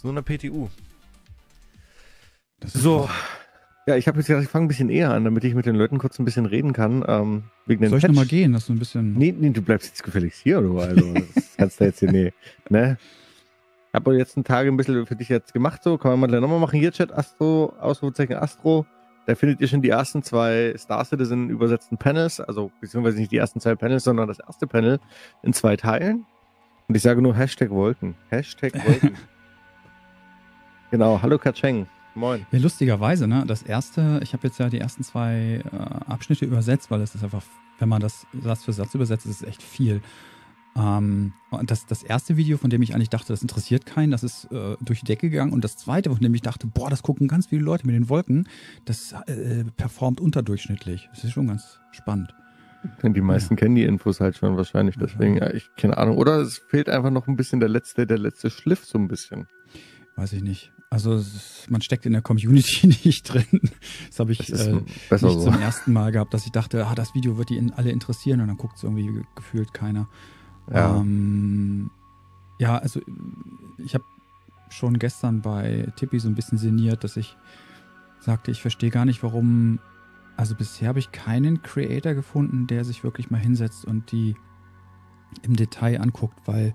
Ist nur eine PTU. so. Ja, ich habe jetzt gedacht, ich fange ein bisschen eher an, damit ich mit den Leuten kurz ein bisschen reden kann. Ähm, wegen Soll ich nochmal gehen, dass du ein bisschen. Nee, nee, du bleibst jetzt gefälligst hier, oder? Also, das kannst du jetzt hier, nee. Ne? Ich habe jetzt einen Tag ein bisschen für dich jetzt gemacht, so. Kann man mal gleich nochmal machen. Hier, Chat Astro, Ausrufezeichen Astro. Da findet ihr schon die ersten zwei Star Citizen übersetzten Panels, also beziehungsweise nicht die ersten zwei Panels, sondern das erste Panel in zwei Teilen. Und ich sage nur Hashtag Wolken. Hashtag Wolken. genau, hallo Katscheng. Moin. Ja, lustigerweise, ne? Das erste, ich habe jetzt ja die ersten zwei äh, Abschnitte übersetzt, weil es ist einfach, wenn man das Satz für Satz übersetzt, ist es echt viel. Ähm, und das, das erste Video, von dem ich eigentlich dachte, das interessiert keinen, das ist äh, durch die Decke gegangen. Und das zweite, von dem ich dachte, boah, das gucken ganz viele Leute mit den Wolken, das äh, performt unterdurchschnittlich. Das ist schon ganz spannend. Die meisten ja. kennen die Infos halt schon wahrscheinlich, deswegen, ja, ich keine Ahnung. Oder es fehlt einfach noch ein bisschen der letzte, der letzte Schliff so ein bisschen. Weiß ich nicht. Also man steckt in der Community nicht drin. Das habe ich das äh, nicht so. zum ersten Mal gehabt, dass ich dachte, ah, das Video wird die in alle interessieren und dann guckt es irgendwie gefühlt keiner. Ja, ähm, ja also ich habe schon gestern bei Tippi so ein bisschen sinniert, dass ich sagte, ich verstehe gar nicht, warum. Also bisher habe ich keinen Creator gefunden, der sich wirklich mal hinsetzt und die im Detail anguckt, weil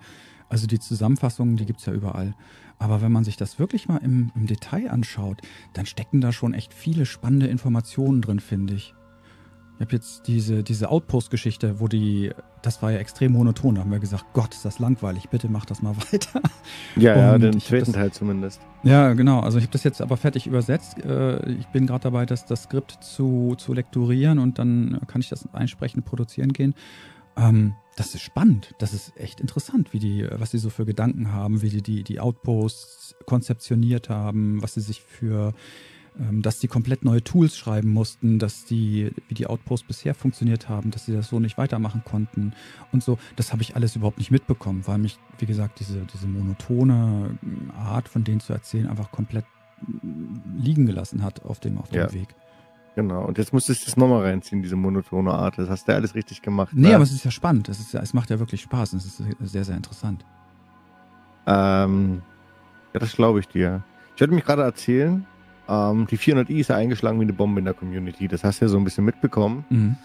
also die Zusammenfassungen, die gibt es ja überall. Aber wenn man sich das wirklich mal im, im Detail anschaut, dann stecken da schon echt viele spannende Informationen drin, finde ich. Ich habe jetzt diese, diese Outpost-Geschichte, wo die, das war ja extrem monoton, da haben wir gesagt, Gott, ist das langweilig, bitte mach das mal weiter. Ja, Und ja, den zweiten Teil zumindest. Ja, genau, also ich habe das jetzt aber fertig übersetzt. Äh, ich bin gerade dabei, das, das Skript zu, zu lekturieren und dann kann ich das einsprechen, produzieren gehen. Ähm, das ist spannend, das ist echt interessant, wie die, was sie so für Gedanken haben, wie die die, die Outposts konzeptioniert haben, was sie sich für, ähm, dass sie komplett neue Tools schreiben mussten, dass die, wie die Outposts bisher funktioniert haben, dass sie das so nicht weitermachen konnten und so. Das habe ich alles überhaupt nicht mitbekommen, weil mich, wie gesagt, diese, diese monotone Art von denen zu erzählen einfach komplett liegen gelassen hat auf dem, auf dem ja. Weg. Genau, und jetzt musstest du es nochmal reinziehen, diese monotone Art. Das hast du ja alles richtig gemacht. Nee, ne? aber es ist ja spannend. Es, ist es macht ja wirklich Spaß und es ist sehr, sehr interessant. Ähm, ja, das glaube ich dir. Ich wollte mich gerade erzählen, ähm, die 400i ist ja eingeschlagen wie eine Bombe in der Community. Das hast du ja so ein bisschen mitbekommen. Mhm.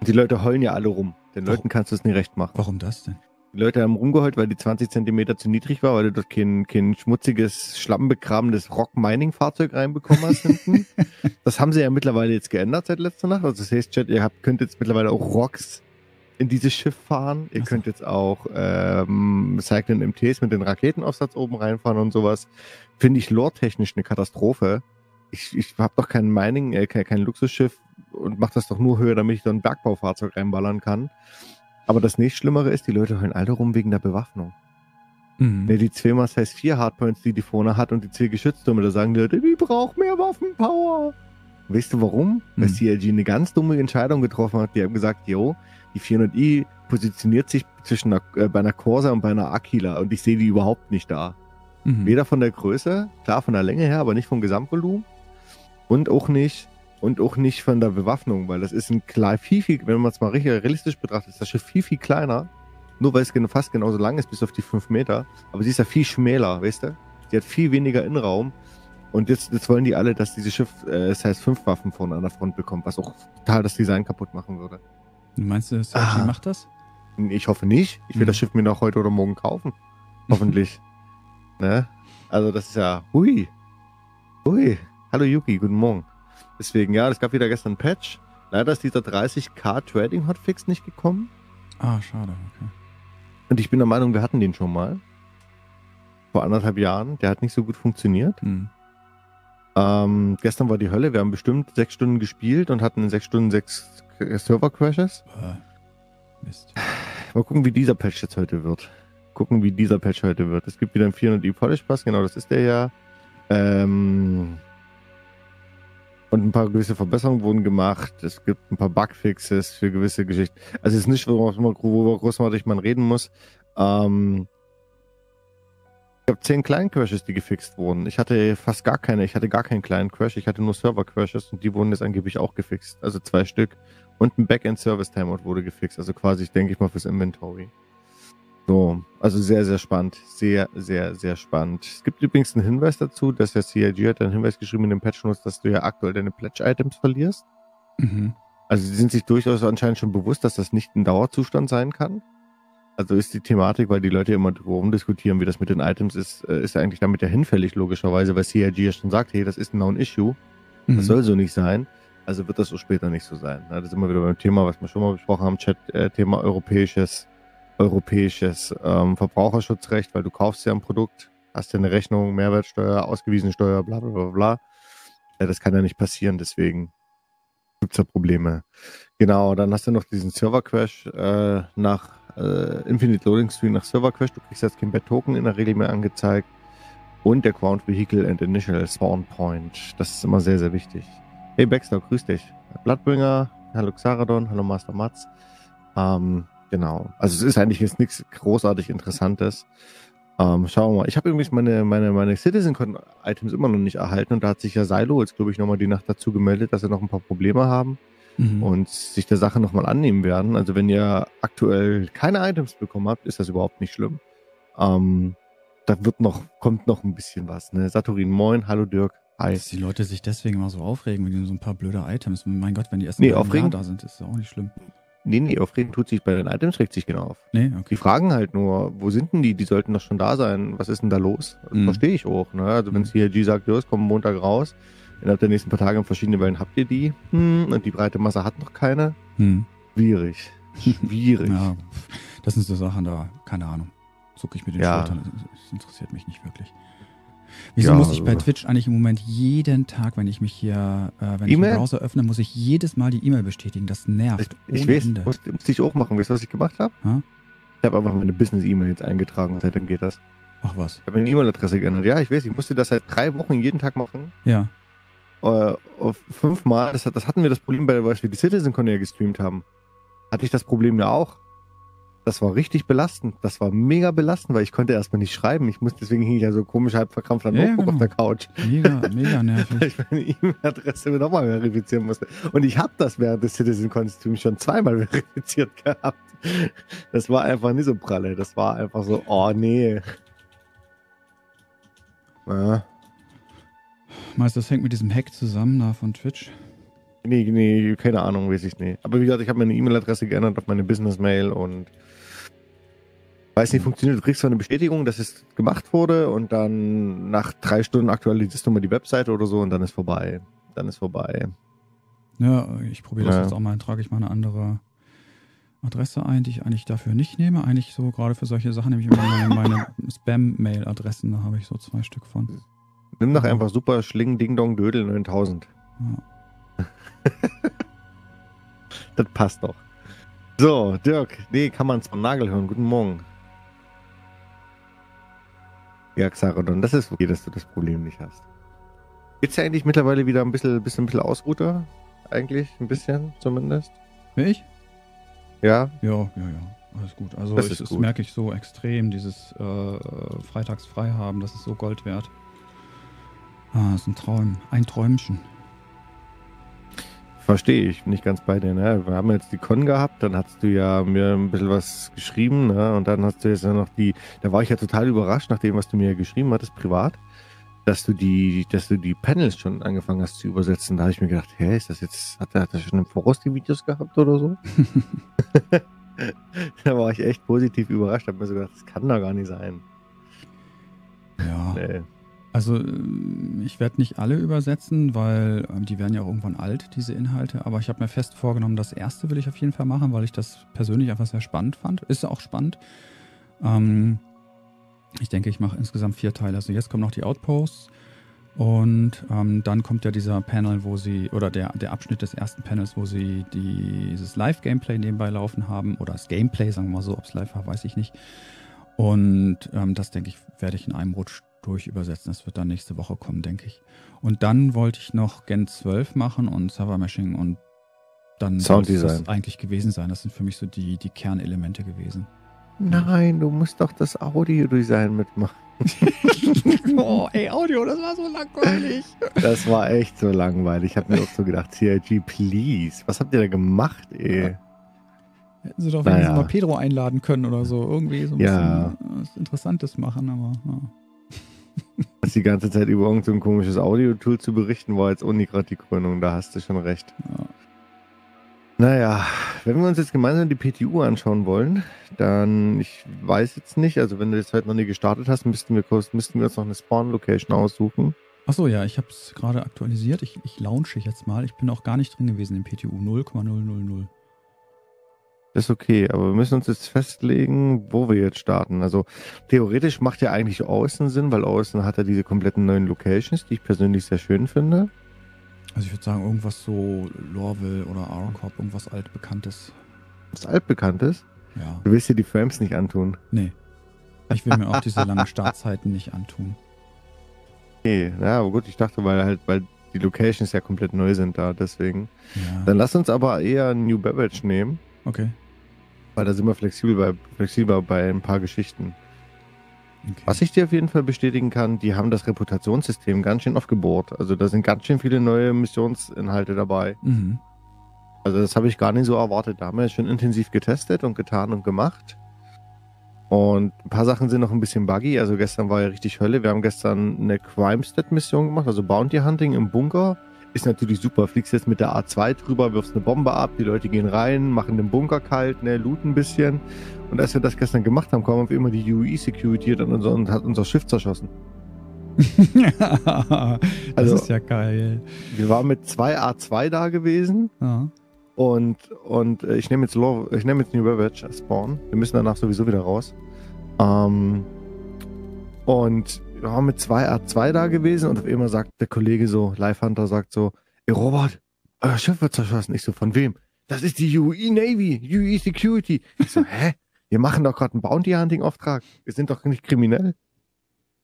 Und die Leute heulen ja alle rum. Den Warum? Leuten kannst du es nicht recht machen. Warum das denn? Leute haben rumgeheult, weil die 20 Zentimeter zu niedrig war, weil du dort kein, kein schmutziges, schlammbegrabenes Rock-Mining-Fahrzeug reinbekommen hast hinten. das haben sie ja mittlerweile jetzt geändert seit letzter Nacht. Also das heißt, Chat, ihr habt, könnt jetzt mittlerweile auch Rocks in dieses Schiff fahren. Ihr könnt jetzt auch ähm, Cycling MTs mit den Raketenaufsatz oben reinfahren und sowas. Finde ich lore-technisch eine Katastrophe. Ich, ich habe doch kein Mining, äh, kein, kein Luxusschiff und mache das doch nur höher, damit ich da ein Bergbaufahrzeug reinballern kann. Aber das nächst Schlimmere ist, die Leute heulen alle rum wegen der Bewaffnung. Mhm. Nee, die 2 heißt 4 Hardpoints, die die vorne hat und die 2 Geschütztürme, da sagen die Leute, die braucht mehr Waffenpower. Weißt du warum? Mhm. Weil CLG eine ganz dumme Entscheidung getroffen hat. Die haben gesagt, yo, die 400i positioniert sich zwischen einer, äh, bei einer Corsa und bei einer Aquila und ich sehe die überhaupt nicht da. Mhm. Weder von der Größe, klar von der Länge her, aber nicht vom Gesamtvolumen und auch nicht und auch nicht von der Bewaffnung, weil das ist ein klar viel, viel, wenn man es mal richtig realistisch betrachtet, ist das Schiff viel, viel kleiner. Nur weil es fast genauso lang ist, bis auf die 5 Meter. Aber sie ist ja viel schmäler, weißt du? Sie hat viel weniger Innenraum. Und jetzt, jetzt wollen die alle, dass dieses Schiff, äh, heißt, fünf Waffen vorne an der Front bekommt, was auch total das Design kaputt machen würde. Du meinst du, Sergi ah. macht das? Ich hoffe nicht. Ich will hm. das Schiff mir noch heute oder morgen kaufen. Hoffentlich. ne? Also das ist ja, hui. Hui. Hallo Yuki, guten Morgen. Deswegen, ja, es gab wieder gestern ein Patch. Leider ist dieser 30k Trading Hotfix nicht gekommen. Ah, schade, okay. Und ich bin der Meinung, wir hatten den schon mal. Vor anderthalb Jahren. Der hat nicht so gut funktioniert. Hm. Ähm, gestern war die Hölle. Wir haben bestimmt sechs Stunden gespielt und hatten in sechs Stunden sechs Server-Crashes. Äh, Mist. Mal gucken, wie dieser Patch jetzt heute wird. Gucken, wie dieser Patch heute wird. Es gibt wieder einen 400 e Polish Pass, genau, das ist der ja. Ähm, und ein paar gewisse Verbesserungen wurden gemacht. Es gibt ein paar Bugfixes für gewisse Geschichten. Also es ist nicht, worüber großartig man reden muss. Ähm, ich habe zehn kleinen Crashes, die gefixt wurden. Ich hatte fast gar keine. Ich hatte gar keinen kleinen Crash. Ich hatte nur Server-Crashes und die wurden jetzt angeblich auch gefixt. Also zwei Stück. Und ein Backend-Service-Timeout wurde gefixt. Also quasi, denke ich mal, fürs Inventory. So, also sehr, sehr spannend. Sehr, sehr, sehr spannend. Es gibt übrigens einen Hinweis dazu, dass der CIG hat einen Hinweis geschrieben in dem Patch Notes, dass du ja aktuell deine Pledge-Items verlierst. Mhm. Also sie sind sich durchaus anscheinend schon bewusst, dass das nicht ein Dauerzustand sein kann. Also ist die Thematik, weil die Leute immer drüber diskutieren, wie das mit den Items ist, äh, ist eigentlich damit ja hinfällig, logischerweise, weil CIG ja schon sagt, hey, das ist ein Non-Issue. Das mhm. soll so nicht sein. Also wird das so später nicht so sein. Das ist immer wieder beim Thema, was wir schon mal besprochen haben, Chat, äh, Thema europäisches europäisches ähm, Verbraucherschutzrecht, weil du kaufst ja ein Produkt, hast ja eine Rechnung, Mehrwertsteuer, ausgewiesene Steuer, bla bla bla bla. Ja, das kann ja nicht passieren, deswegen gibt's da Probleme. Genau, dann hast du noch diesen Server-Crash äh, nach äh, Infinite Loading Screen nach Server-Crash. Du kriegst jetzt kein Bad-Token in der Regel mehr angezeigt. Und der Ground Vehicle and Initial Spawn Point. Das ist immer sehr, sehr wichtig. Hey Baxter, grüß dich. Bloodbringer, hallo Xaradon, hallo Master Mats. Ähm, Genau. Also es ist eigentlich jetzt nichts großartig Interessantes. Ähm, schauen wir mal. Ich habe übrigens meine, meine, meine Citizen-Items immer noch nicht erhalten und da hat sich ja Silo jetzt, glaube ich, nochmal die Nacht dazu gemeldet, dass sie noch ein paar Probleme haben mhm. und sich der Sache nochmal annehmen werden. Also wenn ihr aktuell keine Items bekommen habt, ist das überhaupt nicht schlimm. Ähm, da wird noch, kommt noch ein bisschen was. Ne? Saturin, moin, hallo Dirk. Hi. Dass die Leute sich deswegen immer so aufregen wegen so ein paar blöde Items. Mein Gott, wenn die erst nee, Jahr da sind, ist das auch nicht schlimm. Nee, nee, aufregen tut sich bei den Items regt sich genau auf. Nee, okay. Die fragen halt nur, wo sind denn die? Die sollten doch schon da sein. Was ist denn da los? Mhm. Verstehe ich auch. Ne? Also wenn CRG mhm. sagt, ja, es kommt Montag raus, innerhalb der nächsten paar Tage in verschiedenen Wellen habt ihr die hm, und die breite Masse hat noch keine. Hm. Schwierig. Schwierig. ja, das sind so Sachen da, keine Ahnung. Zucke ich mit den ja. Schultern. Das interessiert mich nicht wirklich. Wieso ja, muss ich bei also Twitch eigentlich im Moment jeden Tag, wenn ich mich hier, äh, wenn ich den Browser öffne, muss ich jedes Mal die E-Mail bestätigen? Das nervt. Ich, ich weiß, Ende. Muss, muss ich auch machen. Weißt du, was ich gemacht habe? Ich habe einfach meine Business-E-Mail jetzt eingetragen und seitdem geht das. Ach was. Ich habe meine E-Mail-Adresse geändert. Ja, ich weiß, ich musste das seit drei Wochen jeden Tag machen. Ja. Äh, fünfmal. Das, das hatten wir das Problem bei, weil wir die Citizen-Con ja gestreamt haben. Hatte ich das Problem ja auch das war richtig belastend. Das war mega belastend, weil ich konnte erstmal nicht schreiben. Ich musste deswegen hing ich ja so komisch halb verkrampft am ja, Notebook genau. auf der Couch. Mega, mega nervig. weil ich meine E-Mail-Adresse nochmal verifizieren musste. Und ich habe das während des Citizen Kostüms schon zweimal verifiziert gehabt. Das war einfach nicht so pralle. Das war einfach so, oh nee. Ja. Meinst du, das hängt mit diesem Hack zusammen da von Twitch? Nee, nee, keine Ahnung, weiß ich nicht. Aber wie gesagt, ich habe meine E-Mail-Adresse geändert auf meine Business-Mail und weiß nicht, funktioniert. Du kriegst zwar eine Bestätigung, dass es gemacht wurde und dann nach drei Stunden aktualisierst du mal die Webseite oder so und dann ist vorbei. Dann ist vorbei. Ja, ich probiere das ja. jetzt auch mal. Dann trage ich mal eine andere Adresse ein, die ich eigentlich dafür nicht nehme. Eigentlich so gerade für solche Sachen nehme ich immer meine, meine Spam-Mail-Adressen. Da habe ich so zwei Stück von. Nimm doch einfach super Schling Ding Dong Dödel 9000. Ja. das passt doch. So, Dirk, nee, kann man es am Nagel hören. Guten Morgen. Ja, Xarodon, das ist okay, dass du das Problem nicht hast. Geht's ja eigentlich mittlerweile wieder ein bisschen, bisschen, bisschen Ausruter? Eigentlich, ein bisschen zumindest. Ich? Ja? Ja, ja, ja. Alles gut. Also das, ich, das gut. merke ich so extrem, dieses äh, Freitagsfrei haben, das ist so Gold wert. Ah, das ist ein Traum, ein Träumchen. Verstehe ich, bin nicht ganz bei dir. Ne? Wir haben jetzt die Con gehabt, dann hast du ja mir ein bisschen was geschrieben ne? und dann hast du jetzt ja noch die, da war ich ja total überrascht, nach dem, was du mir geschrieben hattest, privat, dass du die, dass du die Panels schon angefangen hast zu übersetzen. Da habe ich mir gedacht, hä, ist das jetzt, hat er, hat er schon im Voraus die Videos gehabt oder so? da war ich echt positiv überrascht, habe mir so gedacht, das kann da gar nicht sein. Ja. Nee. Also ähm, ich werde nicht alle übersetzen, weil ähm, die werden ja auch irgendwann alt, diese Inhalte. Aber ich habe mir fest vorgenommen, das erste will ich auf jeden Fall machen, weil ich das persönlich einfach sehr spannend fand. Ist auch spannend. Ähm, ich denke, ich mache insgesamt vier Teile. Also jetzt kommen noch die Outposts. Und ähm, dann kommt ja dieser Panel, wo sie, oder der, der Abschnitt des ersten Panels, wo sie die, dieses Live-Gameplay nebenbei laufen haben. Oder das Gameplay, sagen wir mal so, ob es live war, weiß ich nicht. Und ähm, das, denke ich, werde ich in einem Rutsch durch übersetzen. Das wird dann nächste Woche kommen, denke ich. Und dann wollte ich noch Gen 12 machen und Server Meshing und dann soll das eigentlich gewesen sein. Das sind für mich so die, die Kernelemente gewesen. Nein, du musst doch das Audio-Design mitmachen. oh, ey, Audio, das war so langweilig. Das war echt so langweilig. Ich habe mir auch so gedacht, CIG, please. Was habt ihr da gemacht, ey? Hätten sie doch naja. mal Pedro einladen können oder so. Irgendwie so ein ja. bisschen was Interessantes machen, aber. Ja. Die ganze Zeit über irgendein so komisches Audio-Tool zu berichten, war jetzt nicht gerade die Krönung, da hast du schon recht. Ja. Naja, wenn wir uns jetzt gemeinsam die PTU anschauen wollen, dann, ich weiß jetzt nicht, also wenn du jetzt heute noch nie gestartet hast, müssten wir, müssten wir uns noch eine Spawn-Location aussuchen. Achso, ja, ich habe es gerade aktualisiert. Ich, ich launche jetzt mal. Ich bin auch gar nicht drin gewesen im PTU 0,000. Ist okay, aber wir müssen uns jetzt festlegen, wo wir jetzt starten. Also theoretisch macht ja eigentlich Außen Sinn, weil Außen hat ja diese kompletten neuen Locations, die ich persönlich sehr schön finde. Also ich würde sagen, irgendwas so Lorville oder Arcorp, irgendwas altbekanntes. Was altbekanntes? Ja. Du willst dir die Frames nicht antun? Nee. Ich will mir auch diese langen Startzeiten nicht antun. Okay, ja, aber gut, ich dachte, weil halt, weil die Locations ja komplett neu sind da, deswegen. Ja. Dann lass uns aber eher New Beverage nehmen. Okay. Weil da sind wir flexibel bei, flexibler bei ein paar Geschichten. Okay. Was ich dir auf jeden Fall bestätigen kann, die haben das Reputationssystem ganz schön aufgebohrt. Also da sind ganz schön viele neue Missionsinhalte dabei. Mhm. Also das habe ich gar nicht so erwartet. Da haben wir schon intensiv getestet und getan und gemacht. Und ein paar Sachen sind noch ein bisschen buggy. Also gestern war ja richtig Hölle. Wir haben gestern eine Crime-Stat-Mission gemacht, also Bounty Hunting im Bunker. Ist natürlich super. Fliegst jetzt mit der A2 drüber, wirfst eine Bombe ab, die Leute gehen rein, machen den Bunker kalt, ne, looten ein bisschen. Und als wir das gestern gemacht haben, kam auf immer die UE-Security und hat unser Schiff zerschossen. das also, ist ja geil. Wir waren mit zwei A2 da gewesen. Ja. Und, und äh, ich nehme jetzt, ich nehme jetzt New Ravage als Spawn. Wir müssen danach sowieso wieder raus. Ähm, und wir waren mit zwei A2 da gewesen und auf einmal sagt der Kollege so, Live Hunter sagt so, ey Robert, euer Schiff wird zerschossen. Ich so, von wem? Das ist die UE Navy, UE Security. Ich so, hä? Wir machen doch gerade einen Bounty-Hunting-Auftrag. Wir sind doch nicht kriminell.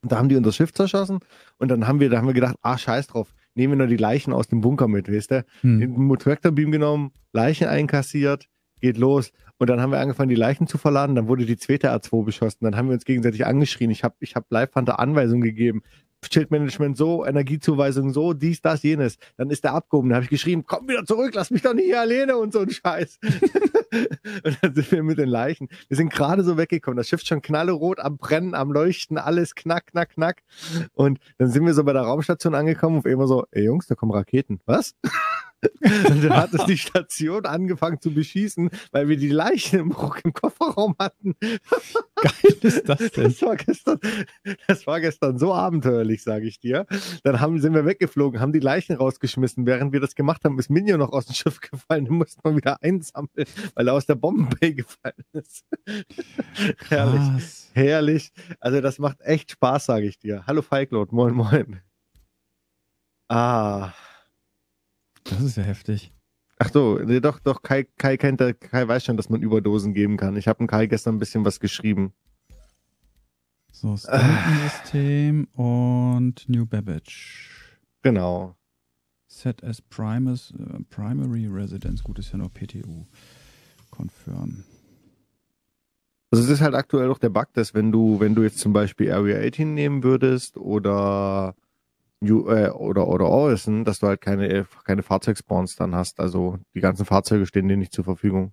Und da haben die unser Schiff zerschossen und dann haben wir, da haben wir gedacht, ah, scheiß drauf, nehmen wir nur die Leichen aus dem Bunker mit, weißt du? Hm. Den Motorbeam genommen, Leichen einkassiert, geht los. Und dann haben wir angefangen, die Leichen zu verladen. Dann wurde die zweite A2 beschossen. Dann haben wir uns gegenseitig angeschrien. Ich habe ich hab Live Hunter Anweisungen gegeben. Schildmanagement so, Energiezuweisung so, dies, das, jenes. Dann ist der abgehoben. Dann habe ich geschrieben, komm wieder zurück, lass mich doch nicht hier alleine und so ein Scheiß. und dann sind wir mit den Leichen. Wir sind gerade so weggekommen. Das Schiff schon knallerot am Brennen, am Leuchten, alles knack, knack, knack. Und dann sind wir so bei der Raumstation angekommen und immer so, ey Jungs, da kommen Raketen. Was? Und dann hat es die Station angefangen zu beschießen, weil wir die Leichen im, im Kofferraum hatten. Geil ist das denn? Das war gestern, das war gestern so abenteuerlich, sage ich dir. Dann haben, sind wir weggeflogen, haben die Leichen rausgeschmissen. Während wir das gemacht haben, ist Minion noch aus dem Schiff gefallen. Den mussten wir wieder einsammeln, weil er aus der Bombenbay gefallen ist. herrlich. Herrlich. Also das macht echt Spaß, sage ich dir. Hallo Falklot, moin moin. Ah. Das ist ja heftig. Ach so, nee, doch, doch, Kai, Kai kennt, Kai weiß schon, dass man Überdosen geben kann. Ich habe dem Kai gestern ein bisschen was geschrieben. So, System und New Babbage. Genau. Set as Primus, uh, Primary Residence. Gut, ist ja nur PTU. Confirm. Also es ist halt aktuell auch der Bug, dass wenn du, wenn du jetzt zum Beispiel Area 18 nehmen würdest oder New, äh, oder, oder Orison, dass du halt keine, keine Fahrzeugspawns dann hast. Also die ganzen Fahrzeuge stehen dir nicht zur Verfügung.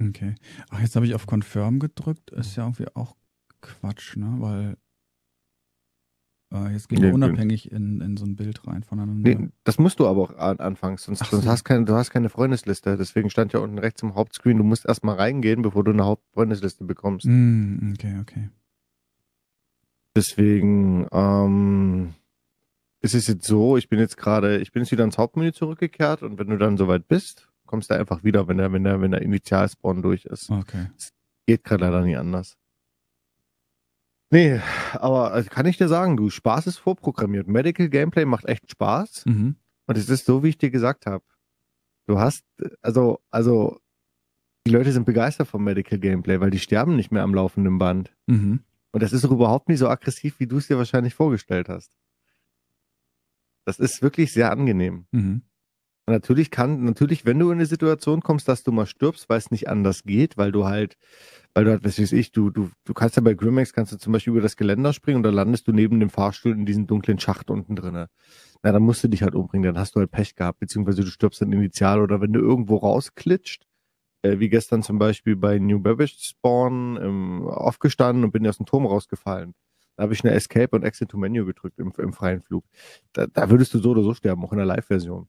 Okay. Ach, jetzt habe ich auf Confirm gedrückt. Ist ja irgendwie auch Quatsch, ne? Weil äh, jetzt gehen wir nee, unabhängig in, in so ein Bild rein voneinander. Nee, das musst du aber auch an, anfangs, sonst, so. sonst hast keine, du hast keine Freundesliste. Deswegen stand ja unten rechts im Hauptscreen, du musst erstmal reingehen, bevor du eine Hauptfreundesliste bekommst. Mm, okay, okay. Deswegen, ähm, ist es jetzt so, ich bin jetzt gerade, ich bin jetzt wieder ins Hauptmenü zurückgekehrt und wenn du dann soweit bist, kommst du einfach wieder, wenn der, wenn der, wenn der Initialspawn durch ist. Okay. Es geht gerade leider nicht anders. Nee, aber also kann ich dir sagen, du, Spaß ist vorprogrammiert. Medical Gameplay macht echt Spaß. Mhm. Und es ist so, wie ich dir gesagt habe. Du hast, also, also, die Leute sind begeistert vom Medical Gameplay, weil die sterben nicht mehr am laufenden Band. Mhm. Und das ist auch überhaupt nicht so aggressiv, wie du es dir wahrscheinlich vorgestellt hast. Das ist wirklich sehr angenehm. Mhm. Natürlich kann, natürlich, wenn du in eine Situation kommst, dass du mal stirbst, weil es nicht anders geht, weil du halt, weil du halt, was weiß ich, du, du, du kannst ja bei Grimmax, kannst du zum Beispiel über das Geländer springen und dann landest du neben dem Fahrstuhl in diesem dunklen Schacht unten drinne. Na, dann musst du dich halt umbringen, dann hast du halt Pech gehabt, beziehungsweise du stirbst dann initial oder wenn du irgendwo rausklitscht, äh, wie gestern zum Beispiel bei New Babbage Spawn ähm, aufgestanden und bin aus dem Turm rausgefallen. Da habe ich eine Escape und Exit to Menu gedrückt im, im freien Flug. Da, da würdest du so oder so sterben, auch in der Live-Version.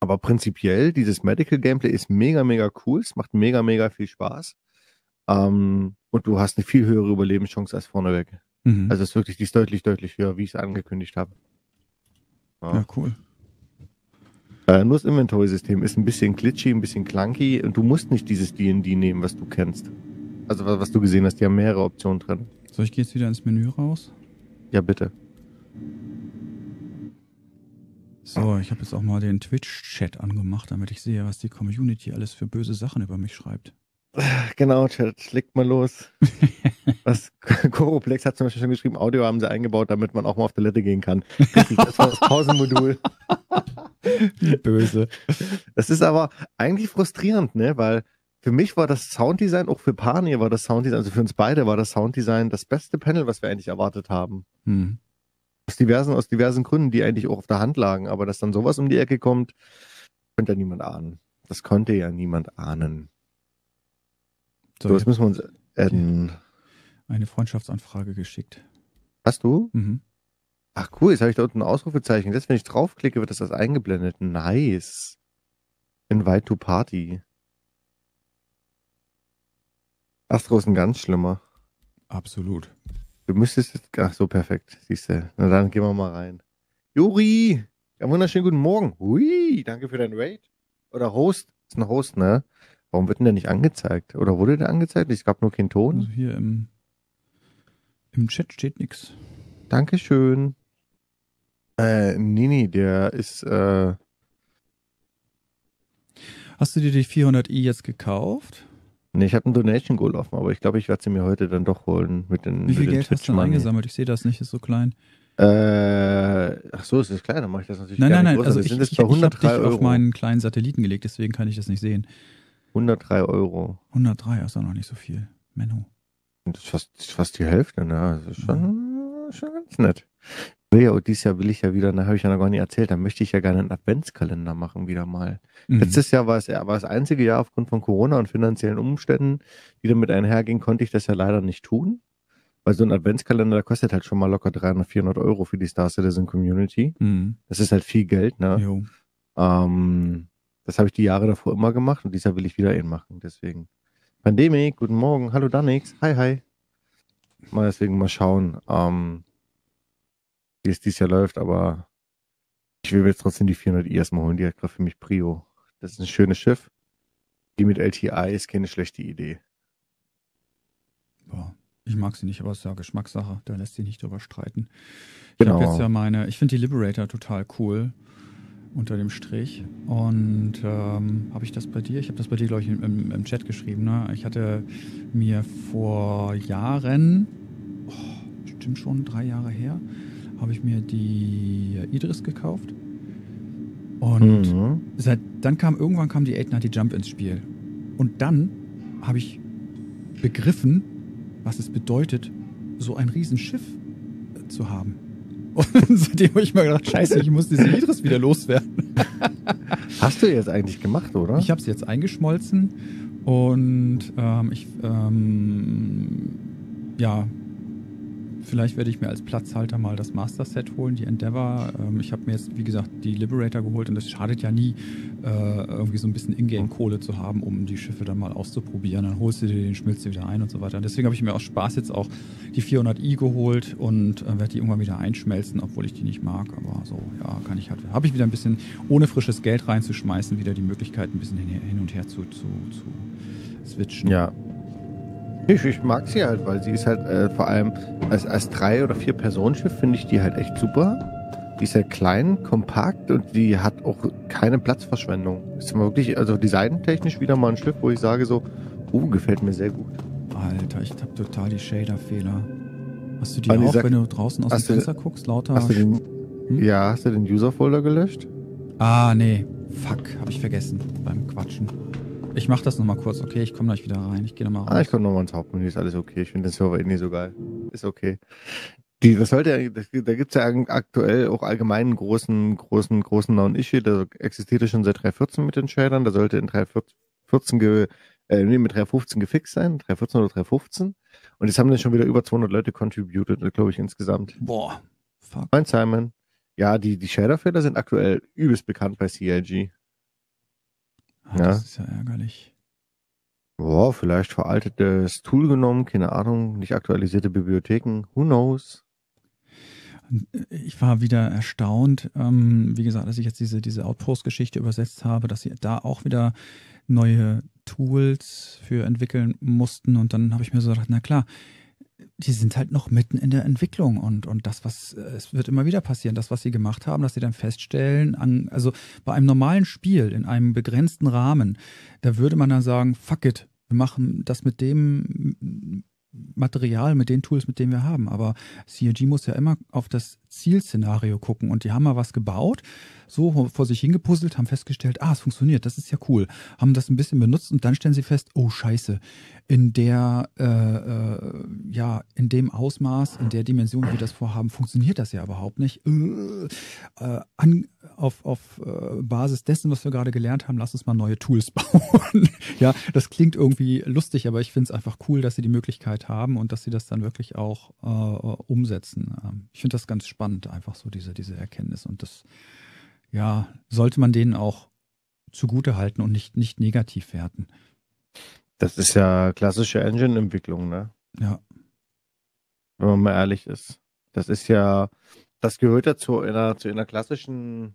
Aber prinzipiell, dieses Medical Gameplay ist mega, mega cool. Es macht mega, mega viel Spaß. Ähm, und du hast eine viel höhere Überlebenschance als vorneweg. Mhm. Also es ist wirklich, die ist deutlich, deutlich höher, wie ich es angekündigt habe. Ja. ja, cool. Äh, nur das Inventory-System ist ein bisschen glitchy, ein bisschen clunky und du musst nicht dieses D&D nehmen, was du kennst. Also was du gesehen hast, die haben mehrere Optionen drin. So, ich gehe jetzt wieder ins Menü raus? Ja, bitte. So, ich habe jetzt auch mal den Twitch-Chat angemacht, damit ich sehe, was die Community alles für böse Sachen über mich schreibt. Genau, Chat, legt mal los. Was Coroplex hat zum Beispiel schon geschrieben, Audio haben sie eingebaut, damit man auch mal auf Toilette gehen kann. Das war das Pausenmodul. Böse. Das ist aber eigentlich frustrierend, ne? Weil für mich war das Sounddesign, auch für Pani war das Sounddesign, also für uns beide war das Sounddesign das beste Panel, was wir eigentlich erwartet haben. Hm. Aus diversen, aus diversen Gründen, die eigentlich auch auf der Hand lagen, aber dass dann sowas um die Ecke kommt, könnte ja niemand ahnen. Das konnte ja niemand ahnen. So, so das müssen wir uns adden. Eine Freundschaftsanfrage geschickt. Hast du? Mhm. Ach cool, jetzt habe ich da unten ein Ausrufezeichen. Jetzt, wenn ich draufklicke, wird das das eingeblendet. Nice. Invite to Party. Astro ist ein ganz schlimmer. Absolut. Du müsstest jetzt. Ach so, perfekt. Siehst du. Na dann gehen wir mal rein. Juri! Ja, wunderschönen guten Morgen. Hui, danke für dein Raid. Oder Host. Ist ein Host, ne? Warum wird denn der nicht angezeigt? Oder wurde der angezeigt? Es gab nur keinen Ton. Also hier im, im Chat steht nichts. Dankeschön. Äh, Nini, der ist, äh. Hast du dir die 400i jetzt gekauft? Nee, ich habe einen Donation Goal offen, aber ich glaube, ich werde sie mir heute dann doch holen mit den. Wie viel Geld hast du denn eingesammelt? Ich sehe das nicht, ist so klein. Äh, ach so, ist das klein, dann mache ich das natürlich Nein, nein, nein, also ich, ich, ich habe dich Euro. auf meinen kleinen Satelliten gelegt, deswegen kann ich das nicht sehen. 103 Euro. 103 ist auch noch nicht so viel. Menno. Das ist fast, fast die Hälfte, ne? Das ist schon, mhm. schon ganz nett. Ja, dieses Jahr will ich ja wieder, da habe ich ja noch gar nicht erzählt, da möchte ich ja gerne einen Adventskalender machen, wieder mal. Mhm. Letztes Jahr war es, war das einzige Jahr aufgrund von Corona und finanziellen Umständen, die damit einhergingen, konnte ich das ja leider nicht tun. Weil so ein Adventskalender, der kostet halt schon mal locker 300, 400 Euro für die Star Citizen Community. Mhm. Das ist halt viel Geld, ne? Ähm, das habe ich die Jahre davor immer gemacht und dieses Jahr will ich wieder einen machen. Deswegen. Pandemik, guten Morgen. Hallo Danix. Hi, hi. Mal deswegen mal schauen, ähm, wie es dieses Jahr läuft, aber ich will jetzt trotzdem die 400 i erstmal holen. Die hat gerade für mich Prio. Das ist ein schönes Schiff. Die mit LTI ist keine schlechte Idee. Boah. Ich mag sie nicht, aber es ist ja Geschmackssache. Da lässt sich nicht drüber streiten. Ich genau. habe jetzt ja meine, ich finde die Liberator total cool unter dem Strich. Und ähm, habe ich das bei dir? Ich habe das bei dir, glaube ich, im, im, Chat geschrieben. Ne? Ich hatte mir vor Jahren, oh, stimmt schon, drei Jahre her, habe ich mir die Idris gekauft. Und mhm. seit, dann kam irgendwann kam die 890 Jump ins Spiel. Und dann habe ich begriffen, was es bedeutet, so ein Riesenschiff zu haben. Und seitdem habe ich mal gedacht, scheiße, ich muss diese Idris wieder loswerden. Hast du jetzt eigentlich gemacht, oder? Ich habe es jetzt eingeschmolzen und ähm, ich ähm, ja Vielleicht werde ich mir als Platzhalter mal das Master Set holen, die Endeavor. Ähm, ich habe mir jetzt, wie gesagt, die Liberator geholt und es schadet ja nie, äh, irgendwie so ein bisschen Ingame-Kohle zu haben, um die Schiffe dann mal auszuprobieren. Dann holst du dir den, schmilzt du wieder ein und so weiter. Deswegen habe ich mir aus Spaß jetzt auch die 400i geholt und äh, werde die irgendwann wieder einschmelzen, obwohl ich die nicht mag. Aber so, ja, kann ich halt. Habe ich wieder ein bisschen, ohne frisches Geld reinzuschmeißen, wieder die Möglichkeit, ein bisschen hin, und her zu, zu, zu switchen. Ja, ich, ich mag sie halt, weil sie ist halt äh, vor allem als, als drei- oder vier Personenschiff finde ich die halt echt super. Die ist halt klein, kompakt und die hat auch keine Platzverschwendung. Ist mal wirklich, also designtechnisch wieder mal ein Schiff, wo ich sage so, uh, gefällt mir sehr gut. Alter, ich hab total die Shader-Fehler. Hast du die auch, wenn du draußen aus dem Fenster guckst, lauter? Hast du den, hm? Ja, hast du den User-Folder gelöscht? Ah, nee. Fuck, hab ich vergessen beim Quatschen. Ich mach das nochmal kurz, okay? Ich komme gleich wieder rein. Ich gehe nochmal rein. Ah, ich komme nochmal ins Hauptmenü, ist alles okay. Ich finde den Server eh nicht so geil. Ist okay. Die, das sollte, das, da gibt's ja aktuell auch allgemein einen großen, großen, großen Non-Issue. Der existierte schon seit 3.14 mit den Shadern. Da sollte in 3.14 314 ge, äh, nee, mit 315 gefixt sein, 314 oder 315. Und jetzt haben dann schon wieder über 200 Leute contributed, glaube ich, insgesamt. Boah. Fuck. Mein Simon. Ja, die, die Shader-Fehler sind aktuell übelst bekannt bei CLG. Ah, ja. Das ist ja ärgerlich. Boah, vielleicht veraltetes Tool genommen, keine Ahnung, nicht aktualisierte Bibliotheken, who knows? Ich war wieder erstaunt, ähm, wie gesagt, dass ich jetzt diese, diese Outpost-Geschichte übersetzt habe, dass sie da auch wieder neue Tools für entwickeln mussten. Und dann habe ich mir so gedacht, na klar, die sind halt noch mitten in der Entwicklung und, und das, was, äh, es wird immer wieder passieren, das, was sie gemacht haben, dass sie dann feststellen, an, also bei einem normalen Spiel in einem begrenzten Rahmen, da würde man dann sagen, fuck it, wir machen das mit dem Material, mit den Tools, mit denen wir haben. Aber CRG muss ja immer auf das Zielszenario gucken und die haben mal was gebaut, so vor sich hingepuzzelt, haben festgestellt, ah, es funktioniert, das ist ja cool, haben das ein bisschen benutzt und dann stellen sie fest, oh scheiße, in der, äh, äh, ja, in dem Ausmaß, in der Dimension, wie wir das vorhaben, funktioniert das ja überhaupt nicht. Äh, äh an, auf, auf äh, Basis dessen, was wir gerade gelernt haben, lass uns mal neue Tools bauen. ja, das klingt irgendwie lustig, aber ich finde es einfach cool, dass sie die Möglichkeit haben und dass sie das dann wirklich auch äh, umsetzen. Ähm, ich finde das ganz spannend, einfach so diese, diese Erkenntnis. Und das, ja, sollte man denen auch zugute halten und nicht, nicht negativ werten. Das ist ja klassische Engine-Entwicklung, ne? Ja. Wenn man mal ehrlich ist. Das ist ja, das gehört ja zu einer, zu einer klassischen,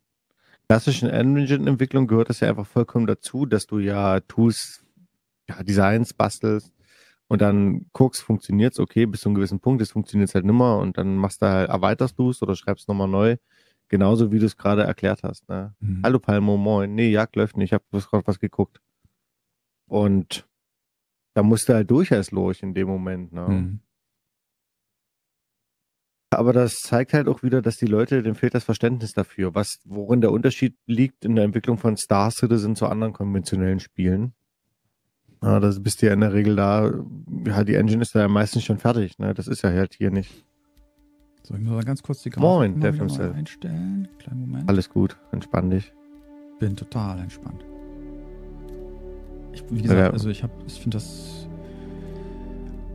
klassischen Engine-Entwicklung gehört das ja einfach vollkommen dazu, dass du ja Tools, ja, Designs bastelst und dann guckst, funktioniert's, okay, bis zu einem gewissen Punkt, es funktioniert halt nimmer und dann machst du halt, erweiterst du es oder schreibst nochmal neu. Genauso wie du es gerade erklärt hast. Ne? Mhm. Hallo Palmo, moin. Nee, Jagd läuft nicht, ich habe gerade was geguckt. Und da musste halt durch als Lurch in dem Moment. Ne? Mhm. Aber das zeigt halt auch wieder, dass die Leute, denen fehlt das Verständnis dafür, was, worin der Unterschied liegt in der Entwicklung von Star Citizen zu anderen konventionellen Spielen. Ja, das bist du ja in der Regel da, ja, die Engine ist ja meistens schon fertig, ne? Das ist ja halt hier nicht. So, ich muss mal ganz kurz die Grafik Moin, mal mal einstellen. Kleinen Moment. Alles gut, entspann dich. Bin total entspannt. Ich, wie gesagt, ja. also ich habe, ich finde das.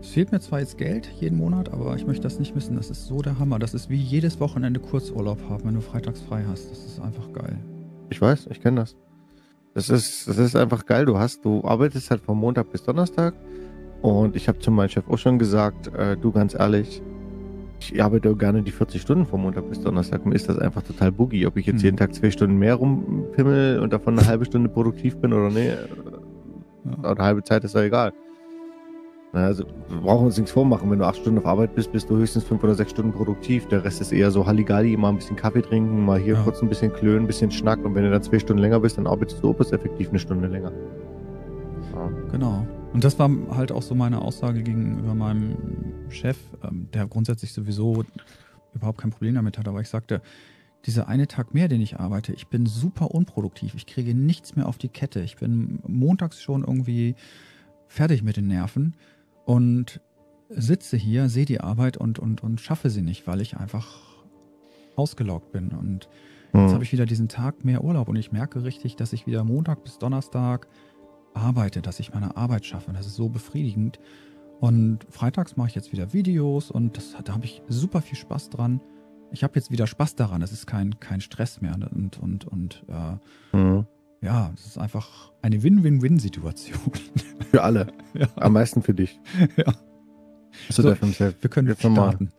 Es fehlt mir zwar jetzt Geld jeden Monat, aber ich möchte das nicht missen. Das ist so der Hammer. Das ist wie jedes Wochenende Kurzurlaub haben, wenn du freitags frei hast. Das ist einfach geil. Ich weiß, ich kenne das. Das ist, das ist einfach geil. Du hast, du arbeitest halt von Montag bis Donnerstag. Und ich habe zu meinem Chef auch schon gesagt, äh, du ganz ehrlich, ich arbeite auch gerne die 40 Stunden von Montag bis Donnerstag. Mir ist das einfach total boogie, ob ich jetzt hm. jeden Tag zwei Stunden mehr rumpimmel und davon eine halbe Stunde produktiv bin oder nee. Ja. Eine halbe Zeit ist ja egal. Also, wir brauchen uns nichts vormachen. Wenn du acht Stunden auf Arbeit bist, bist du höchstens fünf oder sechs Stunden produktiv. Der Rest ist eher so Halligalli, mal ein bisschen Kaffee trinken, mal hier ja. kurz ein bisschen klönen, ein bisschen Schnack. Und wenn du dann zwei Stunden länger bist, dann arbeitest du bis effektiv eine Stunde länger. Ja. Genau. Und das war halt auch so meine Aussage gegenüber meinem Chef, ähm, der grundsätzlich sowieso überhaupt kein Problem damit hat. Aber ich sagte, dieser eine Tag mehr, den ich arbeite, ich bin super unproduktiv. Ich kriege nichts mehr auf die Kette. Ich bin montags schon irgendwie fertig mit den Nerven und sitze hier, sehe die Arbeit und, und, und schaffe sie nicht, weil ich einfach ausgelaugt bin. Und jetzt mhm. habe ich wieder diesen Tag mehr Urlaub und ich merke richtig, dass ich wieder Montag bis Donnerstag arbeite, dass ich meine Arbeit schaffe. Und das ist so befriedigend. Und freitags mache ich jetzt wieder Videos und das, da habe ich super viel Spaß dran ich habe jetzt wieder Spaß daran. Es ist kein, kein Stress mehr. Und, und, und äh, mhm. Ja, es ist einfach eine Win-Win-Win-Situation. Für alle. Ja. Am meisten für dich. Ja. So, der Film Wir können jetzt starten.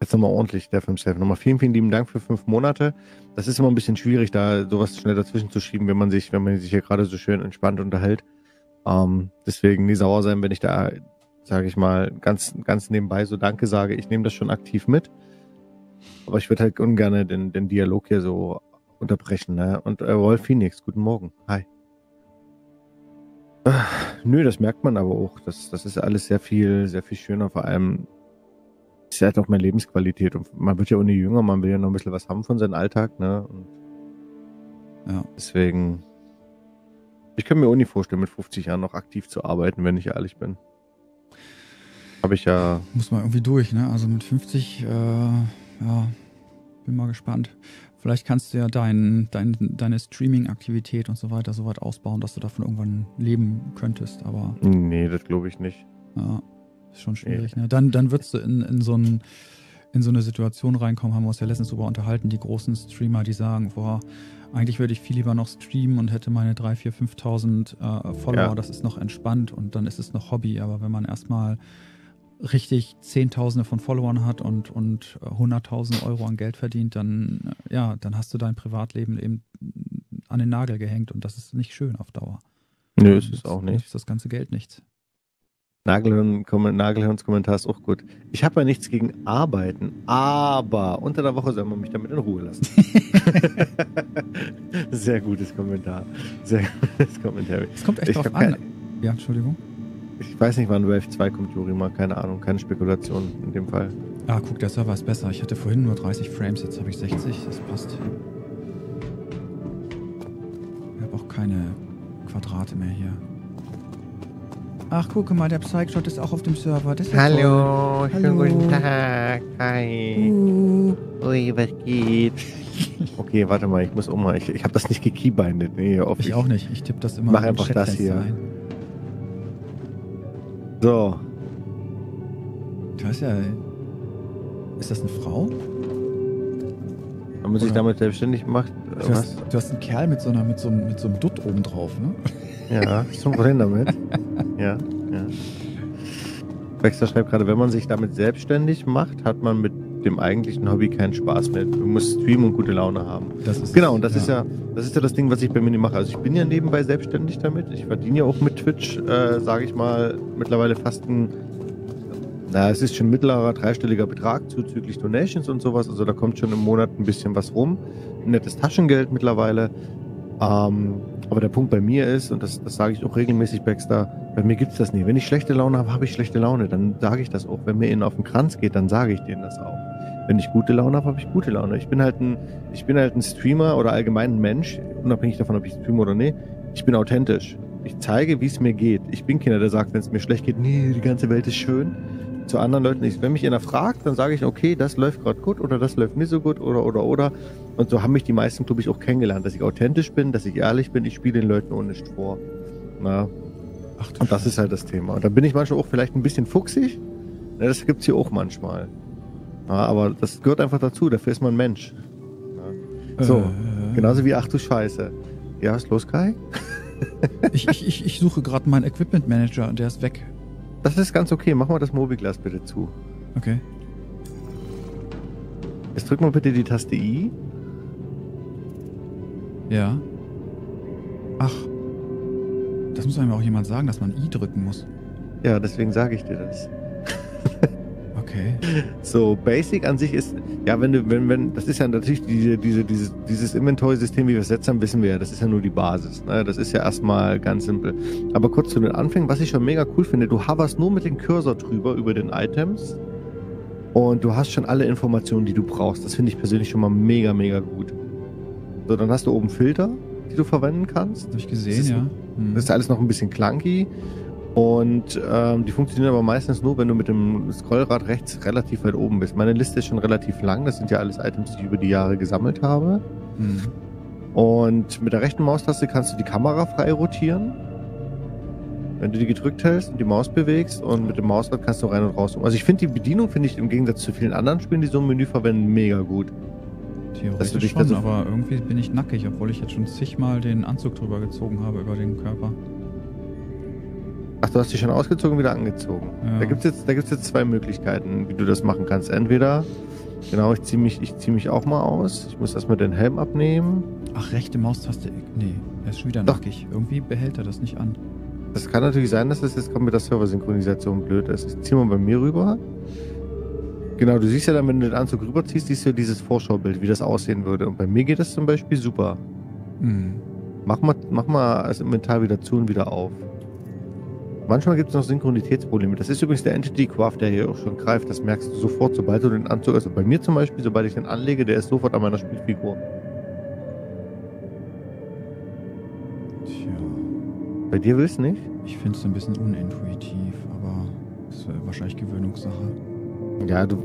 jetzt nochmal ordentlich, der Film Self. Nochmal vielen, vielen lieben Dank für fünf Monate. Das ist immer ein bisschen schwierig, da sowas schnell dazwischen zu schieben, wenn man sich, wenn man sich hier gerade so schön entspannt unterhält. Ähm, deswegen nie sauer sein, wenn ich da, sage ich mal, ganz, ganz nebenbei so Danke sage. Ich nehme das schon aktiv mit. Aber ich würde halt ungern den, den Dialog hier so unterbrechen. Ne? Und äh, Wolf Phoenix, guten Morgen. Hi. Äh, nö, das merkt man aber auch. Das, das ist alles sehr viel, sehr viel schöner. Vor allem ist ja halt auch mehr Lebensqualität. Und man wird ja ohne jünger, man will ja noch ein bisschen was haben von seinem Alltag. Ne? Und ja. Deswegen, ich kann mir auch nicht vorstellen, mit 50 Jahren noch aktiv zu arbeiten, wenn ich ehrlich bin. Habe ich ja. Muss man irgendwie durch, ne? Also mit 50, äh, ja, bin mal gespannt. Vielleicht kannst du ja dein, dein, deine Streaming-Aktivität und so weiter so weit ausbauen, dass du davon irgendwann leben könntest, aber. Nee, das glaube ich nicht. Ja, ist schon schwierig. Nee. Ne? Dann, dann würdest du in, in so ein in so eine Situation reinkommen, haben wir uns ja letztens darüber unterhalten, die großen Streamer, die sagen, boah, eigentlich würde ich viel lieber noch streamen und hätte meine 3.000, 4.000, 5.000 äh, Follower, ja. das ist noch entspannt und dann ist es noch Hobby. Aber wenn man erstmal richtig Zehntausende von Followern hat und, und 100.000 Euro an Geld verdient, dann, äh, ja, dann hast du dein Privatleben eben an den Nagel gehängt und das ist nicht schön auf Dauer. Nö, ist es auch nicht. Ist das ganze Geld nichts. Nagelhirns Kommentar ist auch gut. Ich habe ja nichts gegen Arbeiten, aber unter der Woche soll man mich damit in Ruhe lassen. Sehr gutes Kommentar. Sehr gutes Kommentar. Es kommt echt ich drauf an. ja, Entschuldigung. Ich weiß nicht, wann Wave 2 kommt, Jorima. Keine Ahnung, keine Spekulation in dem Fall. Ah, guck, der Server ist besser. Ich hatte vorhin nur 30 Frames, jetzt habe ich 60. Das passt. Ich habe auch keine Quadrate mehr hier. Ach, guck mal, der Psychshot ist auch auf dem Server. Das ist Hallo, schönen guten Tag. Hi. Uh. Ui, was geht? Okay, warte mal, ich muss um. Ich, ich habe das nicht gekeybindet. Nee, ich, ich auch nicht. Ich tippe das immer Mach einfach das hier. Ein. So. Du hast ja. Ist das eine Frau? Haben man sich damit selbstständig gemacht? Du hast, du hast, einen Kerl mit so, einer, mit so, mit so einem Dutt oben drauf, ne? Ja, zum Wohin damit? ja, ja. Baxter schreibt gerade, wenn man sich damit selbstständig macht, hat man mit dem eigentlichen Hobby keinen Spaß mehr. Du musst streamen und gute Laune haben. Das ist genau, und das ja. ist ja, das ist ja das Ding, was ich bei mir nicht mache. Also ich bin ja nebenbei selbstständig damit. Ich verdiene ja auch mit Twitch, äh, sage ich mal, mittlerweile fast ein, na, es ist schon mittlerer dreistelliger Betrag zuzüglich Donations und sowas. Also da kommt schon im Monat ein bisschen was rum. Ein nettes Taschengeld mittlerweile. Ähm, aber der Punkt bei mir ist, und das, das sage ich auch regelmäßig, Baxter, bei mir gibt es das nie. Wenn ich schlechte Laune habe, habe ich schlechte Laune. Dann sage ich das auch. Wenn mir innen auf den Kranz geht, dann sage ich denen das auch. Wenn ich gute Laune habe, habe ich gute Laune. Ich bin halt ein, ich bin halt ein Streamer oder allgemein ein Mensch, unabhängig davon, ob ich streame oder nicht. Ich bin authentisch. Ich zeige, wie es mir geht. Ich bin keiner, der sagt, wenn es mir schlecht geht, nee, die ganze Welt ist schön. Zu anderen Leuten nicht. Wenn mich einer fragt, dann sage ich, okay, das läuft gerade gut oder das läuft nicht so gut oder oder oder. Und so haben mich die meisten, glaube ich, auch kennengelernt, dass ich authentisch bin, dass ich ehrlich bin, ich spiele den Leuten ohne nicht vor. Na. Ach, und das ist halt das Thema. Und da bin ich manchmal auch vielleicht ein bisschen fuchsig. Ja, das gibt's hier auch manchmal. Ja, aber das gehört einfach dazu, dafür ist man Mensch. Ja. So, äh, genauso wie ach du Scheiße. Ja, was ist los, Kai? ich, ich, ich suche gerade meinen Equipment Manager und der ist weg. Das ist ganz okay. Mach mal das Mobiglas bitte zu. Okay. Jetzt drück mal bitte die Taste I. Ja. Ach. Das muss einem auch jemand sagen, dass man I drücken muss. Ja, deswegen sage ich dir das. okay. So, Basic an sich ist, ja, wenn du, wenn, wenn, das ist ja natürlich diese, diese, dieses, dieses Inventory-System, wie wir es jetzt haben, wissen wir ja, das ist ja nur die Basis. Ne? Das ist ja erstmal ganz simpel. Aber kurz zu den Anfängen, was ich schon mega cool finde, du hoverst nur mit dem Cursor drüber über den Items und du hast schon alle Informationen, die du brauchst. Das finde ich persönlich schon mal mega, mega gut. So, dann hast du oben Filter, die du verwenden kannst. Habe ich gesehen, das ist, ja. Hm. Das ist alles noch ein bisschen clunky. Und ähm, die funktionieren aber meistens nur, wenn du mit dem Scrollrad rechts relativ weit oben bist. Meine Liste ist schon relativ lang. Das sind ja alles Items, die ich über die Jahre gesammelt habe. Hm. Und mit der rechten Maustaste kannst du die Kamera frei rotieren. Wenn du die gedrückt hältst und die Maus bewegst und mit dem Mausrad kannst du rein und raus. Also ich finde die Bedienung, finde ich im Gegensatz zu vielen anderen Spielen, die so ein Menü verwenden, mega gut. Theoretisch schon, aber irgendwie bin ich nackig, obwohl ich jetzt schon zigmal den Anzug drüber gezogen habe über den Körper. Ach, du hast dich schon ausgezogen und wieder angezogen. Ja. Da gibt es jetzt, jetzt zwei Möglichkeiten, wie du das machen kannst. Entweder, genau, ich ziehe mich, zieh mich auch mal aus. Ich muss erstmal den Helm abnehmen. Ach, rechte Maustaste. Nee, er ist schon wieder Doch. nackig. Irgendwie behält er das nicht an. Das kann natürlich sein, dass das jetzt kommt mit der Server-Synchronisation blöd ist. Ich ziehe mal bei mir rüber. Genau, du siehst ja dann, wenn du den Anzug rüberziehst, siehst du dieses Vorschaubild, wie das aussehen würde. Und bei mir geht das zum Beispiel super. Mhm. Mach, mal, mach mal das Inventar wieder zu und wieder auf. Manchmal gibt es noch Synchronitätsprobleme. Das ist übrigens der Entity Craft, der hier auch schon greift. Das merkst du sofort, sobald du den Anzug. Also bei mir zum Beispiel, sobald ich den anlege, der ist sofort an meiner Spielfigur. Tja. Bei dir willst du nicht? Ich finde es ein bisschen unintuitiv, aber ist wahrscheinlich Gewöhnungssache. Ja, du,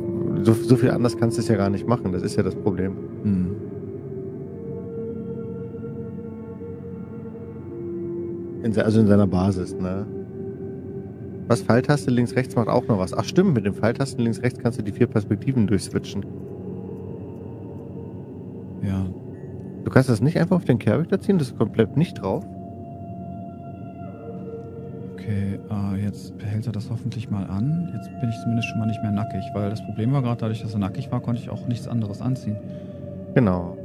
so, so, viel anders kannst du es ja gar nicht machen. Das ist ja das Problem. Hm. Also in seiner Basis, ne? Was? Pfeiltaste links, rechts macht auch noch was. Ach stimmt, mit dem Pfeiltasten links, rechts kannst du die vier Perspektiven durchswitchen. Ja. Du kannst das nicht einfach auf den Charakter ziehen? Das komplett nicht drauf? Okay, äh, jetzt hält er das hoffentlich mal an. Jetzt bin ich zumindest schon mal nicht mehr nackig, weil das Problem war gerade, dadurch, dass er nackig war, konnte ich auch nichts anderes anziehen. Genau.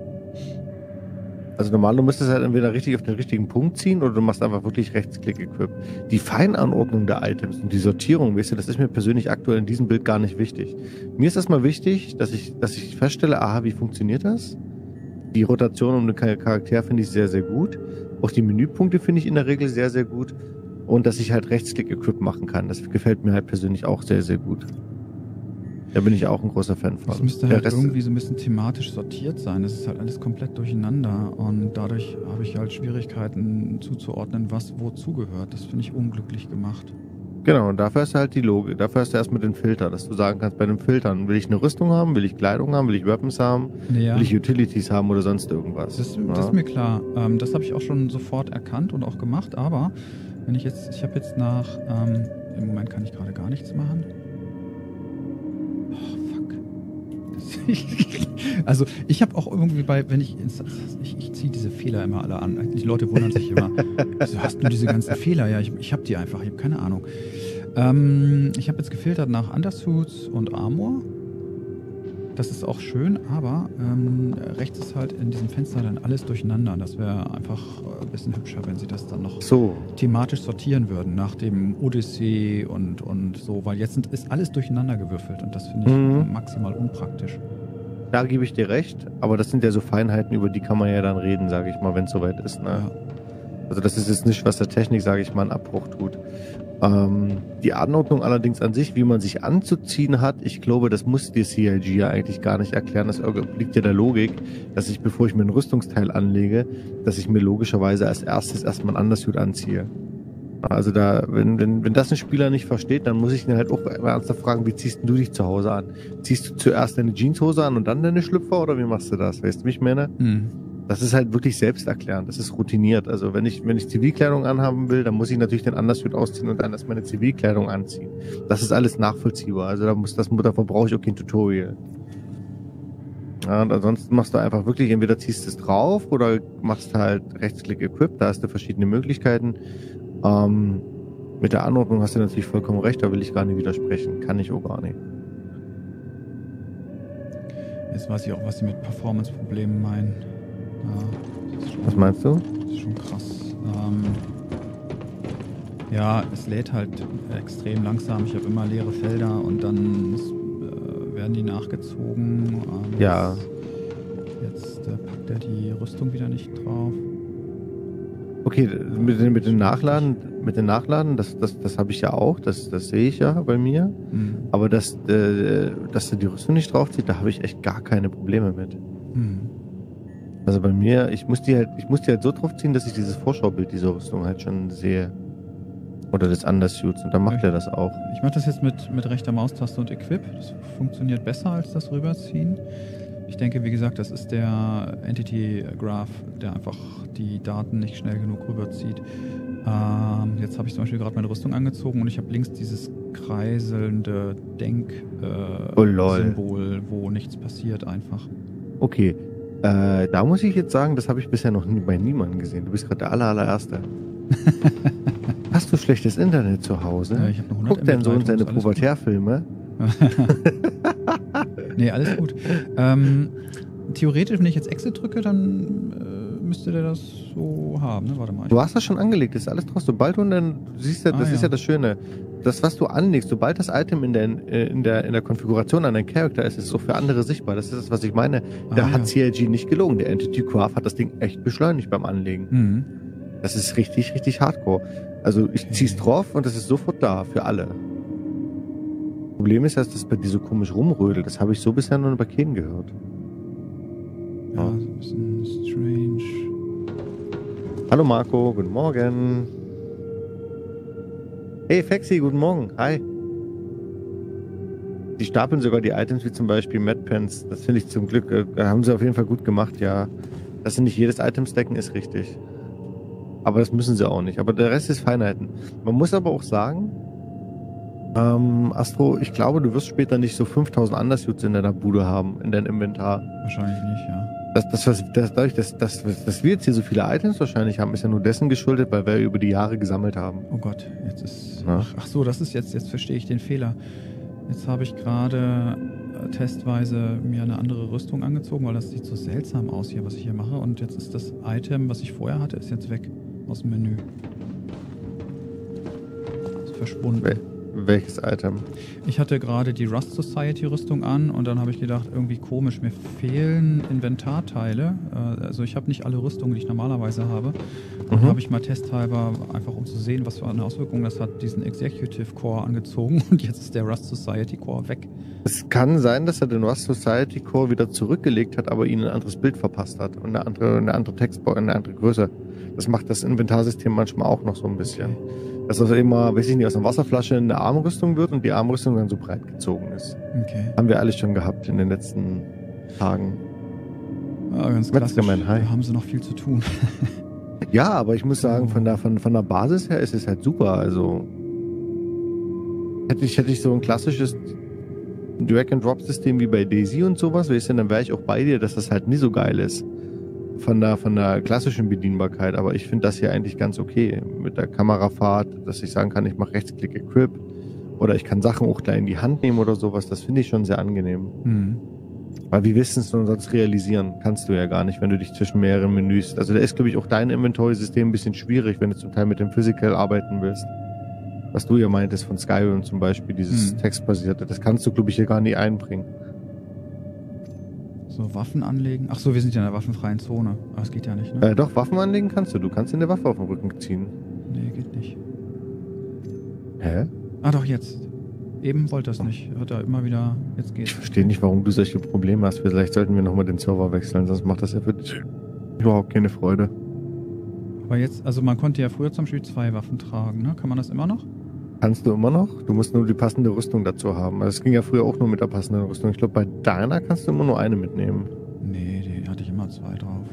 Also normal, du müsstest halt entweder richtig auf den richtigen Punkt ziehen oder du machst einfach wirklich Rechtsklick Equip. Die Feinanordnung der Items und die Sortierung, weißt du, das ist mir persönlich aktuell in diesem Bild gar nicht wichtig. Mir ist erstmal wichtig, dass ich, dass ich feststelle, aha, wie funktioniert das? Die Rotation um den Charakter finde ich sehr, sehr gut. Auch die Menüpunkte finde ich in der Regel sehr, sehr gut. Und dass ich halt Rechtsklick Equip machen kann. Das gefällt mir halt persönlich auch sehr, sehr gut. Da bin ich auch ein großer Fan von. Das müsste halt irgendwie so ein bisschen thematisch sortiert sein. Das ist halt alles komplett durcheinander und dadurch habe ich halt Schwierigkeiten zuzuordnen, was wozu gehört. Das finde ich unglücklich gemacht. Genau, und dafür hast du halt die Logik. Dafür hast du erst mit den Filter, dass du sagen kannst, bei den Filtern, will ich eine Rüstung haben, will ich Kleidung haben, will ich Weapons haben, ja. will ich Utilities haben oder sonst irgendwas. Das, ja. das ist mir klar. Ähm, das habe ich auch schon sofort erkannt und auch gemacht, aber wenn ich jetzt, ich habe jetzt nach, ähm, im Moment kann ich gerade gar nichts machen. also ich habe auch irgendwie bei, wenn ich, ich, ich ziehe diese Fehler immer alle an. Die Leute wundern sich immer, wieso hast du diese ganzen Fehler? Ja, ich, ich habe die einfach, ich habe keine Ahnung. Ähm, ich habe jetzt gefiltert nach Undersuits und Armor. Das ist auch schön, aber ähm, rechts ist halt in diesem Fenster dann alles durcheinander. Das wäre einfach ein bisschen hübscher, wenn sie das dann noch so. thematisch sortieren würden, nach dem Odyssey und, und so, weil jetzt sind, ist alles durcheinander gewürfelt und das finde ich mhm. maximal unpraktisch. Da gebe ich dir recht, aber das sind ja so Feinheiten, über die kann man ja dann reden, sage ich mal, wenn es soweit ist. Ne? Ja. Also das ist jetzt nicht, was der Technik, sage ich mal, einen Abbruch tut. Ähm, die Anordnung allerdings an sich, wie man sich anzuziehen hat, ich glaube, das muss die CLG ja eigentlich gar nicht erklären. Das liegt ja der Logik, dass ich, bevor ich mir ein Rüstungsteil anlege, dass ich mir logischerweise als erstes erstmal ein Undersuit anziehe. Also da, wenn, wenn, wenn das ein Spieler nicht versteht, dann muss ich ihn halt auch ernsthaft fragen, wie ziehst du dich zu Hause an? Ziehst du zuerst deine Jeanshose an und dann deine Schlüpfer oder wie machst du das? Weißt du, wie ich meine? Mhm das ist halt wirklich selbsterklärend, das ist routiniert. Also wenn ich, wenn ich Zivilkleidung anhaben will, dann muss ich natürlich den Undersuit ausziehen und dann erst meine Zivilkleidung anziehen. Das ist alles nachvollziehbar. Also da muss das, davon brauche ich auch kein Tutorial. Ja, und ansonsten machst du einfach wirklich, entweder ziehst es drauf oder machst halt Rechtsklick Equip, da hast du verschiedene Möglichkeiten. Ähm, mit der Anordnung hast du natürlich vollkommen recht, da will ich gar nicht widersprechen. Kann ich auch gar nicht. Jetzt weiß ich auch, was sie mit Performance-Problemen meinen. Ja, Was meinst du? Das ist schon krass. Ähm, ja, es lädt halt extrem langsam. Ich habe immer leere Felder und dann äh, werden die nachgezogen. Ähm, ja. Jetzt äh, packt er die Rüstung wieder nicht drauf. Okay, mit, den, mit dem Nachladen, mit dem Nachladen, das, das, das habe ich ja auch, das, das sehe ich ja bei mir. Mhm. Aber dass, äh, dass er die Rüstung nicht draufzieht, da habe ich echt gar keine Probleme mit. Mhm. Also bei mir, ich muss die halt, ich muss die halt so drauf ziehen, dass ich dieses Vorschaubild dieser Rüstung halt schon sehe. Oder des Undersuits und dann macht er das auch. Ich mache das jetzt mit, mit rechter Maustaste und Equip. Das funktioniert besser als das rüberziehen. Ich denke, wie gesagt, das ist der Entity Graph, der einfach die Daten nicht schnell genug rüberzieht. Ähm, jetzt habe ich zum Beispiel gerade meine Rüstung angezogen und ich habe links dieses kreiselnde Denk-Symbol, äh, oh, wo nichts passiert einfach. Okay, äh, da muss ich jetzt sagen, das habe ich bisher noch nie bei niemandem gesehen. Du bist gerade der aller, allererste. Hast du schlechtes Internet zu Hause? Ja, ich noch 100 Guckt dein Sohn seine Pubertärfilme? nee, alles gut. Ähm, theoretisch, wenn ich jetzt Exit drücke, dann äh, müsste der das so haben. Ne? Warte mal. Du hast das schon angelegt, das ist alles drauf. Sobald du dann, siehst ja, das ah, ist ja. ja das Schöne das, was du anlegst, sobald das Item in der, äh, in der, in der Konfiguration an deinem Charakter ist, ist es auch für andere sichtbar. Das ist das, was ich meine. Da ah, hat ja. CLG nicht gelogen. Der Entity Craft hat das Ding echt beschleunigt beim Anlegen. Mhm. Das ist richtig, richtig hardcore. Also ich okay. zieh's drauf und das ist sofort da für alle. Problem ist, dass das bei dir so komisch rumrödelt. Das habe ich so bisher nur bei Ken gehört. Ja, so ein bisschen strange. Hallo Marco, guten Morgen. Hey Fexi, guten Morgen. Hi. Die stapeln sogar die Items, wie zum Beispiel Madpens. Das finde ich zum Glück, äh, haben sie auf jeden Fall gut gemacht, ja. Dass sie nicht jedes Item stacken, ist richtig. Aber das müssen sie auch nicht. Aber der Rest ist Feinheiten. Man muss aber auch sagen, ähm, Astro, ich glaube, du wirst später nicht so 5000 Undersuits in deiner Bude haben, in deinem Inventar. Wahrscheinlich nicht, ja. Das, das, was, das, dadurch, dass, dass, dass wir jetzt hier so viele Items wahrscheinlich haben, ist ja nur dessen geschuldet, weil wir über die Jahre gesammelt haben. Oh Gott, jetzt ist. Ach, ach so, das ist jetzt, jetzt verstehe ich den Fehler. Jetzt habe ich gerade äh, testweise mir eine andere Rüstung angezogen, weil das sieht so seltsam aus hier, was ich hier mache. Und jetzt ist das Item, was ich vorher hatte, ist jetzt weg aus dem Menü. Ist verschwunden. Wel welches Item? Ich hatte gerade die Rust Society Rüstung an und dann habe ich gedacht, irgendwie komisch, mir fehlen Inventarteile. Äh, also ich habe nicht alle Rüstungen, die ich normalerweise habe. Dann mhm. habe ich mal testhalber, einfach um zu sehen, was für eine Auswirkung das hat, diesen Executive Core angezogen und jetzt ist der Rust Society Core weg. Es kann sein, dass er den Rust Society Core wieder zurückgelegt hat, aber ihnen ein anderes Bild verpasst hat und eine andere, eine andere Textbox, eine andere Größe. Das macht das Inventarsystem manchmal auch noch so ein bisschen. Dass das immer, weiß ich nicht, aus einer Wasserflasche eine Armrüstung wird und die Armrüstung dann so breit gezogen ist. Okay. Haben wir alles schon gehabt in den letzten Tagen. Ja, ganz klassisch. Da haben sie noch viel zu tun. ja, aber ich muss sagen, von der, von, von der Basis her ist es halt super. Also hätte ich, hätte ich so ein klassisches Drag-and-Drop-System wie bei Daisy und sowas, weißt du, dann wäre ich auch bei dir, dass das halt nie so geil ist von der, von der klassischen Bedienbarkeit, aber ich finde das hier eigentlich ganz okay. Mit der Kamerafahrt, dass ich sagen kann, ich mache Rechtsklick Equip oder ich kann Sachen auch gleich in die Hand nehmen oder sowas, das finde ich schon sehr angenehm. Mhm. Weil wie willst du es sonst realisieren? Kannst du ja gar nicht, wenn du dich zwischen mehreren Menüs. Also da ist, glaube ich, auch dein Inventory-System ein bisschen schwierig, wenn du zum Teil mit dem Physical arbeiten willst. Was du ja meintest von Skyrim zum Beispiel, dieses mhm. Textbasierte, das kannst du, glaube ich, hier gar nicht einbringen. So, Waffen anlegen. Ach so, wir sind ja in der waffenfreien Zone. Aber das geht ja nicht, ne? Äh, doch, Waffen anlegen kannst du. Du kannst in der Waffe auf den Rücken ziehen. Nee, geht nicht. Hä? Ah, doch, jetzt. Eben wollte das nicht. Hat er immer wieder. Jetzt geht's. Ich verstehe nicht, warum du solche Probleme hast. Vielleicht sollten wir nochmal den Server wechseln, sonst macht das ja für dich überhaupt keine Freude. Aber jetzt, also man konnte ja früher zum Beispiel zwei Waffen tragen, ne? Kann man das immer noch? Kannst du immer noch. Du musst nur die passende Rüstung dazu haben. Also es ging ja früher auch nur mit der passenden Rüstung. Ich glaube, bei deiner kannst du immer nur eine mitnehmen. Nee, die hatte ich immer zwei drauf.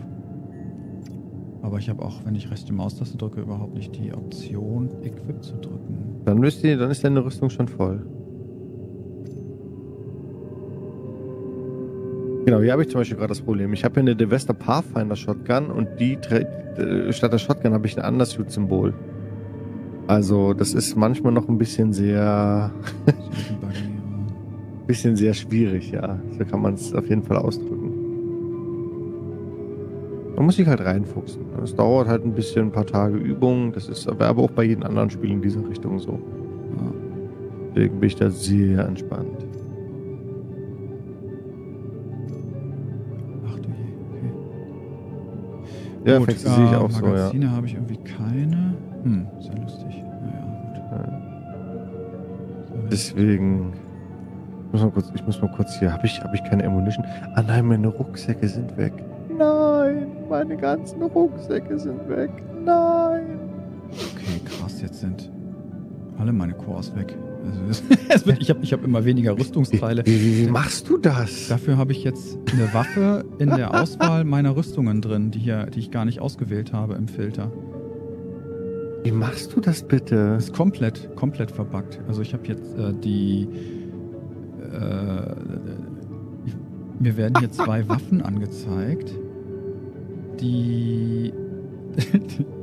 Aber ich habe auch, wenn ich rechte Maustaste drücke, überhaupt nicht die Option, Equip zu drücken. Dann, müsst ihr, dann ist deine Rüstung schon voll. Genau, hier habe ich zum Beispiel gerade das Problem. Ich habe hier eine Devester Pathfinder Shotgun und die äh, statt der Shotgun habe ich ein Undersuit-Symbol. Also das ist manchmal noch ein bisschen sehr, bisschen sehr schwierig, ja. So kann man es auf jeden Fall ausdrücken. Man muss sich halt reinfuchsen. Es dauert halt ein bisschen, ein paar Tage Übung. Das ist aber auch bei jedem anderen Spiel in dieser Richtung so. Ja. Deswegen bin ich da sehr entspannt. Ach du je, okay. Ja, Gut, sehe ich auch Magazine so, ja. Magazine habe ich irgendwie keine. Hm, Deswegen. Ich muss mal kurz, ich muss mal kurz hier. Habe ich, hab ich keine Ammunition? Ah nein, meine Rucksäcke sind weg. Nein, meine ganzen Rucksäcke sind weg. Nein. Okay, krass, jetzt sind alle meine Cores weg. Also es wird, ich habe ich hab immer weniger Rüstungsteile. Wie, wie, machst du das? Dafür habe ich jetzt eine Waffe in der Auswahl meiner Rüstungen drin, die, hier, die ich gar nicht ausgewählt habe im Filter. Wie machst du das bitte? Das ist komplett, komplett verbuggt. Also ich habe jetzt äh, die. Äh, mir werden hier zwei Waffen angezeigt, die.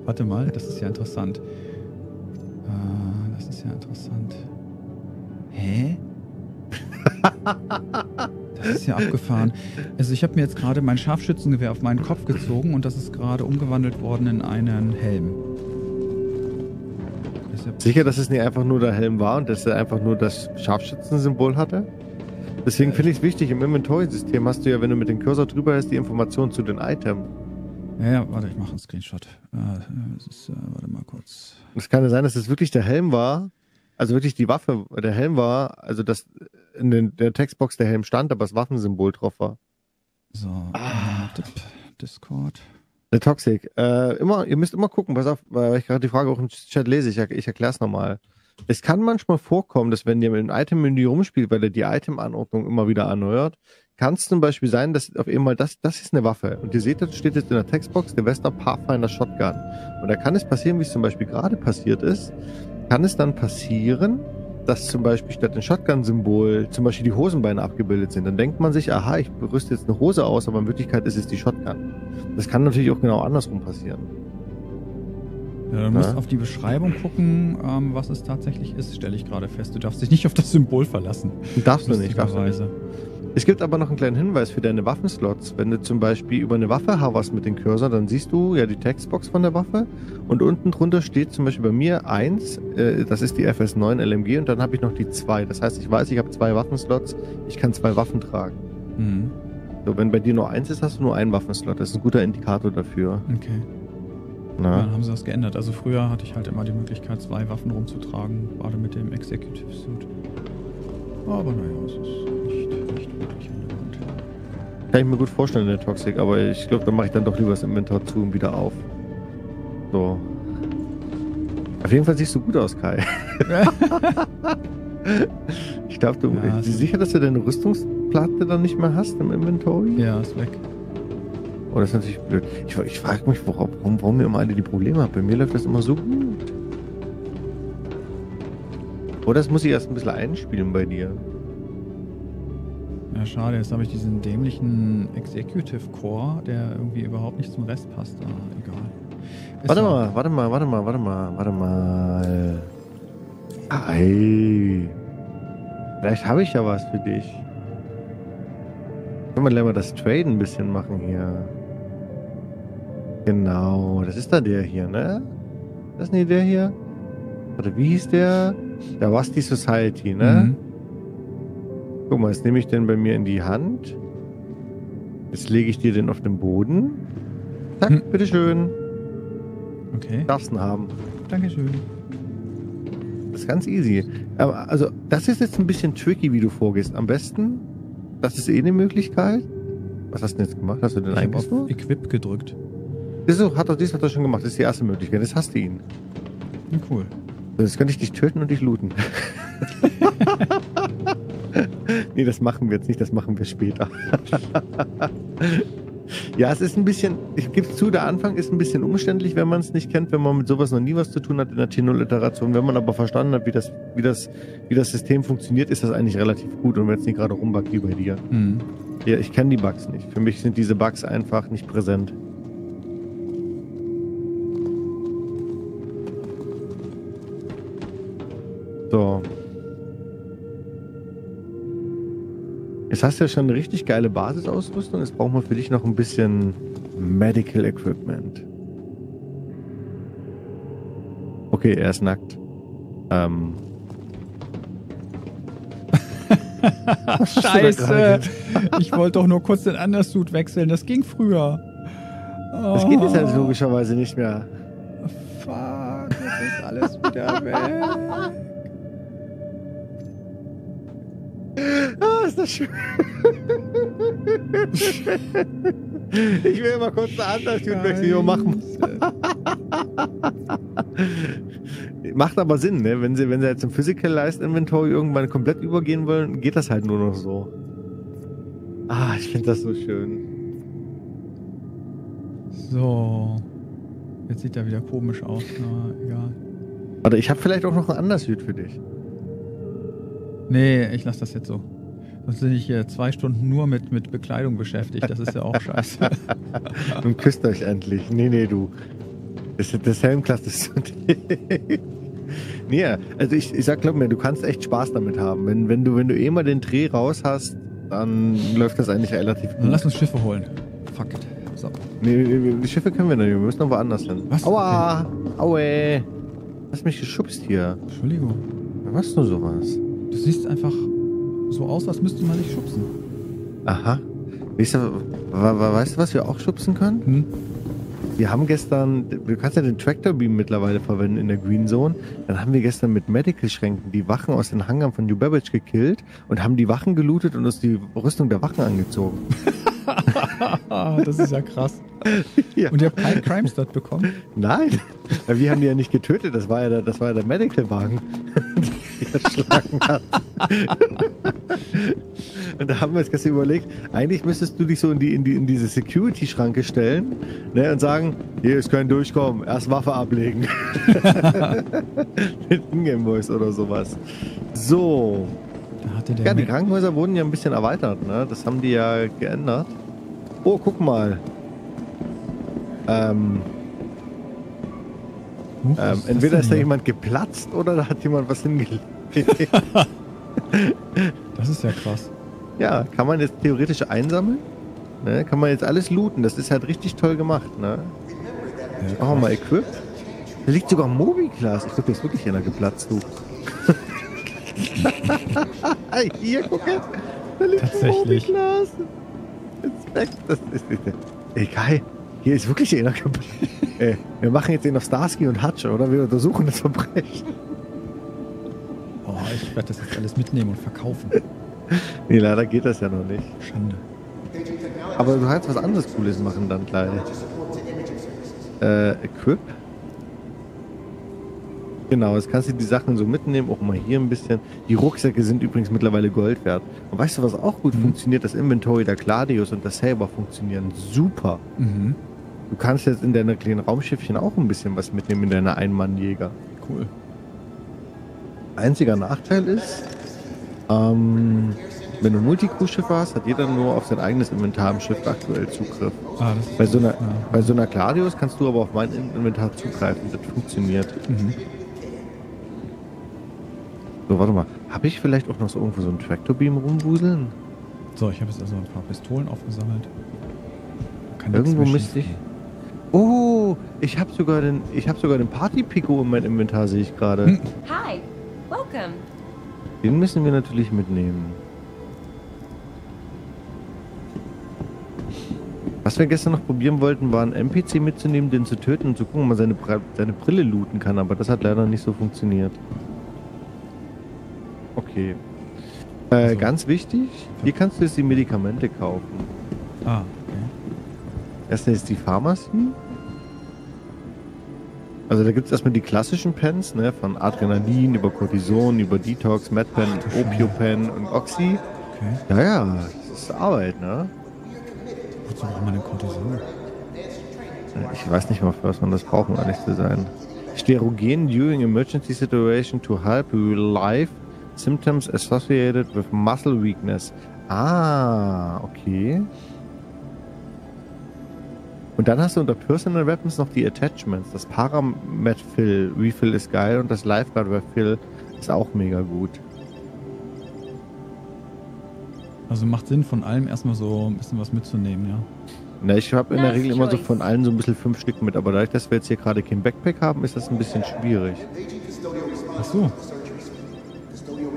Warte mal, das ist ja interessant. Äh, das ist ja interessant. Hä? Das ist ja abgefahren. Also ich habe mir jetzt gerade mein Scharfschützengewehr auf meinen Kopf gezogen und das ist gerade umgewandelt worden in einen Helm. Sicher, dass es nicht einfach nur der Helm war und dass er einfach nur das Scharfschützensymbol hatte? Deswegen finde ich es wichtig, im Inventory-System hast du ja, wenn du mit dem Cursor drüber hast, die Informationen zu den Items. Ja, ja, warte, ich mache einen Screenshot. Äh, ist, äh, warte mal kurz. Es kann ja sein, dass es wirklich der Helm war, also wirklich die Waffe, der Helm war, also dass in den, der Textbox der Helm stand, aber das Waffensymbol drauf war. So, ah. Discord. Der Toxic. Äh, immer, ihr müsst immer gucken, pass auf, weil ich gerade die Frage auch im Chat lese, ich, ich erkläre es nochmal. Es kann manchmal vorkommen, dass wenn ihr mit dem Item-Menü rumspielt, weil er die Item-Anordnung immer wieder erneuert, kann es zum Beispiel sein, dass auf einmal das, das ist eine Waffe. Und ihr seht, das steht jetzt in der Textbox, der Western Pathfinder Shotgun. Und da kann es passieren, wie es zum Beispiel gerade passiert ist, kann es dann passieren, dass zum Beispiel statt dem Shotgun-Symbol zum Beispiel die Hosenbeine abgebildet sind. Dann denkt man sich, aha, ich rüste jetzt eine Hose aus, aber in Wirklichkeit ist es die Shotgun. Das kann natürlich auch genau andersrum passieren. Ja, du musst auf die Beschreibung gucken, ähm, was es tatsächlich ist, stelle ich gerade fest. Du darfst dich nicht auf das Symbol verlassen. Darfst du nicht, darfst du nicht. Es gibt aber noch einen kleinen Hinweis für deine Waffenslots. Wenn du zum Beispiel über eine Waffe hoverst mit dem Cursor, dann siehst du ja die Textbox von der Waffe und unten drunter steht zum Beispiel bei mir 1, äh, das ist die FS9 LMG und dann habe ich noch die 2. Das heißt, ich weiß, ich habe zwei Waffenslots, ich kann zwei Waffen tragen. Mhm. So, wenn bei dir nur eins ist, hast du nur einen Waffenslot. Das ist ein guter Indikator dafür. Okay. Na? Dann haben sie das geändert. Also früher hatte ich halt immer die Möglichkeit, zwei Waffen rumzutragen, gerade mit dem Executive Suit. Aber naja, es ist kann ich mir gut vorstellen, der Toxic, aber ich glaube, dann mache ich dann doch lieber das Inventar zu und wieder auf. So. Auf jeden Fall siehst du gut aus, Kai. ich glaube, du ja, bist sicher, dass du deine Rüstungsplatte dann nicht mehr hast im Inventory? Ja, ist weg. Oh, das ist natürlich blöd. Ich, ich frage mich, warum, warum ihr immer alle die Probleme habt. Bei mir läuft das immer so gut. Oder das muss ich erst ein bisschen einspielen bei dir. Ja, schade, jetzt habe ich diesen dämlichen Executive Core, der irgendwie überhaupt nicht zum Rest passt. Ah, egal. Ist warte mal, warte mal, warte mal, warte mal, warte mal. Ei. Vielleicht habe ich ja was für dich. Können wir gleich mal das Trade ein bisschen machen hier. Genau, das ist da der hier, ne? Das ist nicht der hier? Warte, wie hieß der? Der Wasti Society, ne? Mhm. Guck mal, jetzt nehme ich den bei mir in die Hand. Jetzt lege ich dir den auf den Boden. Zack, hm. bitteschön. Okay. Darfst ihn haben. Dankeschön. Das ist ganz easy. Aber also, das ist jetzt ein bisschen tricky, wie du vorgehst. Am besten, das ist eh eine Möglichkeit. Was hast du denn jetzt gemacht? Hast du den ich auf Equip gedrückt. Das hat er, das hat er schon gemacht. Das ist die erste Möglichkeit. Jetzt hast du ihn. Ja, cool. Jetzt könnte ich dich töten und dich looten. nee, das machen wir jetzt nicht, das machen wir später. ja, es ist ein bisschen, ich gebe zu, der Anfang ist ein bisschen umständlich, wenn man es nicht kennt, wenn man mit sowas noch nie was zu tun hat in der T0-Iteration. Wenn man aber verstanden hat, wie das, wie, das, wie das System funktioniert, ist das eigentlich relativ gut und wenn es nicht gerade rumbackt wie bei dir. Mhm. Ja, ich kenne die Bugs nicht. Für mich sind diese Bugs einfach nicht präsent. So. Jetzt hast du ja schon eine richtig geile Basisausrüstung. Jetzt brauchen wir für dich noch ein bisschen Medical Equipment. Okay, er ist nackt. Ähm. Scheiße. ich wollte doch nur kurz den Undersuit wechseln. Das ging früher. Oh. Das geht jetzt halt logischerweise nicht mehr. Fuck, jetzt ist alles wieder weg. Ah, ist das schön. ich will mal kurz eine andere Tune machen. Macht aber Sinn, ne? Wenn sie, wenn sie jetzt im Physical License Inventory irgendwann komplett übergehen wollen, geht das halt nur noch so. Ah, ich finde das so schön. So. Jetzt sieht er wieder komisch aus, aber egal. Warte, ich habe vielleicht auch noch ein anderes Hüt für dich. Nee, ich lasse das jetzt so. Sonst bin ich hier zwei Stunden nur mit, mit Bekleidung beschäftigt. Das ist ja auch scheiße. Und küsst euch endlich. Nee, nee, du. Das, das Helmklasse ist so Nee, also ich, ich sag, glaub mir, du kannst echt Spaß damit haben. Wenn, wenn, du, wenn du eh mal den Dreh raus hast, dann läuft das eigentlich relativ gut. Dann lass uns Schiffe holen. Fuck it. So. Nee, die Schiffe können wir noch nicht. Wir müssen noch woanders hin. Was? Aua! Aue! Hast mich geschubst hier. Entschuldigung. Was nur sowas? Du siehst einfach so aus, als müsste man dich schubsen. Aha. Weißt du, weißt du, was wir auch schubsen können? Hm? Wir haben gestern, du kannst ja den Tractor Beam mittlerweile verwenden in der Green Zone. Dann haben wir gestern mit Medical-Schränken die Wachen aus den Hangern von New Babbage gekillt und haben die Wachen gelootet und uns die Rüstung der Wachen angezogen. das ist ja krass. Ja. Und ihr habt keinen Crimes dort bekommen? Nein. Wir haben die ja nicht getötet, das war ja der, das war ja der Medical-Wagen. Erschlagen hat. und da haben wir jetzt gestern überlegt, eigentlich müsstest du dich so in, die, in, die, in diese Security-Schranke stellen ne, und sagen, hier ist kein Durchkommen, erst Waffe ablegen. Mit Game Voice oder sowas. So. ja, die Krankenhäuser wurden ja ein bisschen erweitert, ne? Das haben die ja geändert. Oh, guck mal. Ähm, Huch, ähm, entweder ist da jemand geplatzt oder da hat jemand was hingelegt. das ist ja krass. Ja, kann man jetzt theoretisch einsammeln? Ne? Kann man jetzt alles looten. Das ist halt richtig toll gemacht. Ne? Ja, Machen wir mal Equip. Da liegt sogar Mobi-Glas. Ich glaube, da ist wirklich einer geplatzt, du. Hier, guck jetzt. Da liegt Mobi-Glas. Das ist, egal. Hier ist wirklich einer äh, wir machen jetzt den auf Starsky und Hutch, oder? Wir untersuchen das Verbrechen. Oh, ich werde das jetzt alles mitnehmen und verkaufen. nee, leider geht das ja noch nicht. Schande. Aber du kannst was anderes Cooles machen dann gleich. Äh, Equip. Genau, jetzt kannst du die Sachen so mitnehmen, auch mal hier ein bisschen. Die Rucksäcke sind übrigens mittlerweile Gold wert. Und weißt du, was auch gut mhm. funktioniert? Das Inventory der Gladius und der Saber funktionieren super. Mhm. Du kannst jetzt in deiner kleinen Raumschiffchen auch ein bisschen was mitnehmen in deiner Einmannjäger. Cool. Einziger Nachteil ist, ähm, wenn du Multicrew-Schiffe hast, hat jeder nur auf sein eigenes Inventar im Schiff aktuell Zugriff. Ah, bei, so einer, ja. bei so einer Gladius kannst du aber auf mein Inventar zugreifen. Das funktioniert. Mhm. So, warte mal. Habe ich vielleicht auch noch so irgendwo so einen Tractor-Beam rumwuseln? So, ich habe jetzt also ein paar Pistolen aufgesammelt. Irgendwo müsste ich... Oh, ich habe sogar den, ich habe sogar den Party Pico in meinem Inventar, sehe ich gerade. Hm. Hi, welcome. Den müssen wir natürlich mitnehmen. Was wir gestern noch probieren wollten, war einen NPC mitzunehmen, den zu töten und zu gucken, ob man seine, seine Brille looten kann, aber das hat leider nicht so funktioniert. Okay. Äh, also, ganz wichtig, hier kannst du jetzt die Medikamente kaufen. Ah, okay. Erstens ist die Pharmacy. Also da gibt es erstmal die klassischen Pens, ne, von Adrenalin über Cortison, über Detox, MedPen, Opiopen und Oxy. Okay. Ja, ja, das ist Arbeit, ne? Wozu braucht man denn Cortison? Ich weiß nicht mal, für was man das braucht, um ehrlich zu sein. Sterogen during emergency situation to help relieve symptoms associated with muscle weakness. Ah, okay. Und dann hast du unter Personal Weapons noch die Attachments. Das Paramet Fill Refill ist geil und das Lifeguard Refill ist auch mega gut. Also macht Sinn, von allem erstmal so ein bisschen was mitzunehmen, ja. Na, ich habe in der Regel immer so von allen so ein bisschen fünf Stück mit, aber dadurch, dass wir jetzt hier gerade kein Backpack haben, ist das ein bisschen schwierig. Ach so.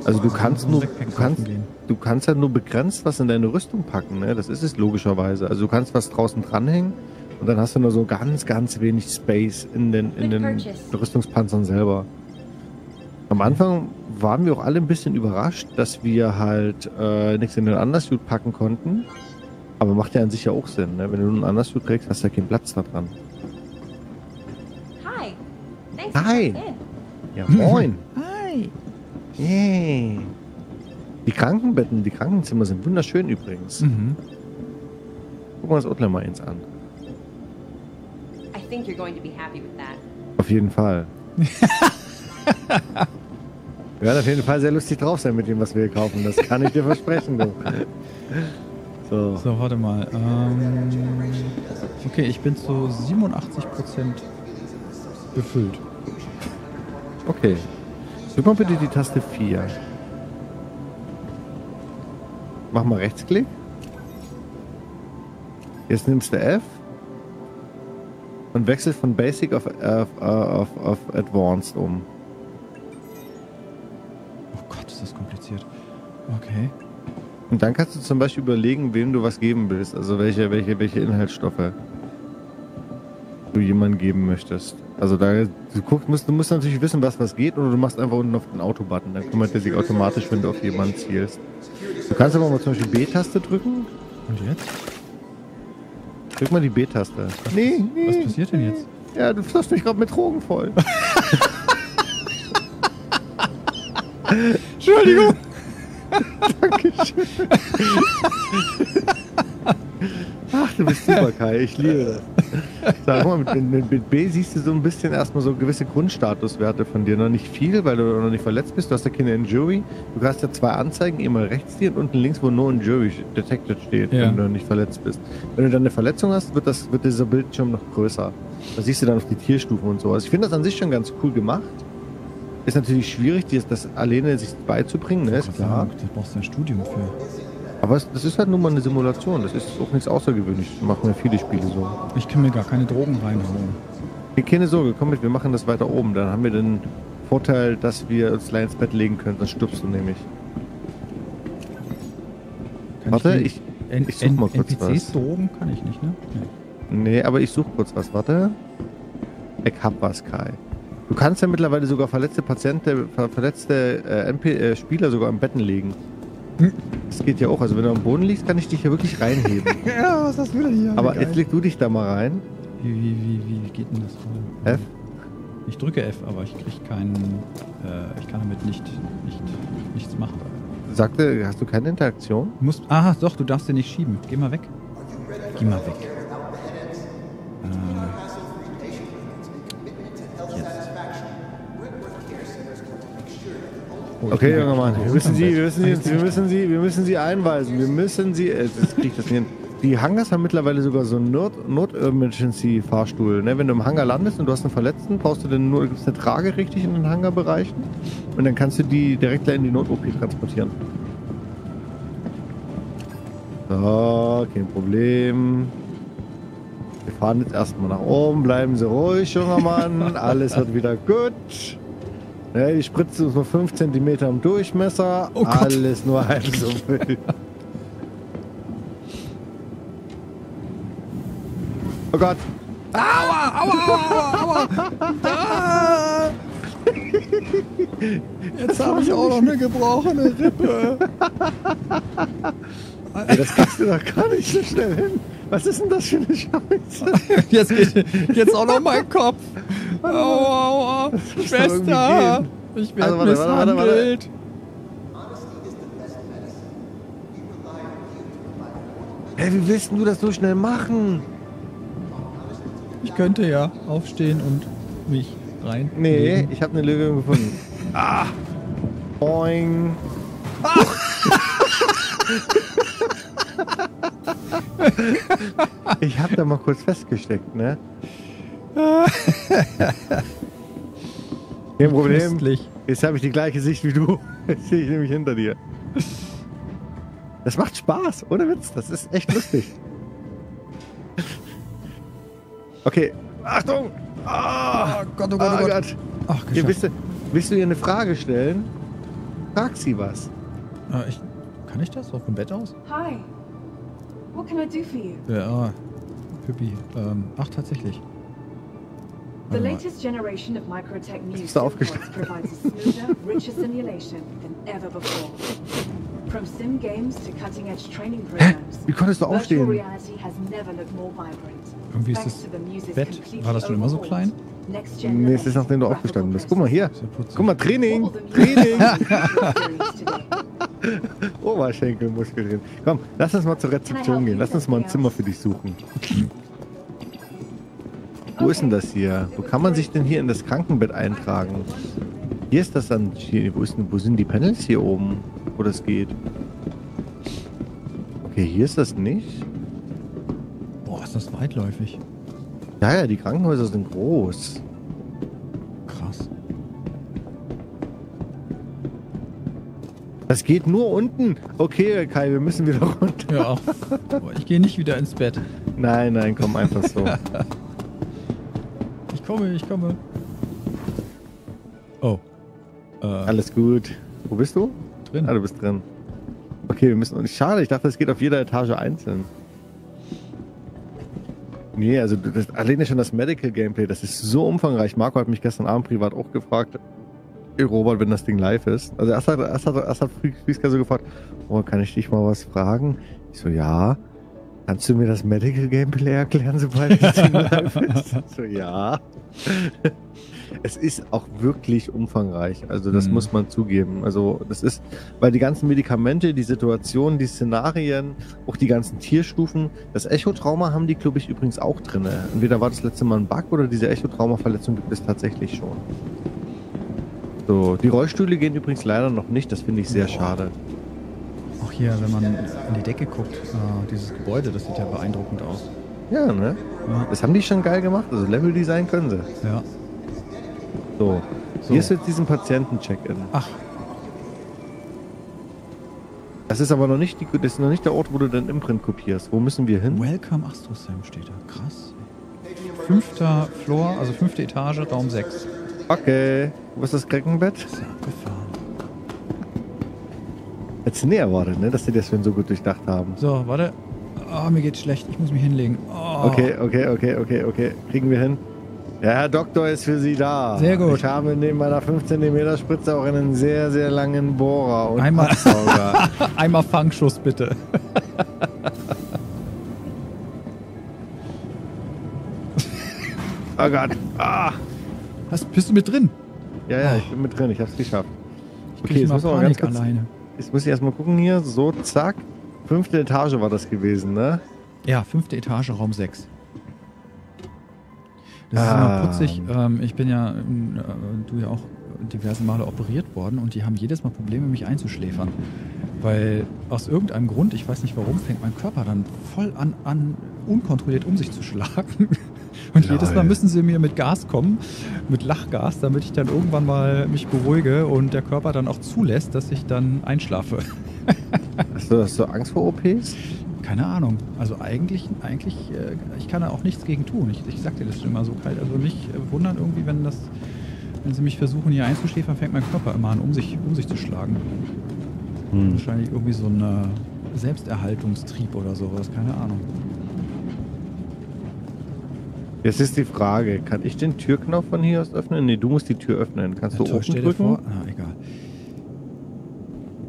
Also du kannst nur, du kannst, du kannst ja nur begrenzt was in deine Rüstung packen, ne? Das ist es logischerweise. Also du kannst was draußen dranhängen, und dann hast du nur so ganz, ganz wenig Space in den, in den Rüstungspanzern selber. Am Anfang waren wir auch alle ein bisschen überrascht, dass wir halt äh, nichts in den Undersuit packen konnten. Aber macht ja an sich ja auch Sinn, ne? Wenn du einen Undersuit trägst, hast du ja keinen Platz da dran. Hi. Thanks Hi. Ja, moin. Hi. Yay. Die Krankenbetten, die Krankenzimmer sind wunderschön übrigens. Mhm. Gucken wir uns Outlaw mal eins an think you're going to be happy with that. Auf jeden Fall. Wir werden auf jeden Fall sehr lustig drauf sein mit dem, was wir hier kaufen. Das kann ich dir versprechen, du. So. so, warte mal. Ähm, okay, ich bin zu 87% befüllt. Okay. Drück mal bitte die Taste 4. Mach mal Rechtsklick. Jetzt nimmst du F und wechselt von Basic auf, auf, auf, auf Advanced um. Oh Gott, ist das kompliziert. Okay. Und dann kannst du zum Beispiel überlegen, wem du was geben willst. Also welche, welche, welche Inhaltsstoffe du jemandem geben möchtest. Also da du guckst, musst, du musst natürlich wissen, was was geht, oder du machst einfach unten auf den Autobutton. Dann kümmert er sich automatisch, wenn du auf jemanden zielst. Du kannst aber mal zum Beispiel B-Taste drücken. Und jetzt? Drück mal die B-Taste. Nee, nee. Was passiert denn jetzt? Ja, du fährst mich gerade mit Drogen voll. Entschuldigung. Dankeschön. Ach, du bist super, Kai. Ich liebe das. Sag mal, mit, mit, B siehst du so ein bisschen erstmal so gewisse Grundstatuswerte von dir. Noch nicht viel, weil du noch nicht verletzt bist. Du hast ja keine Injury. Du hast ja zwei Anzeigen, immer rechts dir und unten links, wo No Injury Detected steht, ja. wenn du nicht verletzt bist. Wenn du dann eine Verletzung hast, wird, das, wird dieser Bildschirm noch größer. Da siehst du dann auf die Tierstufen und so. Also ich finde das an sich schon ganz cool gemacht. Ist natürlich schwierig, das alleine sich beizubringen, ne? Ist klar. Da brauchst du ein Studium für. Aber es, das ist halt nun mal eine Simulation. Das ist auch nichts Außergewöhnliches. Das machen ja viele Spiele so. Ich kann mir gar keine Drogen reinhauen. Keine Sorge, komm mit, wir machen das weiter oben. Dann haben wir den Vorteil, dass wir uns gleich ins Bett legen können. Dann stirbst du nämlich. Kann Warte, ich, ich, ich such mal kurz NPCs was. Drogen kann ich nicht, ne? Nee, nee aber ich suche kurz was. Warte. Ich hab was, Kai. Du kannst ja mittlerweile sogar verletzte Patienten, verletzte äh, MP, äh, Spieler sogar im Betten legen. Das geht ja auch. Also wenn du am Boden liegst, kann ich dich ja wirklich reinheben. ja, was hast du denn hier? Aber jetzt leg du dich da mal rein. Wie, wie, wie, wie geht denn das? F? Ich drücke F, aber ich krieg keinen. Äh, ich kann damit nicht, nicht nichts machen. Sagte, hast du keine Interaktion? Du musst. Aha, doch, du darfst den nicht schieben. Geh mal weg. Geh mal weg. Okay, junger Mann, wir müssen Sie, wir müssen Sie, wir müssen Sie, wir müssen Sie einweisen. Wir müssen Sie, äh, das kriegt das nicht hin. Die Hangars haben mittlerweile sogar so einen Not-Emergency-Fahrstuhl. Ne? Wenn du im Hangar landest und du hast einen Verletzten, brauchst du dann nur gibt's eine Trage richtig in den Hangarbereichen und dann kannst du die direkt in die Not-OP transportieren. So, kein Problem. Wir fahren jetzt erstmal nach oben, bleiben Sie ruhig, junger Mann. Alles wird wieder gut. Ja, die Spritze ist nur 5 cm im Durchmesser. Oh Alles nur halb so wild. Oh Gott. Aua, aua, aua, aua. Ah. Jetzt habe ich auch noch eine gebrochene Rippe. Ey, das kriegst du doch gar nicht so schnell hin. Was ist denn das für eine Scheiße? Jetzt, geht, jetzt auch noch mein Kopf. Aua, aua. Schwester. Ich werde also, misshandelt. Warte, warte, Hey, wie willst du das so schnell machen? Ich könnte ja aufstehen und mich rein. Nee, legen. ich habe eine Lösung gefunden. ah! Boing! Ah. ich habe da mal kurz festgesteckt, ne? Kein Problem. Köstlich. Jetzt habe ich die gleiche Sicht wie du. Jetzt sehe ich nämlich hinter dir. Das macht Spaß, ohne Witz. Das ist echt lustig. Okay, Achtung! Oh, Gott, oh Gott, oh, oh Gott. Gott. Ach, Hier, willst, du, willst du ihr eine Frage stellen? Frag sie was. Ah, ich, kann ich das? Auch vom Bett aus? Hi. What can I do for you? Ja, Pippi. Ähm, ach, tatsächlich. The latest generation of Microtech music provides a smoother, richer simulation than ever before. From sim games to cutting-edge training programs, Wie konntest du aufstehen? Irgendwie ist das Bett, war das schon immer so klein? Nee, es ist nachdem du aufgestanden bist. Guck mal hier. Guck mal, Training. Training. Oberschenkelmuskel drin. Komm, lass uns mal zur Rezeption gehen. Lass uns mal ein Zimmer für dich suchen. Wo ist denn das hier? Wo kann man sich denn hier in das Krankenbett eintragen? Hier ist das dann. Hier, wo, ist denn, wo sind die Panels hier oben? Wo das geht? Okay, hier ist das nicht. Boah, ist das weitläufig. Ja, ja, die Krankenhäuser sind groß. Das geht nur unten. Okay, Kai, wir müssen wieder runter. Ja, ich gehe nicht wieder ins Bett. Nein, nein, komm einfach so. komme, ich komme. Oh. Äh. Alles gut. Wo bist du? Drin. Ah, du bist drin. Okay, wir müssen. Schade, ich dachte, es geht auf jeder Etage einzeln. Nee, also das, alleine schon das Medical Gameplay, das ist so umfangreich. Marco hat mich gestern Abend privat auch gefragt, Robert, wenn das Ding live ist. Also erst hat, erst hat, erst hat Frieska so gefragt, oh, kann ich dich mal was fragen? Ich so, ja. Kannst du mir das Medical Gameplay erklären, sobald es live ist? so, ja. es ist auch wirklich umfangreich. Also das mhm. muss man zugeben. Also das ist, weil die ganzen Medikamente, die Situationen, die Szenarien, auch die ganzen Tierstufen, das Echotrauma haben die, glaube ich, übrigens auch drin. Entweder war das letzte Mal ein Bug oder diese Echotrauma-Verletzung gibt es tatsächlich schon. So, die Rollstühle gehen übrigens leider noch nicht. Das finde ich sehr schade. Auch hier, wenn man in die Decke guckt, äh, dieses Gebäude, das sieht ja beeindruckend aus. Ja, ne? Ja. Das haben die schon geil gemacht. Also Level-Design können sie. Ja. So. so. Hier ist jetzt diesen Patienten-Check-In. Ach. Das ist aber noch nicht, die, das ist noch nicht der Ort, wo du dein Imprint kopierst. Wo müssen wir hin? Welcome Astrosam steht da. Krass. Fünfter Floor, also fünfte Etage, Raum 6. Okay. Wo ist das Krankenbett? Das ist. Hättest du näher erwartet, ne? Dass die das schon so gut durchdacht haben. So, warte. Oh, mir geht's schlecht. Ich muss mich hinlegen. Oh. Okay, okay, okay, okay, okay. Kriegen wir hin. Ja, Herr Doktor ist für Sie da. Sehr gut. Ich habe neben meiner 5 cm Spritze auch einen sehr, sehr langen Bohrer und Einmal, Einmal Fangschuss bitte. oh Gott. Ah. Hast, bist du mit drin? Ja, ja, oh. ich bin mit drin. Ich habe es geschafft. Ich okay, jetzt muss man ganz kurz, alleine. Jetzt muss ich erstmal gucken hier. So, zack. Fünfte Etage war das gewesen, ne? Ja, fünfte Etage, Raum 6. Das ah. ist immer putzig. Ähm, ich bin ja, äh, du ja auch diverse Male operiert worden und die haben jedes Mal Probleme, mich einzuschläfern. Weil aus irgendeinem Grund, ich weiß nicht warum, fängt mein Körper dann voll an, an unkontrolliert um sich zu schlagen. Und Lol. jedes Mal müssen sie mir mit Gas kommen, mit Lachgas, damit ich dann irgendwann mal mich beruhige und der Körper dann auch zulässt, dass ich dann einschlafe. Hast du, hast du Angst vor OPs? Keine Ahnung. Also eigentlich, eigentlich, äh, ich kann da auch nichts gegen tun. Ich, ich sag dir das schon immer so kalt. Also mich äh, wundern irgendwie, wenn das, wenn sie mich versuchen hier einzuschläfern, fängt mein Körper immer an, um sich, um sich zu schlagen. Hm. Wahrscheinlich irgendwie so ein äh, Selbsterhaltungstrieb oder sowas, keine Ahnung. Jetzt ist die Frage, kann ich den Türknopf von hier aus öffnen? Nee, du musst die Tür öffnen. Kannst ja, du oben drücken? Vor? Ah, egal.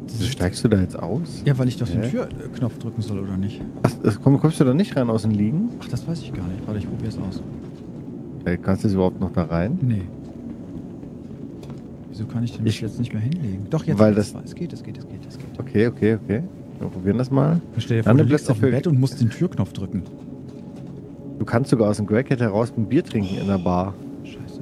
Wieso steigst du da jetzt aus? Ja, weil ich doch den Türknopf drücken soll, oder nicht? Ach, komm, kommst du da nicht rein aus dem Liegen? Ach, das weiß ich gar nicht. Warte, ich probier's aus. Hey, kannst du es überhaupt noch da rein? Nee. Wieso kann ich den ich, jetzt nicht mehr hinlegen? Doch, jetzt weil das, es geht, es geht, es geht, es geht. Okay, okay, okay. Wir probieren das mal. Dir vor, du liegst auf dem Bett und musst den Türknopf drücken. Du kannst sogar aus dem Crackhead heraus ein Bier trinken oh, in der Bar. Scheiße.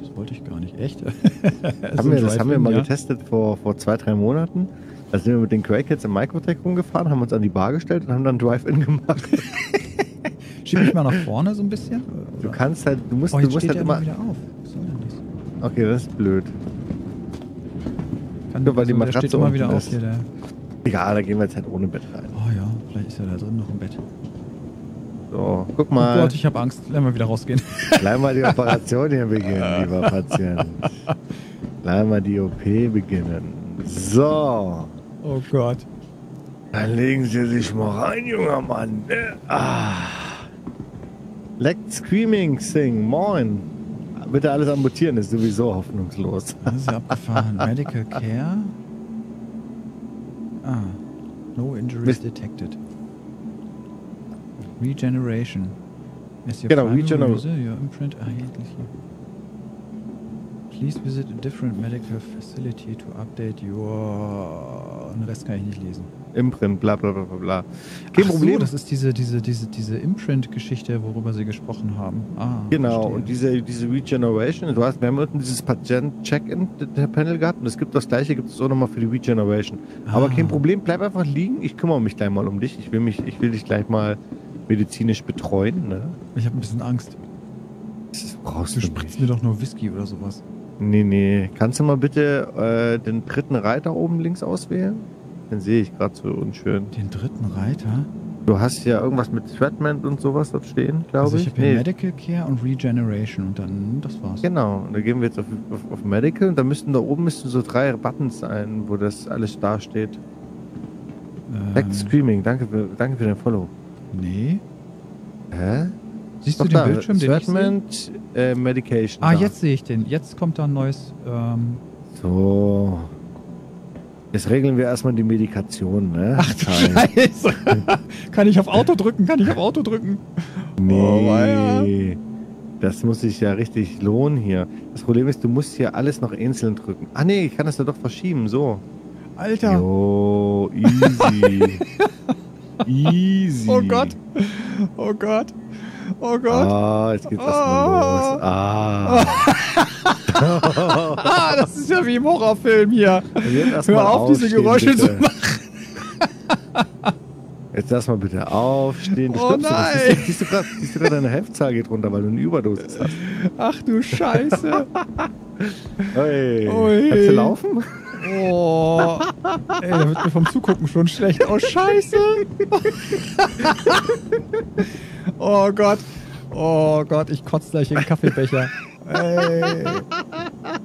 Das wollte ich gar nicht. Echt? haben wir, das haben wir mal ja? getestet vor, vor zwei, drei Monaten. Da sind wir mit den Crackheads im Microtech rumgefahren, haben uns an die Bar gestellt und haben dann Drive-In gemacht. Schieb mich mal nach vorne so ein bisschen. Du kannst halt, du musst, oh, du musst halt immer. Wieder auf. Was soll denn das? Okay, das ist blöd. Kann Nur weil also, die Matratze steht immer wieder auf hier. Egal, da gehen wir jetzt halt ohne Bett rein. Oh ja, vielleicht ist ja da drin noch ein Bett. So, guck mal. Oh Gott, ich habe Angst. Lass mal wieder rausgehen. Lass mal die Operation hier beginnen, lieber Patient. Lass mal die OP beginnen. So. Oh Gott. Dann legen Sie sich mal rein, junger Mann. Ah. Lect Screaming Sing, moin. Bitte alles amputieren, ist sowieso hoffnungslos. Das ist abgefahren. Medical Care. Ah. No injuries detected. Regeneration. Genau, Regeneration. Your imprint erhältlich. Please visit a different medical facility to update your. Den Rest kann ich nicht lesen. Imprint, bla bla bla bla. Kein Ach Problem. So, das ist diese, diese, diese, diese Imprint-Geschichte, worüber Sie gesprochen haben. Ah, genau, verstehe. und diese, diese Regeneration, du hast, wir haben unten dieses Patient-Check-In-Panel gehabt und es gibt das gleiche, gibt es auch nochmal für die Regeneration. Ah. Aber kein Problem, bleib einfach liegen, ich kümmere mich gleich mal um dich. Ich will, mich, ich will dich gleich mal medizinisch betreuen. Ne? Ich habe ein bisschen Angst. Das brauchst du, du spritzt mir doch nur Whisky oder sowas. Nee, nee. Kannst du mal bitte äh, den dritten Reiter oben links auswählen? Den sehe ich gerade so unschön. Den dritten Reiter? Du hast ja irgendwas mit Threatment und sowas dort stehen, glaube also ich. Ich habe nee. Medical Care und Regeneration und dann, das war's. Genau, und da gehen wir jetzt auf, auf, auf Medical und da müssten da oben müssten so drei Buttons sein, wo das alles dasteht. Ähm. Back Screaming, danke für, danke für den Follow. Nee. Hä? Siehst Doch du den da, Bildschirm, den Treatment, äh, Medication. Ah, da. jetzt sehe ich den. Jetzt kommt da ein neues. Ähm so. Jetzt regeln wir erstmal die Medikation, ne? Ach du Scheiße. Kann ich auf Auto drücken? Kann ich auf Auto drücken? Nee. Oh, Das muss sich ja richtig lohnen hier. Das Problem ist, du musst hier alles noch einzeln drücken. Ah nee, ich kann das ja doch verschieben, so. Alter. Jo, easy. easy. Oh Gott. Oh Gott. Oh Gott. Ah, jetzt geht's erstmal oh. los. Ah. ah, das ist ja wie im Horrorfilm hier. Hör auf, diese Geräusche bitte. zu machen. Jetzt lass mal bitte aufstehen. Du oh nein. Siehst, siehst, siehst du gerade deine Heftzahl geht runter, weil du eine Überdosis hast. Ach du Scheiße. Oi. Oi. Kannst du laufen? Oh. Ey, da wird mir vom Zugucken schon schlecht. Oh, Scheiße. oh Gott. Oh Gott, ich kotze gleich in den Kaffeebecher. Ey.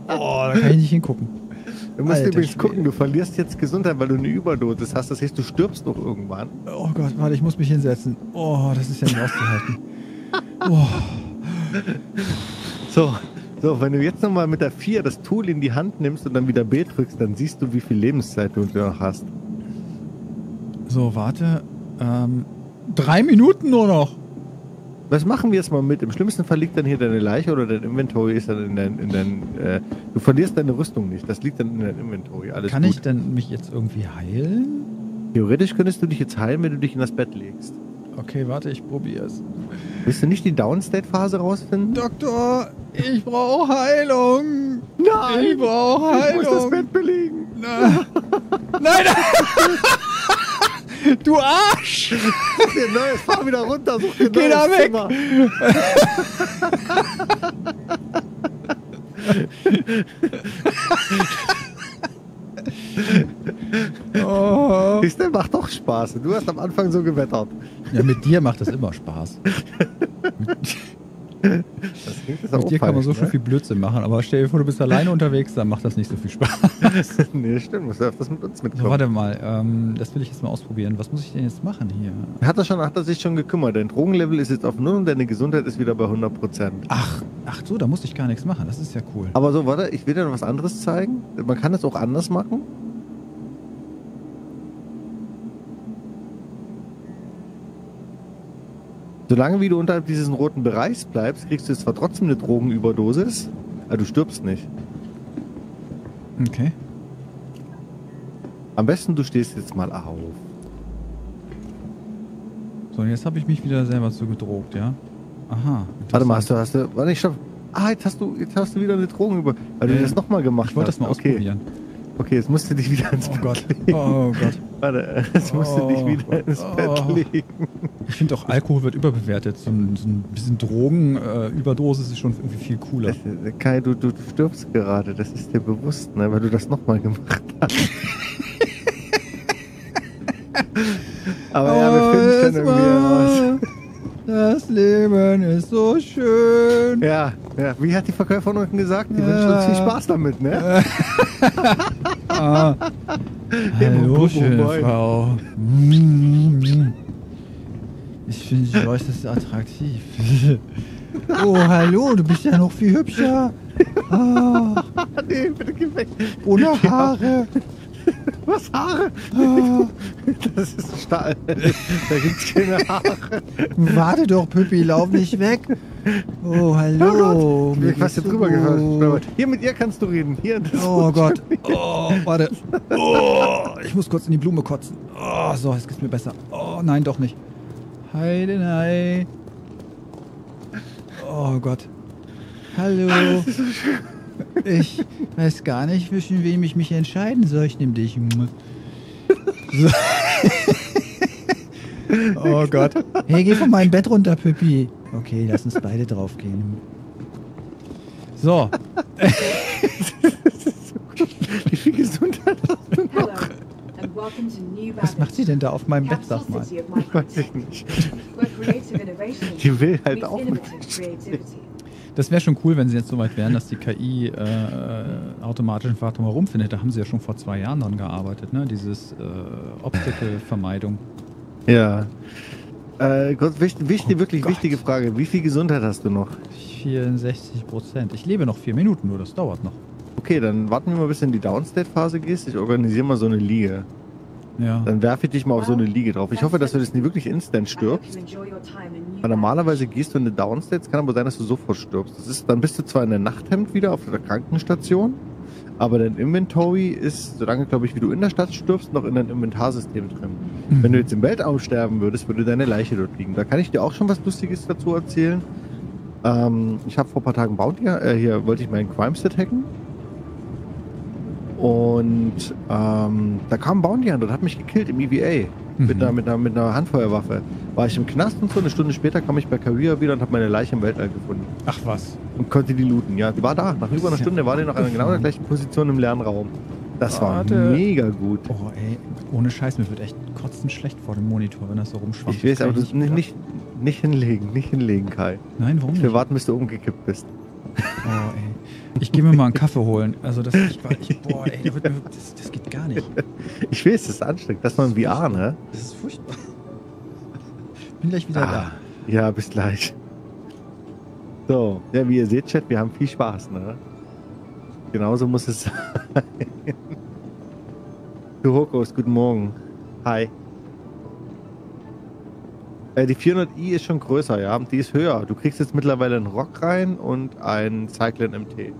Oh, da kann ich nicht hingucken. Du musst Alter, übrigens gucken, du verlierst jetzt Gesundheit, weil du eine Überdosis hast. Das heißt, du stirbst noch irgendwann. Oh Gott, warte, ich muss mich hinsetzen. Oh, das ist ja nicht auszuhalten. Oh. So, so, wenn du jetzt nochmal mit der 4 das Tool in die Hand nimmst und dann wieder B drückst, dann siehst du, wie viel Lebenszeit du noch hast. So, warte. Ähm, drei Minuten nur noch. Was machen wir jetzt mal mit? Im schlimmsten Fall liegt dann hier deine Leiche oder dein Inventory ist dann in dein, in dein äh, du verlierst deine Rüstung nicht. Das liegt dann in deinem Inventory. Alles Kann gut. ich denn mich jetzt irgendwie heilen? Theoretisch könntest du dich jetzt heilen, wenn du dich in das Bett legst. Okay, warte, ich probiere es. Willst du nicht die Downstate-Phase rausfinden? Doktor, ich brauche Heilung. Nein, ich brauche Heilung. Ich muss das Bett belegen. Nein, nein. Du Arsch! Dir neues, fahr wieder runter, such dir Geh da weg! oh. Siehst du, macht doch Spaß. Du hast am Anfang so gewettert. Ja, mit dir macht das immer Spaß. Das klingt Mit dir kann man so ne? viel Blödsinn machen, aber stell dir vor, du bist alleine unterwegs, dann macht das nicht so viel Spaß. nee, stimmt, musst du öfters mit uns mitkommen. So, warte mal, ähm, das will ich jetzt mal ausprobieren. Was muss ich denn jetzt machen hier? Hat er, schon, hat er sich schon gekümmert. Dein Drogenlevel ist jetzt auf 0 und deine Gesundheit ist wieder bei 100%. Ach, ach so, da muss ich gar nichts machen. Das ist ja cool. Aber so, warte, ich will dir noch was anderes zeigen. Man kann es auch anders machen. Solange wie du unterhalb dieses roten Bereichs bleibst, kriegst du zwar trotzdem eine Drogenüberdosis, aber du stirbst nicht. Okay. Am besten du stehst jetzt mal auf. So, und jetzt habe ich mich wieder selber so gedrogt, ja? Aha. Warte mal, hast du, hast du, warte, ich stopp. Ah, jetzt hast du, jetzt hast du wieder eine Drogen über, weil du das nochmal gemacht hast. Ich wollte das mal okay. ausprobieren. Okay, jetzt musst du dich wieder ins oh Bett Gott. legen. Oh Gott. Warte, jetzt musst oh du dich wieder Gott. ins Bett oh. legen. Ich finde auch Alkohol wird überbewertet. So ein, so ein bisschen Drogenüberdosis äh, ist schon irgendwie viel cooler. Das, Kai, du, du stirbst gerade, das ist dir bewusst, ne, weil du das nochmal gemacht hast. Aber oh, ja, wir finden es dann irgendwie raus. Das Leben ist so schön. Ja, ja. Wie hat die Verkäuferin unten gesagt? Die ja. wünschen uns viel Spaß damit, ne? ah. Hallo, schöne Frau. Ich finde dich äußerst attraktiv. oh, hallo, du bist ja noch viel hübscher. Ah. nee, bitte geh weg. Ohne Haare. Was Haare? Das ist Stahl. Da gibt's keine Haare. Warte doch, Püppi, lauf nicht weg. Oh, hallo. Oh Gott. Ich fast hier drüber gefahren. Hier mit ihr kannst du reden. Hier. Oh Gott. Oh, warte. Oh, ich muss kurz in die Blume kotzen. Oh, so, jetzt geht's mir besser. Oh, nein, doch nicht. Heide, nein. Oh Gott. Hallo. Das ist so schön. Ich weiß gar nicht, zwischen wem ich mich entscheiden soll. Ich nehme dich. So. oh Gott. Hey, geh von meinem Bett runter, Pippi. Okay, lass uns beide draufgehen. So. Wie viel Gesundheit hast du noch? Was macht sie denn da auf meinem Bett, sag mal? Weiß ich nicht. Die will halt auch mit. Das wäre schon cool, wenn sie jetzt so weit wären, dass die KI äh, automatisch einen Pfad drumherum findet. Da haben sie ja schon vor zwei Jahren dran gearbeitet, ne? Dieses äh, Obstacle-Vermeidung. Ja. Äh, wichtig, wichtig, oh wirklich Gott. wichtige Frage. Wie viel Gesundheit hast du noch? 64 Prozent. Ich lebe noch vier Minuten nur, das dauert noch. Okay, dann warten wir mal, bis du in die Downstate-Phase gehst. Ich organisiere mal so eine Liga. ja. dann werfe ich dich mal auf so eine Liege drauf. Ich hoffe, dass du das nicht wirklich instant stirbst. Weil normalerweise gehst du in eine Downstate, kann aber sein, dass du sofort stirbst. Das ist, dann bist du zwar in der Nachthemd wieder auf der Krankenstation, aber dein Inventory ist, solange, glaube ich, wie du in der Stadt stirbst, noch in deinem Inventarsystem drin. Mhm. Wenn du jetzt im Weltraum sterben würdest, würde deine Leiche dort liegen. Da kann ich dir auch schon was Lustiges dazu erzählen. Ähm, ich habe vor ein paar Tagen Bounty, äh, hier wollte ich meinen Crime-Set hacken. Und ähm, da kam ein Bounty an und hat mich gekillt im EVA. Mhm. Mit, einer, mit, einer, mit einer Handfeuerwaffe. War ich im Knast und so, eine Stunde später kam ich bei Career wieder und habe meine Leiche im Weltall gefunden. Ach was. Und konnte die looten, ja. Die war da. Nach über einer Stunde war die noch in genau der gleichen Position im Lernraum. Das Warte. war mega gut. Oh ey, ohne Scheiß, mir wird echt kotzend schlecht vor dem Monitor, wenn das so rumschwammt. Ich weiß, aber du nicht, nicht, nicht hinlegen, nicht hinlegen, Kai. Nein, warum nicht? Wir warten, bis du umgekippt bist. Oh ey. Ich gehe mir mal einen Kaffee holen. Also das, ich, ich, boah, ey, das, das, geht gar nicht. Ich weiß, das ist anstrengend. Das ist mal ein VR, ne? Das ist furchtbar. Bin gleich wieder ah, da. Ja, bis gleich. So, ja, wie ihr seht, Chat, wir haben viel Spaß, ne? Genauso muss es sein. Du Hokos, guten Morgen. Hi. Äh, die 400i ist schon größer, ja. Die ist höher. Du kriegst jetzt mittlerweile einen Rock rein und einen Cyclone MT.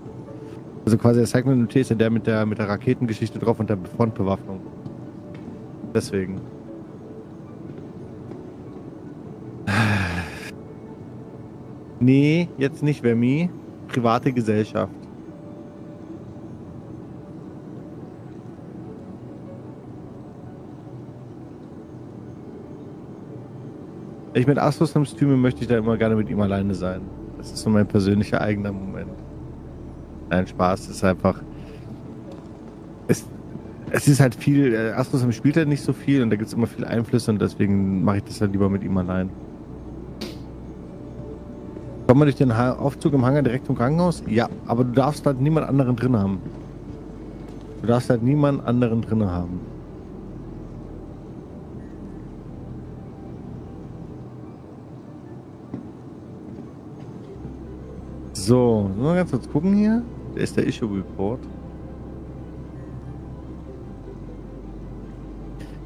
Also quasi der Cyclone MT ist ja der mit der, mit der Raketengeschichte drauf und der Frontbewaffnung. Deswegen. Nee, jetzt nicht Wemi. Private Gesellschaft. Ich mit Astros streame, möchte ich da immer gerne mit ihm alleine sein. Das ist so mein persönlicher eigener Moment. Nein, Spaß ist einfach. Es, es ist halt viel. Äh, Astros spielt halt nicht so viel und da gibt es immer viel Einflüsse und deswegen mache ich das halt lieber mit ihm allein. Kommt man durch den Aufzug im Hangar direkt zum Krankenhaus? Ja, aber du darfst halt niemand anderen drin haben. Du darfst halt niemand anderen drin haben. So, mal ganz kurz gucken hier. Da ist der Issue Report.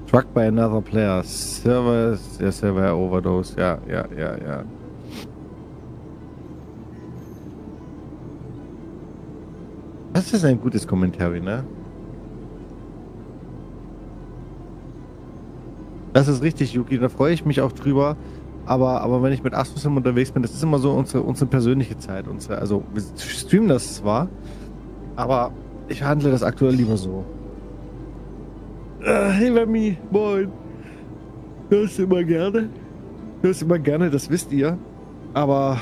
Truck by another player. Server, der Server Overdose. Ja, ja, ja, ja. Das ist ein gutes Kommentar, ne? Das ist richtig, Yuki. Da freue ich mich auch drüber. Aber, aber wenn ich mit Astrosim unterwegs bin, das ist immer so unsere, unsere persönliche Zeit. Unsere, also wir streamen das zwar, aber ich handle das aktuell lieber so. Uh, hey Mami, moin. Hörst du immer gerne? Hörst du immer gerne, das wisst ihr. Aber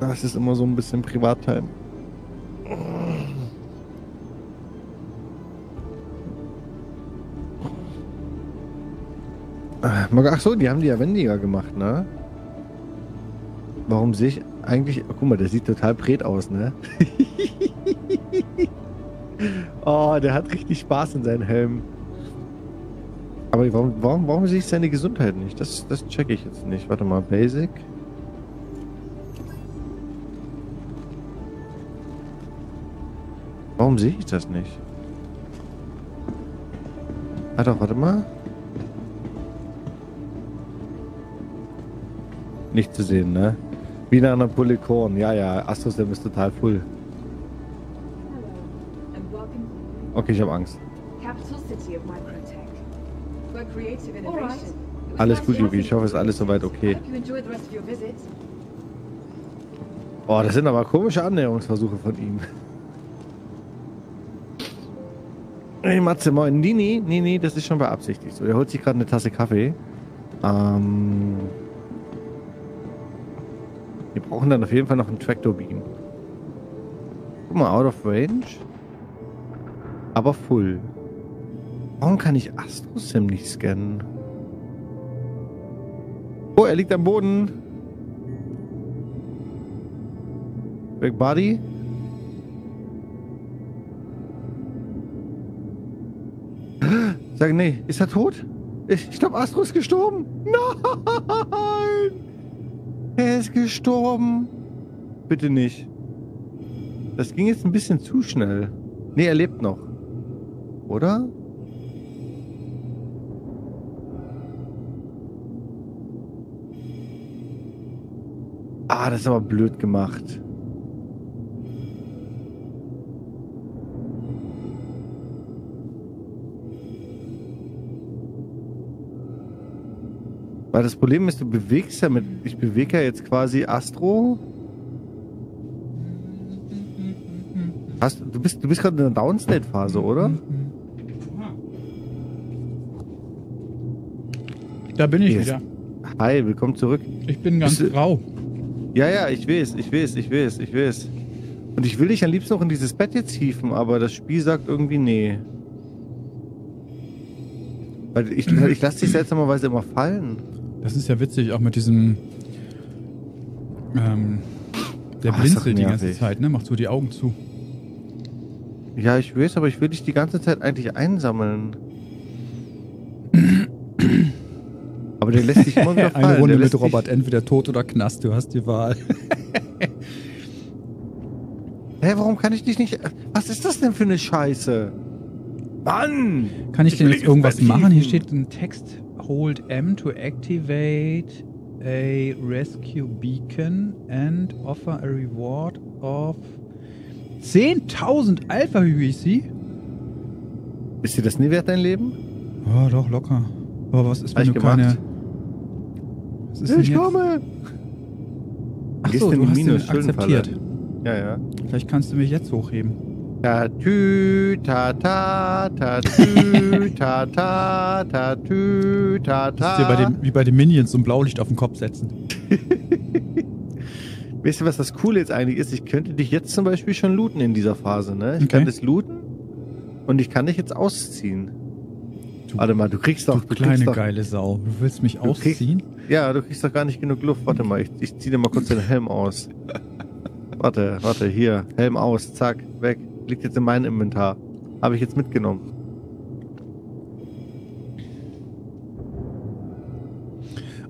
das ist immer so ein bisschen Privattime. Ach so, die haben die ja wendiger gemacht, ne? Warum sehe ich eigentlich... Oh, guck mal, der sieht total brät aus, ne? oh, der hat richtig Spaß in seinem Helm. Aber warum, warum, warum sehe ich seine Gesundheit nicht? Das, das checke ich jetzt nicht. Warte mal, Basic. Warum sehe ich das nicht? Warte, warte mal. Nicht zu sehen, ne? Wie nach einer Pulle Korn. Ja, ja, Astrosem ist total full. Okay, ich habe Angst. Alles gut, Yuki. Ich hoffe, es ist alles soweit okay. Oh, das sind aber komische Annäherungsversuche von ihm. Hey Matze, moin. Nee, nee, das ist schon beabsichtigt. So, er holt sich gerade eine Tasse Kaffee. Ähm... Wir brauchen dann auf jeden Fall noch einen Tractor Beam. Guck mal, out of range. Aber full. Warum kann ich Astrosim nicht scannen? Oh, er liegt am Boden. Big Body. Sag, nee, ist er tot? Ich, ich glaube, Astro ist gestorben. Nein! Ist gestorben? Bitte nicht. Das ging jetzt ein bisschen zu schnell. Ne, er lebt noch. Oder? Ah, das ist aber blöd gemacht. Das Problem ist, du bewegst ja mit. Ich bewege ja jetzt quasi Astro. Hast, du bist, du bist gerade in der Downstate-Phase, oder? Da bin ich yes. wieder. Hi, willkommen zurück. Ich bin ganz bist grau. Ja, ja, ich weiß, ich weiß, ich weiß, ich weiß. Und ich will dich am liebsten noch in dieses Bett jetzt hieven, aber das Spiel sagt irgendwie nee. Weil ich, ich lasse dich seltsamerweise immer fallen. Das ist ja witzig, auch mit diesem. Ähm, der Ach, blinzelt die ganze weh. Zeit, ne? Macht so die Augen zu. Ja, ich weiß, aber ich will dich die ganze Zeit eigentlich einsammeln. aber der lässt sich immer wieder fallen. Eine Runde mit Robert, entweder tot oder Knast, du hast die Wahl. Hä, warum kann ich dich nicht... Was ist das denn für eine Scheiße? Mann! Kann ich, ich denn jetzt irgendwas machen? Hier steht ein Text hold M to activate a rescue beacon and offer a reward of 10.000 Alpha UEC. Ist dir das nie wert, dein Leben? Ja, doch, locker. Aber was ist, wenn du keine... Was ist ich komme! Achso, du hast ihn akzeptiert. Ja, ja. Vielleicht kannst du mich jetzt hochheben. Tatü, tata, tatü, tata, tatü, tata. Dir bei dem, wie bei den Minions so ein Blaulicht auf den Kopf setzen. weißt du, was das Coole jetzt eigentlich ist? Ich könnte dich jetzt zum Beispiel schon looten in dieser Phase, ne? Ich okay. kann das looten und ich kann dich jetzt ausziehen. Du, Warte mal, du kriegst doch. Du, du kleine doch, geile Sau. Du willst mich du ausziehen? Kriegst, ja, du kriegst doch gar nicht genug Luft. Warte mal, ich, ich zieh dir mal kurz den Helm aus. warte, warte, hier. Helm aus, zack, weg. Liegt jetzt in meinem Inventar. Habe ich jetzt mitgenommen.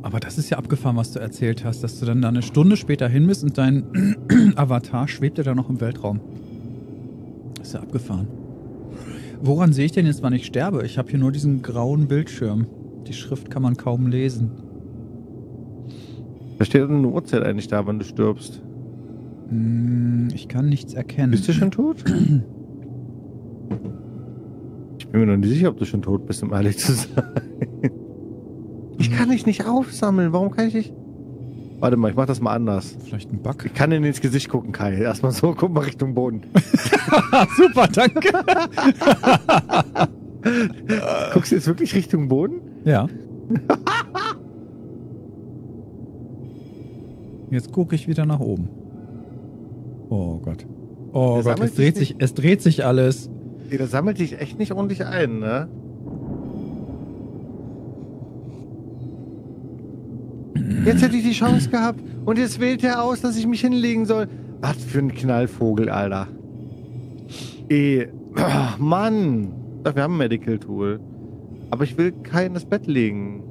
Aber das ist ja abgefahren, was du erzählt hast, dass du dann da eine Stunde später hin bist und dein Avatar schwebt ja da noch im Weltraum. Das ist ja abgefahren. Woran sehe ich denn jetzt, wann ich sterbe? Ich habe hier nur diesen grauen Bildschirm. Die Schrift kann man kaum lesen. Da steht eine Uhrzeit eigentlich da, wann du stirbst. Hm, ich kann nichts erkennen. Bist du schon tot? Ich bin mir noch nicht sicher, ob du schon tot bist, um ehrlich zu sein. Ich kann dich nicht aufsammeln. Warum kann ich nicht... Warte mal, ich mach das mal anders. Vielleicht ein Bug. Ich kann in ins Gesicht gucken, Kai. Erstmal so, guck mal Richtung Boden. Super, danke. Guckst du jetzt wirklich Richtung Boden? Ja. Jetzt gucke ich wieder nach oben. Oh Gott. Oh der Gott, es dreht, sich, es dreht sich alles. Nee, der sammelt sich echt nicht ordentlich ein, ne? Jetzt hätte ich die Chance gehabt und jetzt wählt er aus, dass ich mich hinlegen soll. Was für ein Knallvogel, Alter. Eh, Mann. Wir haben ein Medical Tool. Aber ich will kein ins Bett legen.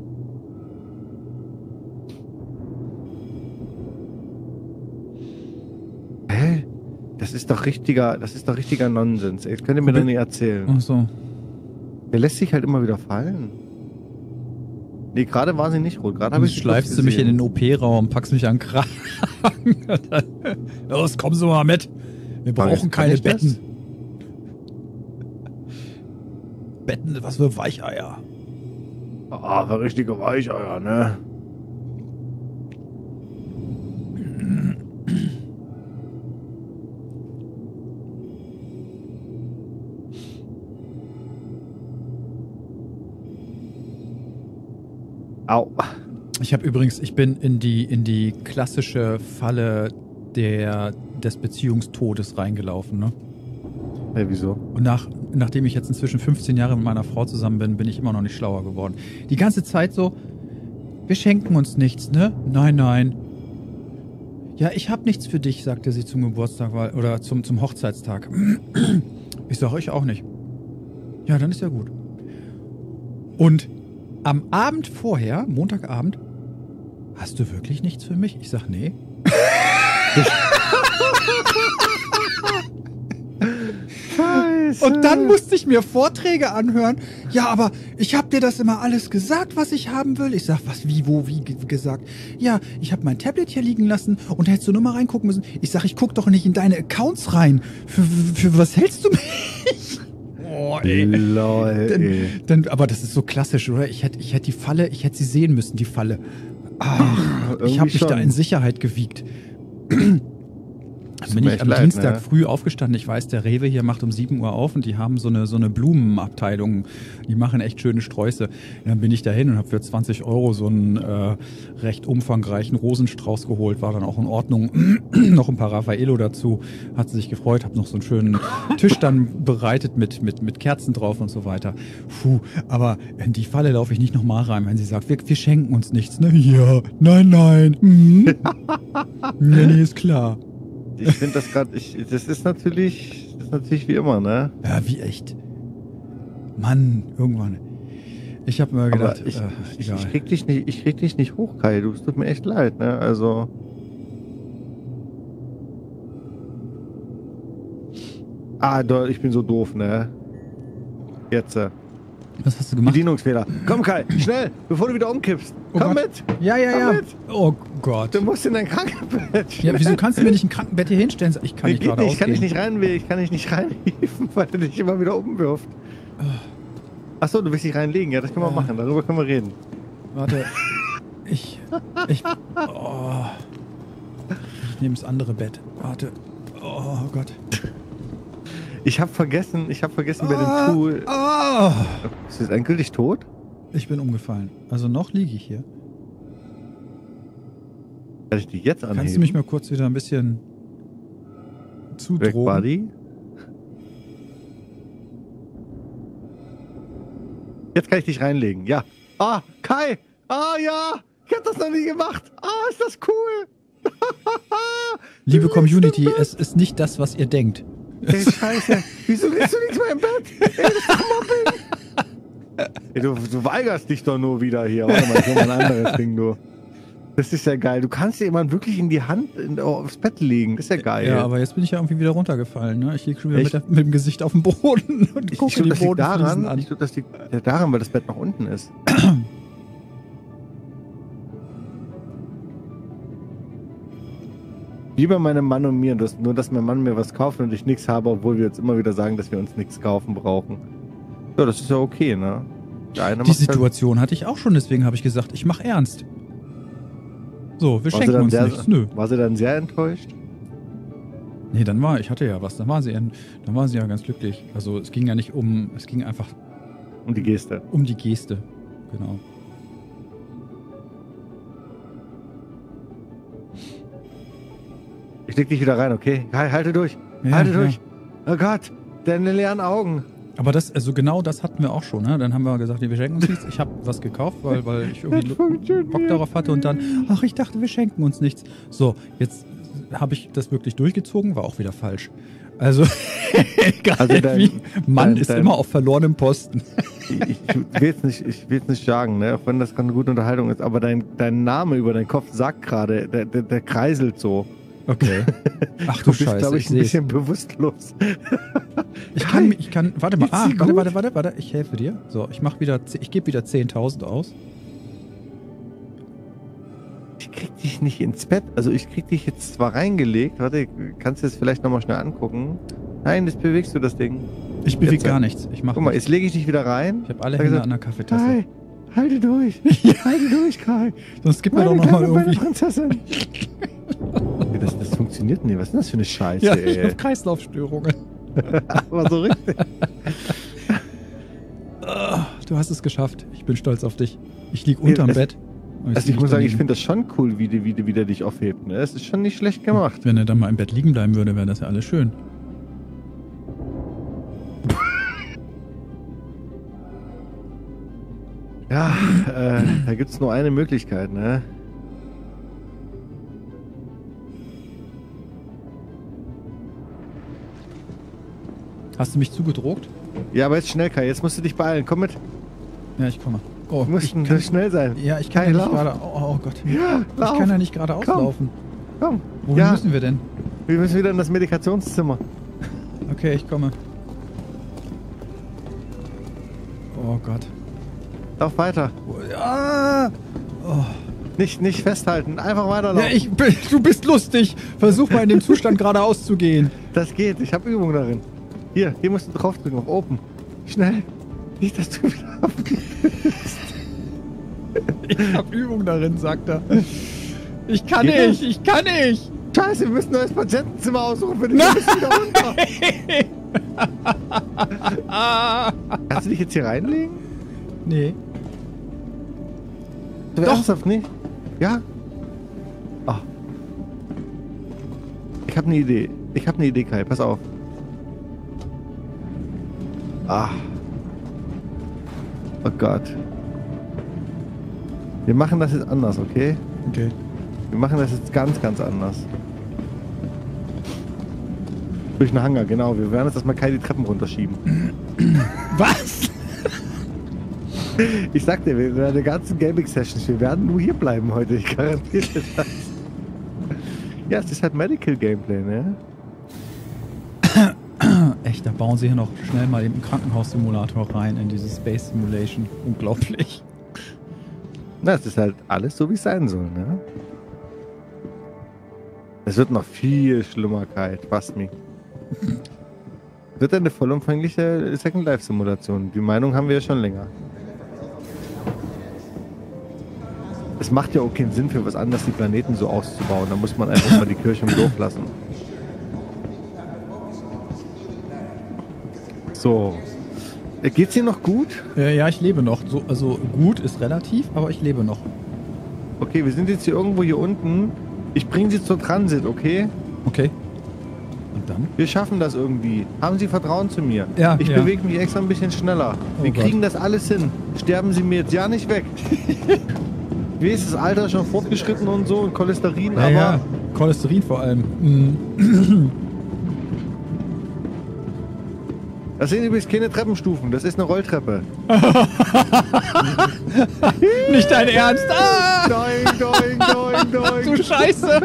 Das ist doch richtiger, das ist doch richtiger Nonsens. Jetzt könnt ihr mir doch nicht erzählen. Ach so. Der lässt sich halt immer wieder fallen. Nee, gerade war sie nicht rot. Gerade habe ich schleifst du mich in den OP-Raum, packst mich an den Kragen. Los, komm so mal mit. Wir brauchen keine Betten. Das? Betten, was für Weicheier. Ah, für richtige Weicheier, ne? Au. Ich habe übrigens, ich bin in die, in die klassische Falle der, des Beziehungstodes reingelaufen, ne? Ja, wieso? Und nach, nachdem ich jetzt inzwischen 15 Jahre mit meiner Frau zusammen bin, bin ich immer noch nicht schlauer geworden. Die ganze Zeit so, wir schenken uns nichts, ne? Nein, nein. Ja, ich habe nichts für dich, sagte sie zum Geburtstag oder zum, zum Hochzeitstag. Ich sage euch auch nicht. Ja, dann ist ja gut. Und am Abend vorher, Montagabend, hast du wirklich nichts für mich? Ich sag, nee. Und dann musste ich mir Vorträge anhören. Ja, aber ich habe dir das immer alles gesagt, was ich haben will. Ich sag, was, wie, wo, wie gesagt. Ja, ich habe mein Tablet hier liegen lassen und da hättest du nur mal reingucken müssen. Ich sag, ich guck doch nicht in deine Accounts rein. Für, für was hältst du mich? Oh, ey. Lol, ey. Dann, dann, aber das ist so klassisch, oder? Ich hätte ich hätt die Falle, ich hätte sie sehen müssen, die Falle. Ach, ich habe mich da in Sicherheit gewiegt. Dann bin ich am leid, Dienstag ne? früh aufgestanden. Ich weiß, der Rewe hier macht um 7 Uhr auf und die haben so eine, so eine Blumenabteilung. Die machen echt schöne Sträuße. Dann bin ich dahin und habe für 20 Euro so einen äh, recht umfangreichen Rosenstrauß geholt. War dann auch in Ordnung. noch ein paar Raffaello dazu. Hat sie sich gefreut. Habe noch so einen schönen Tisch dann bereitet mit, mit, mit Kerzen drauf und so weiter. Puh, aber in die Falle laufe ich nicht nochmal rein, wenn sie sagt, wir, wir schenken uns nichts. Ne? Ja, nein, nein. Mhm. nee, nee, ist klar ich finde das gerade, das ist natürlich, das ist natürlich wie immer, ne? Ja, wie echt. Mann, irgendwann. Ich habe mir gedacht, ich, äh, ich, ich, krieg dich nicht, ich krieg dich nicht hoch, Kai. Du es tut mir echt leid, ne? Also. Ah, ich bin so doof, ne? Jetzt. Äh. Was hast du gemacht? Bedienungsfehler. Komm, Kai, schnell, bevor du wieder umkippst. Oh Komm Gott. mit. Ja, ja, Komm ja. Mit. Oh Gott. Du musst in dein Krankenbett. Schnell. Ja, wieso kannst du mir nicht ein Krankenbett hier hinstellen? Ich kann nicht gerade Ich kann dich nicht rein, ich kann dich nicht reinhieven, weil er dich immer wieder umwirft. Achso, du willst dich reinlegen. Ja, das können wir ja. machen. Darüber können wir reden. Warte. Ich. Ich. Oh. Ich nehme das andere Bett. Warte. Oh Gott. Ich habe vergessen, ich habe vergessen bei dem ah, Pool. Oh. Ist jetzt endgültig tot? Ich bin umgefallen. Also noch liege ich hier. Kann ich dich jetzt anheben? Kannst du mich mal kurz wieder ein bisschen zudrohen? Buddy? Jetzt kann ich dich reinlegen. Ja. Ah, Kai! Ah, ja! Ich hab das noch nie gemacht. Ah, ist das cool! Liebe Community, es ist nicht das, was ihr denkt. Ey, scheiße. Wieso liegst du nicht mehr im Bett? Ey, das ist Mobbing. Ey, du, du weigerst dich doch nur wieder hier. Warte mal, ich mal ein anderes Ding nur. Das ist ja geil. Du kannst dir jemanden wirklich in die Hand in, aufs Bett legen. Das ist ja geil. Ja, aber jetzt bin ich ja irgendwie wieder runtergefallen. Ne? Ich liege schon wieder mit, der, mit, dem Gesicht auf dem Boden und gucke ich, ich die das daran, an. Ich glaube, das liegt daran, weil das Bett noch unten ist. Wie bei meinem Mann und mir, nur dass mein Mann mir was kauft und ich nichts habe, obwohl wir jetzt immer wieder sagen, dass wir uns nichts kaufen brauchen. Ja, das ist ja okay, ne? Die halt Situation halt hatte ich auch schon, deswegen habe ich gesagt, ich mache ernst. So, wir war schenken uns sehr, nichts. Nö. War sie dann sehr enttäuscht? Nee, dann war, ich hatte ja was, dann war sie, dann war sie ja ganz glücklich. Also es ging ja nicht um, es ging einfach um die Geste. Um die Geste, genau. Leg dich wieder rein, okay? Halte durch. Ja, halte ja. durch. Oh Gott, deine leeren Augen. Aber das, also genau das hatten wir auch schon, ne? Dann haben wir gesagt, wir schenken uns nichts. Ich habe was gekauft, weil, weil ich irgendwie Bock darauf hatte und dann, ach, ich dachte, wir schenken uns nichts. So, jetzt habe ich das wirklich durchgezogen, war auch wieder falsch. Also, egal also dein, wie, Mann dein, ist dein, immer auf verlorenem Posten. ich, ich will jetzt nicht, ich nicht sagen, ne? auch wenn das eine gute Unterhaltung ist, aber dein, dein Name über deinen Kopf sagt gerade, der, der, der kreiselt so. Okay. Ach du, du bist, glaube ich, ein bisschen bewusstlos. ich kann, ich kann, warte mal, ah, warte, warte, warte, warte, ich helfe dir. So, ich mach wieder, ich gebe wieder 10.000 aus. Ich krieg dich nicht ins Bett. Also ich krieg dich jetzt zwar reingelegt. Warte, kannst du es vielleicht nochmal schnell angucken? Nein, das bewegst du das Ding. Ich bewege gar nichts. Ich mach Guck mal, jetzt lege ich dich wieder rein. Ich habe alle Hände an der Kaffeetasse. Kai, halte durch. Halte durch, Kai. Sonst gib mir doch nochmal irgendwie... Prinzessin. das, das funktioniert nicht. Was ist denn das für eine Scheiße, ja? Ich habe Kreislaufstörungen. Aber so richtig. Ah, du hast es geschafft. Ich bin stolz auf dich. Ich lieg unterm es, Bett. Also ich muss sagen, ich finde das schon cool, wie, wie, wie der dich aufhebt. Ne? Es ist schon nicht schlecht gemacht. Wenn er dann mal im Bett liegen bleiben würde, wäre das ja alles schön. Ja, äh, da gibt es nur eine Möglichkeit, ne? Hast du mich zugedruckt? Ja, aber jetzt schnell, Kai. Jetzt musst du dich beeilen. Komm mit. Ja, ich komme. Oh, du musst kann, schnell sein. Ja, ich kann Kai, ja nicht gerade. Oh, oh, Gott. Ja, lauf. Ich kann ja nicht gerade auslaufen. Komm. Wohin ja. müssen wir denn? Wir müssen wieder in das Medikationszimmer. Okay, ich komme. Oh Gott. Lauf weiter. Ah! Oh. Nicht, nicht festhalten, einfach weiterlaufen. Ja, ich, du bist lustig. Versuch mal in dem Zustand geradeaus zu gehen. Das geht, ich habe Übung darin. Hier, hier musst du draufdrücken auf Open. Schnell. Nicht, dass du wieder bist. Ich habe Übung darin, sagt er. Ich kann geht nicht, das? ich kann nicht. Scheiße, wir müssen ein neues Patientenzimmer aussuchen für den wieder runter. Kannst du dich jetzt hier reinlegen? Nee. Du Doch. ernsthaft nicht? Ja? Oh. Ich habe eine Idee. Ich habe eine Idee, Kai. Pass auf. Ah. Oh Gott. Wir machen das jetzt anders, okay? Okay. Wir machen das jetzt ganz, ganz anders. Durch einen Hangar, genau. Wir werden jetzt erstmal keine Treppen runterschieben. Was? Ich sag dir, wir werden ganzen Gaming-Sessions, wir werden nur hier bleiben heute. Ich garantiere das. Ja, es ist halt Medical Gameplay, ne? Da bauen sie hier noch schnell mal den Krankenhaus-Simulator rein in diese Space Simulation. Unglaublich. Na, es ist halt alles so, wie es sein soll, ne? Es wird noch viel schlimmer kalt, fast mich. wird eine vollumfängliche Second Life Simulation. Die Meinung haben wir ja schon länger. Es macht ja auch keinen Sinn für was anderes, die Planeten so auszubauen. Da muss man einfach mal die Kirche im Dorf lassen. So. Äh, geht's dir noch gut? Äh, ja, ich lebe noch. So, also gut ist relativ, aber ich lebe noch. Okay, wir sind jetzt hier irgendwo hier unten. Ich bringe Sie zur Transit, okay? Okay. Und dann? Wir schaffen das irgendwie. Haben Sie Vertrauen zu mir? Ja. Ich ja. bewege mich extra ein bisschen schneller. Oh wir Gott. kriegen das alles hin. Sterben Sie mir jetzt ja nicht weg. Wie ist das Alter schon fortgeschritten und so und Cholesterin, ja, aber. Ja. Cholesterin vor allem. Das sind übrigens keine Treppenstufen, das ist eine Rolltreppe. Nicht dein Ernst? Ah! Doing, doing, doing, doing. Du Scheiße!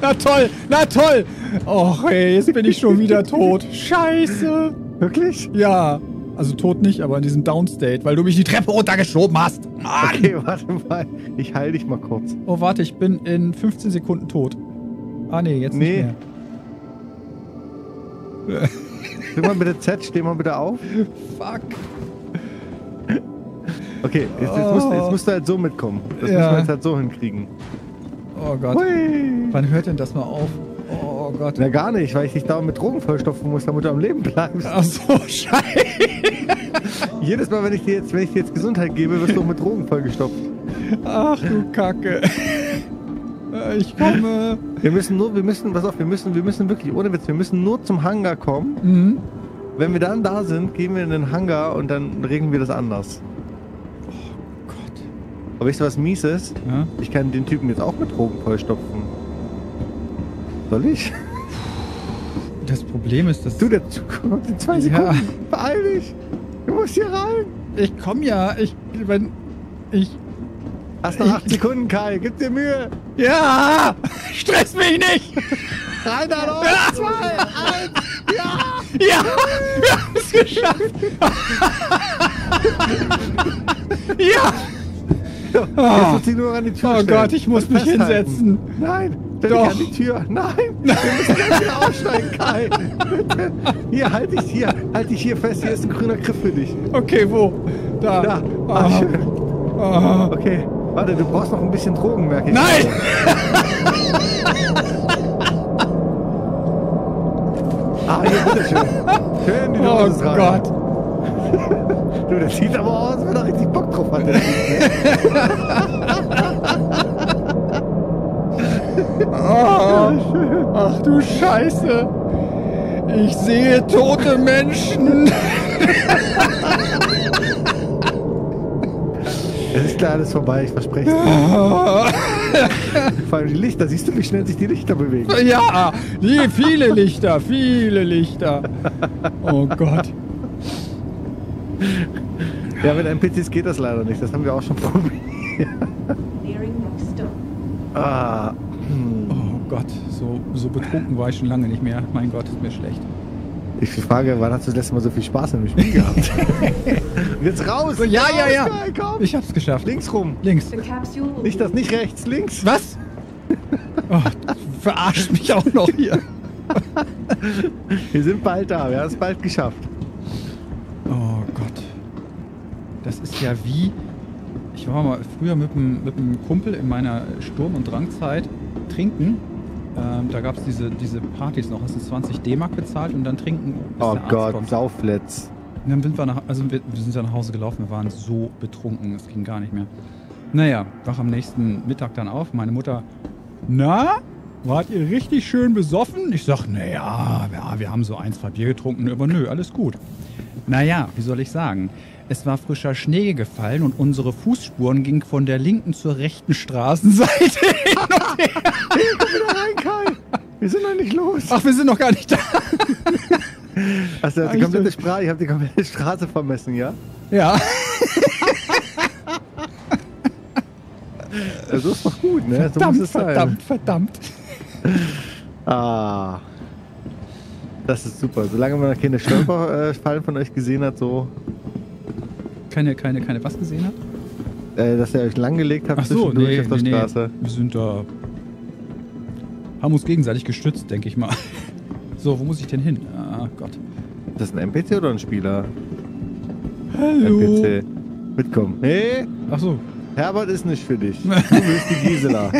Na toll, na toll! Och ey, jetzt bin ich schon wieder tot. Scheiße! Wirklich? Ja. Also tot nicht, aber in diesem Downstate, weil du mich die Treppe runtergeschoben hast. Mann. Okay, warte mal. Ich heil dich mal kurz. Oh, warte, ich bin in 15 Sekunden tot. Ah, nee, jetzt nee. nicht mehr. Drück mal bitte Z, steh mal bitte auf. Fuck. Okay, jetzt, jetzt, musst, jetzt musst du halt so mitkommen. Das ja. müssen wir jetzt halt so hinkriegen. Oh Gott. Hui. Wann hört denn das mal auf? Oh Gott. Na gar nicht, weil ich dich da mit Drogen vollstopfen muss, damit du am Leben bleibst. Ach so, scheiße. Jedes Mal, wenn ich dir jetzt, wenn ich dir jetzt Gesundheit gebe, wirst du mit Drogen vollgestopft. Ach du Kacke. Ich komme. Wir müssen nur, wir müssen, pass auf, wir müssen, wir müssen wirklich, ohne Witz, wir müssen nur zum Hangar kommen. Mhm. Wenn wir dann da sind, gehen wir in den Hangar und dann regeln wir das anders. Oh Gott. Aber weißt du, was mies ist? Ja? Ich kann den Typen jetzt auch mit Drogen vollstopfen. Soll ich? Das Problem ist, dass... Du, der Zug kommt in zwei Sekunden. Ja. Beeil dich. Du musst hier rein. Ich komm ja. Ich, wenn... Ich... Hast noch acht Sekunden, Kai. Gib dir Mühe. Ja! Stress mich nicht! Da noch! Ja. Zwei, eins, ja! Ja! Wir haben es geschafft! ja! Jetzt oh. ich nur an die Tür Oh Gott, ich muss mich hinsetzen. Nein! Doch. an die Tür. Nein! Wir müssen gleich wieder aussteigen, Kai! Hier, halt dich hier. Halt dich hier fest. Hier ist ein grüner Griff für dich. Okay, wo? Da. Da. Ah, oh. schön. Oh. Okay. Warte, du brauchst noch ein bisschen Drogen, merke ich. Nein! ah, hier, bitteschön. Schön, die Oh Gott. Rein. du, das sieht aber aus, wenn er richtig Bock drauf hat. oh, ach du Scheiße. Ich sehe tote Menschen. Es ist klar alles vorbei, ich verspreche es. Vor allem die Lichter, siehst du, wie schnell sich die Lichter bewegen? Ja, die, viele Lichter, viele Lichter. Oh Gott. Ja, mit NPCs geht das leider nicht, das haben wir auch schon probiert. ah. Hm. Oh Gott, so, so betrunken war ich schon lange nicht mehr. Mein Gott, ist mir schlecht. Ich frage, wann hast du das letzte Mal so viel Spaß in dem Spiel gehabt? Jetzt raus! So, ja, raus, ja, ja. Kai, komm. Ich hab's geschafft. Links rum. Links. Nicht das, nicht rechts, links. Was? Oh, verarscht mich auch noch hier. Wir sind bald da, wir haben es bald geschafft. Oh Gott. Das ist ja wie. Ich war mal früher mit einem, mit einem Kumpel in meiner Sturm- und Drangzeit trinken. Ähm, da gab es diese, diese Partys noch. Hast du 20 D-Mark bezahlt und dann trinken. Oh Gott, kommt. Saufletz. Und dann sind wir nach, also wir, wir sind ja nach Hause gelaufen, wir waren so betrunken, es ging gar nicht mehr. Naja, wach am nächsten Mittag dann auf, meine Mutter, na, wart ihr richtig schön besoffen? Ich sag, naja, ja, wir haben so ein, zwei Bier getrunken, aber nö, alles gut. Naja, wie soll ich sagen? Es war frischer Schnee gefallen und unsere Fußspuren gingen von der linken zur rechten Straßenseite. Wieder rein, Kai. Wir sind noch nicht los. Ach, wir sind noch gar nicht da. Hast du die komplette so- Straße, ich habe die komplette Straße vermessen, ja? Ja. So ist doch gut, ne? So muss Verdammt, es sein. verdammt, verdammt. Ah. Das ist super. Solange man keine Stolperfallen von euch gesehen hat, so, Keine, keine, keine was gesehen hat? äh, dass ihr euch langgelegt habt Ach so, nee, auf der nee, nee. Straße. Wir sind da. Haben uns gegenseitig gestützt, denke ich mal. So, wo muss ich denn hin? Ah Gott. Ist das ein NPC oder ein Spieler? Hallo. NPC. Mitkommen. Hey, Ach so. Herbert ist nicht für dich. Du bist die Gisela.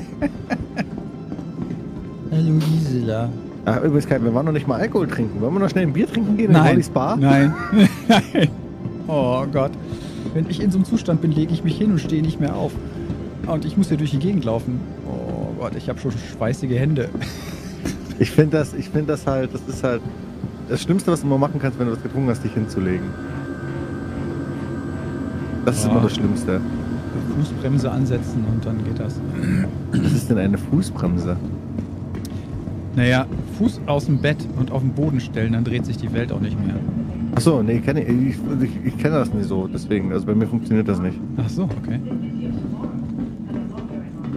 Hallo Gisela. Ach, übrigens, wir waren noch nicht mal Alkohol trinken. Wollen wir noch schnell ein Bier trinken gehen in Nein. Bar? Nein. Nein. Oh Gott. Wenn ich in so einem Zustand bin, lege ich mich hin und stehe nicht mehr auf. Und ich muss hier durch die Gegend laufen. Oh Gott, ich habe schon schweißige Hände. Ich finde das, ich finde das halt, das ist halt das Schlimmste, was du mal machen kannst, wenn du was getrunken hast, dich hinzulegen. Das ist Ja. immer das Schlimmste. Fußbremse ansetzen und dann geht das. Was ist denn eine Fußbremse? Naja, Fuß aus dem Bett und auf den Boden stellen, dann dreht sich die Welt auch nicht mehr. Achso, nee, kenn ich, ich, ich, ich kenne das nicht so, deswegen, also bei mir funktioniert das nicht. Ach so, okay.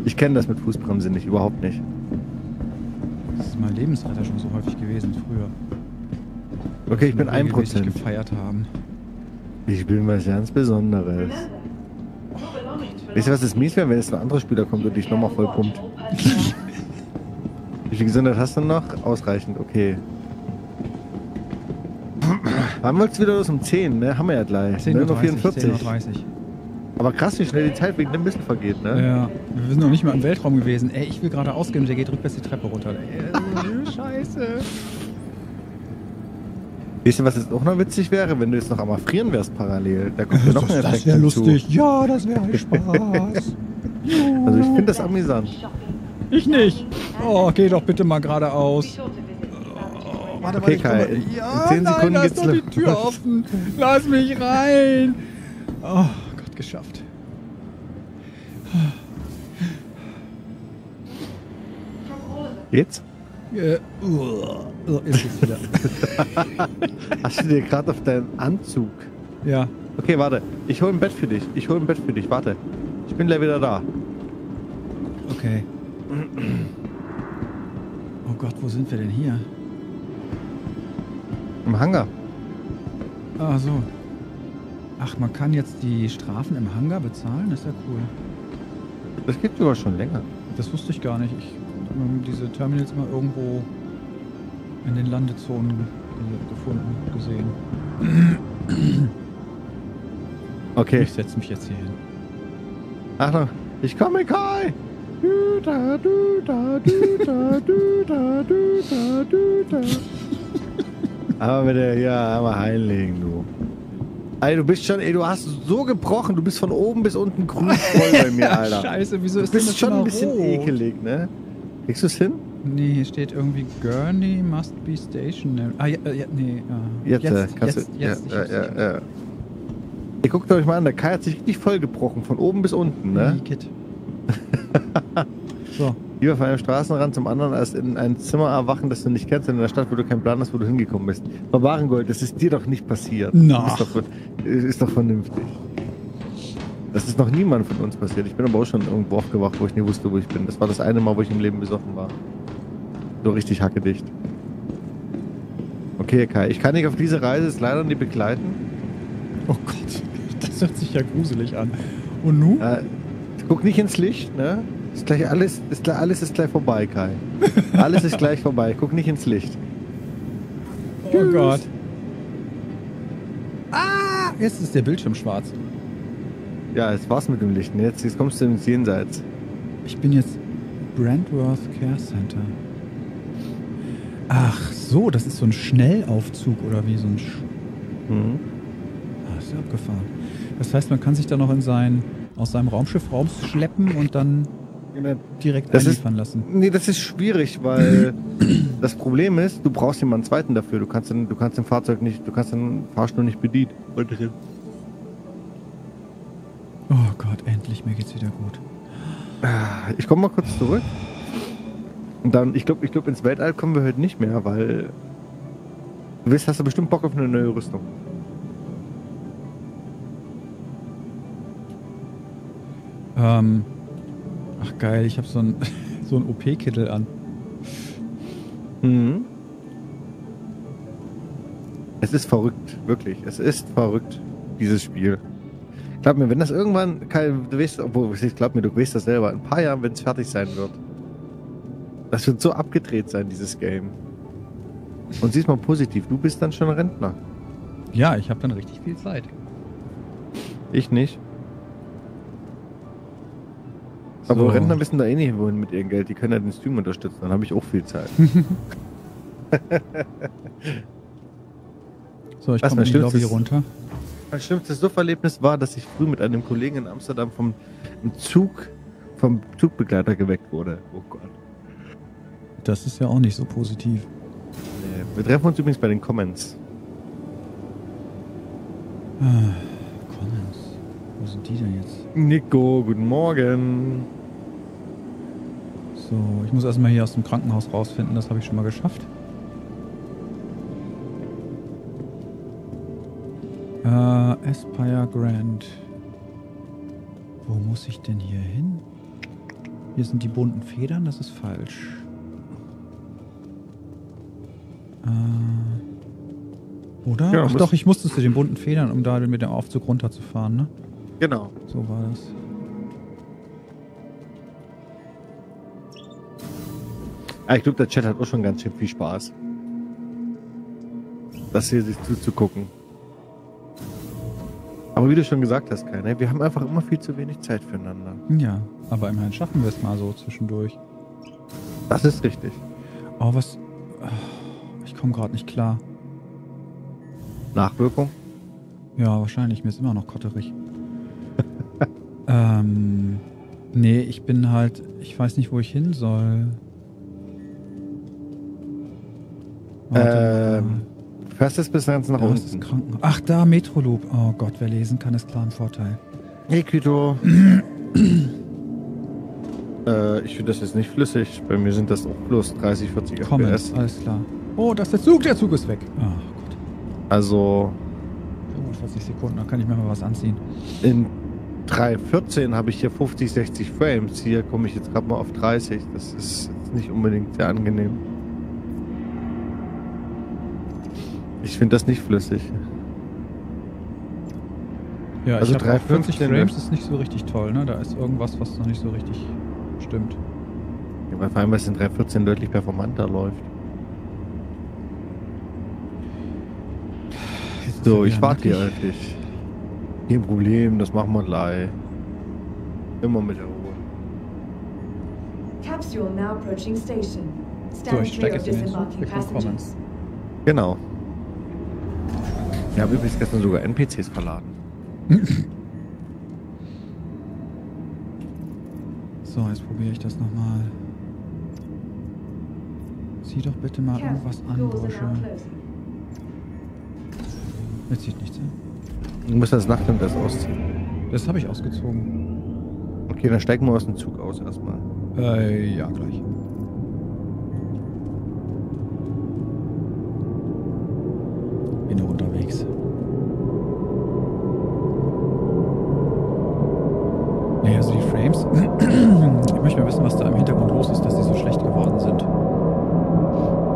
Ich kenne das mit Fußbremse nicht, überhaupt nicht. Das ist mein Lebensretter schon so häufig gewesen früher. Okay, ich bin ein Prozent. gefeiert haben. Ich bin was ganz Besonderes. Weißt du, was das mies wäre, wenn jetzt ein anderer Spieler kommt und dich nochmal voll pumpt? Wie viel Gesundheit hast du noch? Ausreichend, okay. Wann wollt's wieder los? Um 10, ne? Haben wir ja gleich. 10.30 ne? Uhr. Nur 44. 10.30 Uhr. Aber krass, wie schnell die Zeit wegen dem Wissen vergeht, ne? Ja, wir sind noch nicht mal im Weltraum gewesen. Ey, ich will gerade ausgehen und der geht rückwärts die Treppe runter. Ey, Scheiße. Weißt du, was jetzt auch noch witzig wäre, wenn du jetzt noch am Frieren wärst parallel? Da kommt ja noch ein Das, Effekt das wäre lustig. Ja, das wäre ein Spaß. Also ich finde das amüsant. Ich nicht. Oh, geh doch bitte mal geradeaus. Warte, Okay, ich Kai, komm mal- in- in ja, 10 nein, Sekunden lass geht's doch die. Tür offen. Lass mich rein. Oh Gott, geschafft. Jetzt? Äh, uh, uh, jetzt geht's wieder. Hast du dir gerade auf deinen Anzug? Ja, Okay, warte. Ich hole ein Bett für dich. Ich hole ein Bett für dich. Warte. Ich bin gleich wieder da. okay. Oh Gott, wo sind wir denn hier? Im Hangar. Ah, so. Ach, man kann jetzt die Strafen im Hangar bezahlen? Das ist ja cool. Das gibt sogar schon länger. Das wusste ich gar nicht. Ich habe diese Terminals immer irgendwo in den Landezonen ge- gefunden, gesehen. Okay. Ich setze mich jetzt hier hin. Achtung. Ich komme, Kai. Aber mit der, ja, einmal einlegen, du. Ey, du bist schon, ey, du hast so gebrochen. Du bist von oben bis unten grün voll bei mir, Alter. Scheiße, wieso Du ist bist das schon ein bisschen rot? ekelig, ne? Kriegst du es hin? Nee, hier steht irgendwie Gurney must be stationary. Ah, ja, äh, ja nee. Ja. Jetzt, äh, kannst jetzt, du. jetzt, ja, ja, ja, ja. Ihr guckt euch mal an, der Kai hat sich richtig voll gebrochen, von oben bis unten, ne? Kit. so, Lieber von einem Straßenrand zum anderen, als in ein Zimmer erwachen, das du nicht kennst, in einer Stadt, wo du keinen Plan hast, wo du hingekommen bist. Barbarengold, das ist dir doch nicht passiert. Na. Ist doch, ist doch vernünftig. Das ist noch niemand von uns passiert. Ich bin aber auch schon irgendwo aufgewacht, wo ich nie wusste, wo ich bin. Das war das eine Mal, wo ich im Leben besoffen war. So richtig hackedicht. Okay, Kai, ich kann dich auf diese Reise jetzt leider nicht begleiten. Oh Gott, das hört sich ja gruselig an. Und nun? Äh, guck nicht ins Licht, ne? Ist gleich alles, ist, alles ist gleich vorbei, Kai. Alles ist gleich vorbei. Guck nicht ins Licht. Oh Gott. Ah, jetzt ist der Bildschirm schwarz. Ja, jetzt war's mit dem Licht. Jetzt, jetzt kommst du ins Jenseits. Ich bin jetzt Brandworth Care Center. Ach so, das ist so ein Schnellaufzug oder wie so ein. Sch mhm. Ah, ist ja abgefahren. Das heißt, man kann sich da noch in sein, aus seinem Raumschiff rausschleppen und dann direkt das einliefern ist, lassen. Nee, das ist schwierig, weil das Problem ist, du brauchst jemanden zweiten dafür. Du kannst, den, du kannst den Fahrzeug nicht, du kannst den Fahrstuhl nicht bedienen. Oh Gott, endlich, mir geht's wieder gut. Ah, ich komme mal kurz zurück. Und dann, ich glaube, ich glaub, ins Weltall kommen wir heute nicht mehr, weil du willst, hast du bestimmt Bock auf eine neue Rüstung. Ähm, ach geil, ich habe so ein so ein OP-Kittel an. Mhm. Es ist verrückt, wirklich. Es ist verrückt, dieses Spiel. Glaub mir, wenn das irgendwann, Kai, du weißt, obwohl, ich glaub mir, du weißt das selber, in ein paar Jahren, wenn es fertig sein wird. Das wird so abgedreht sein, dieses Game. Und siehst mal positiv, du bist dann schon Rentner. Ja, ich habe dann richtig viel Zeit. Ich nicht. So. Aber Rentner wissen da eh nicht, wohin mit ihrem Geld. Die können ja den Stream unterstützen, dann habe ich auch viel Zeit. so, ich komme in die Lobby runter. Mein schlimmstes Suff-Erlebnis war, dass ich früh mit einem Kollegen in Amsterdam vom Zug, vom Zugbegleiter geweckt wurde. Oh Gott. Das ist ja auch nicht so positiv. Nee. Wir treffen uns übrigens bei den Comments. Ah, Comments. Wo sind die denn jetzt? Nico, guten Morgen. So, ich muss erstmal hier aus dem Krankenhaus rausfinden, das habe ich schon mal geschafft. Äh, Aspire Grand. Wo muss ich denn hier hin? Hier sind die bunten Federn, das ist falsch. Äh, oder? Ja, Ach doch, ich musste zu den bunten Federn, um da mit dem Aufzug runterzufahren, ne? Genau. So war das. Ah, ich glaube, der Chat hat auch schon ganz schön viel Spaß. Das hier sich zuzugucken. Aber wie du schon gesagt hast, Kai, ne, wir haben einfach immer viel zu wenig Zeit füreinander. Ja, aber immerhin schaffen wir es mal so zwischendurch. Das ist richtig. Oh, was. Ich komme gerade nicht klar. Nachwirkung? Ja, wahrscheinlich. Mir ist immer noch kotterig. ähm. Nee, ich bin halt. Ich weiß nicht, wo ich hin soll. Ähm. Fährst es bis ganz nach unten. Ach, da, Metroloop. Oh Gott, wer lesen kann, ist klar ein Vorteil. Equito. äh, ich finde das jetzt nicht flüssig. Bei mir sind das auch bloß 30, 40 Kommen, FPS. alles klar. Oh, das ist der Zug. Der Zug ist weg. Oh Gott. Also... 45 Sekunden, da kann ich mir mal was anziehen. In 3.14 habe ich hier 50, 60 Frames. Hier komme ich jetzt gerade mal auf 30. Das ist nicht unbedingt sehr angenehm. Ich finde das nicht flüssig. Ja, also ich 350 Frames ist nicht so richtig toll, ne? Da ist irgendwas, was noch nicht so richtig stimmt. Ja, weil vor allem, weil es in 314 deutlich performanter läuft. So, ich warte hier eigentlich. Kein Problem, das machen wir gleich. Immer mit der Ruhe. Capsule now approaching station. so, ich steige jetzt in den Zug. Können Genau. Ich habe übrigens gestern sogar NPCs verladen. so, jetzt probiere ich das nochmal. Zieh doch bitte mal irgendwas an, Bursche. Jetzt sieht nichts an. Du musst das Nachthemd erst ausziehen. Das habe ich ausgezogen. Okay, dann steigen wir aus dem Zug aus erstmal. Äh, ja, gleich. Bin noch unterwegs. Nee, also die Frames. ich möchte mal wissen, was da im Hintergrund los ist, dass die so schlecht geworden sind.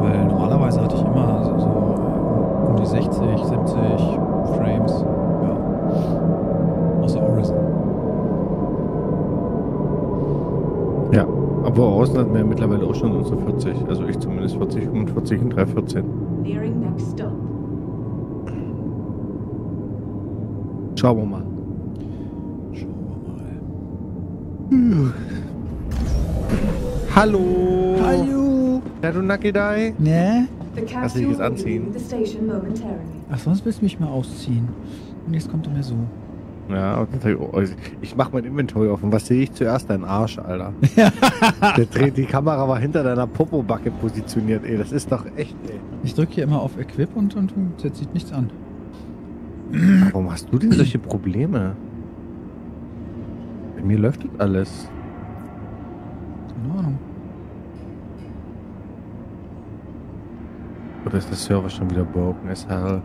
Weil normalerweise hatte ich immer so, so Aber außen hatten wir ja mittlerweile auch schon unsere 40. Also ich zumindest 40, 45 und 314. Nearing next stop. Schauen wir mal. Schauen wir mal. Hallo. Hallo. Ja, du Nakidai? Ne? Lass dich jetzt anziehen. Ach, sonst willst du mich mal ausziehen. Und jetzt kommt er mir so. Ja, ich mach mein Inventory offen. Was sehe ich zuerst? Dein Arsch, Alter. Der dreht, die Kamera war hinter deiner Popobacke positioniert, ey. Das ist doch echt, ey. Ich drücke hier immer auf Equip und, und, und jetzt sieht nichts an. Warum hast du denn solche Probleme? Bei mir läuft das alles. Keine Ahnung. Oder ist der Server schon wieder broken as hell?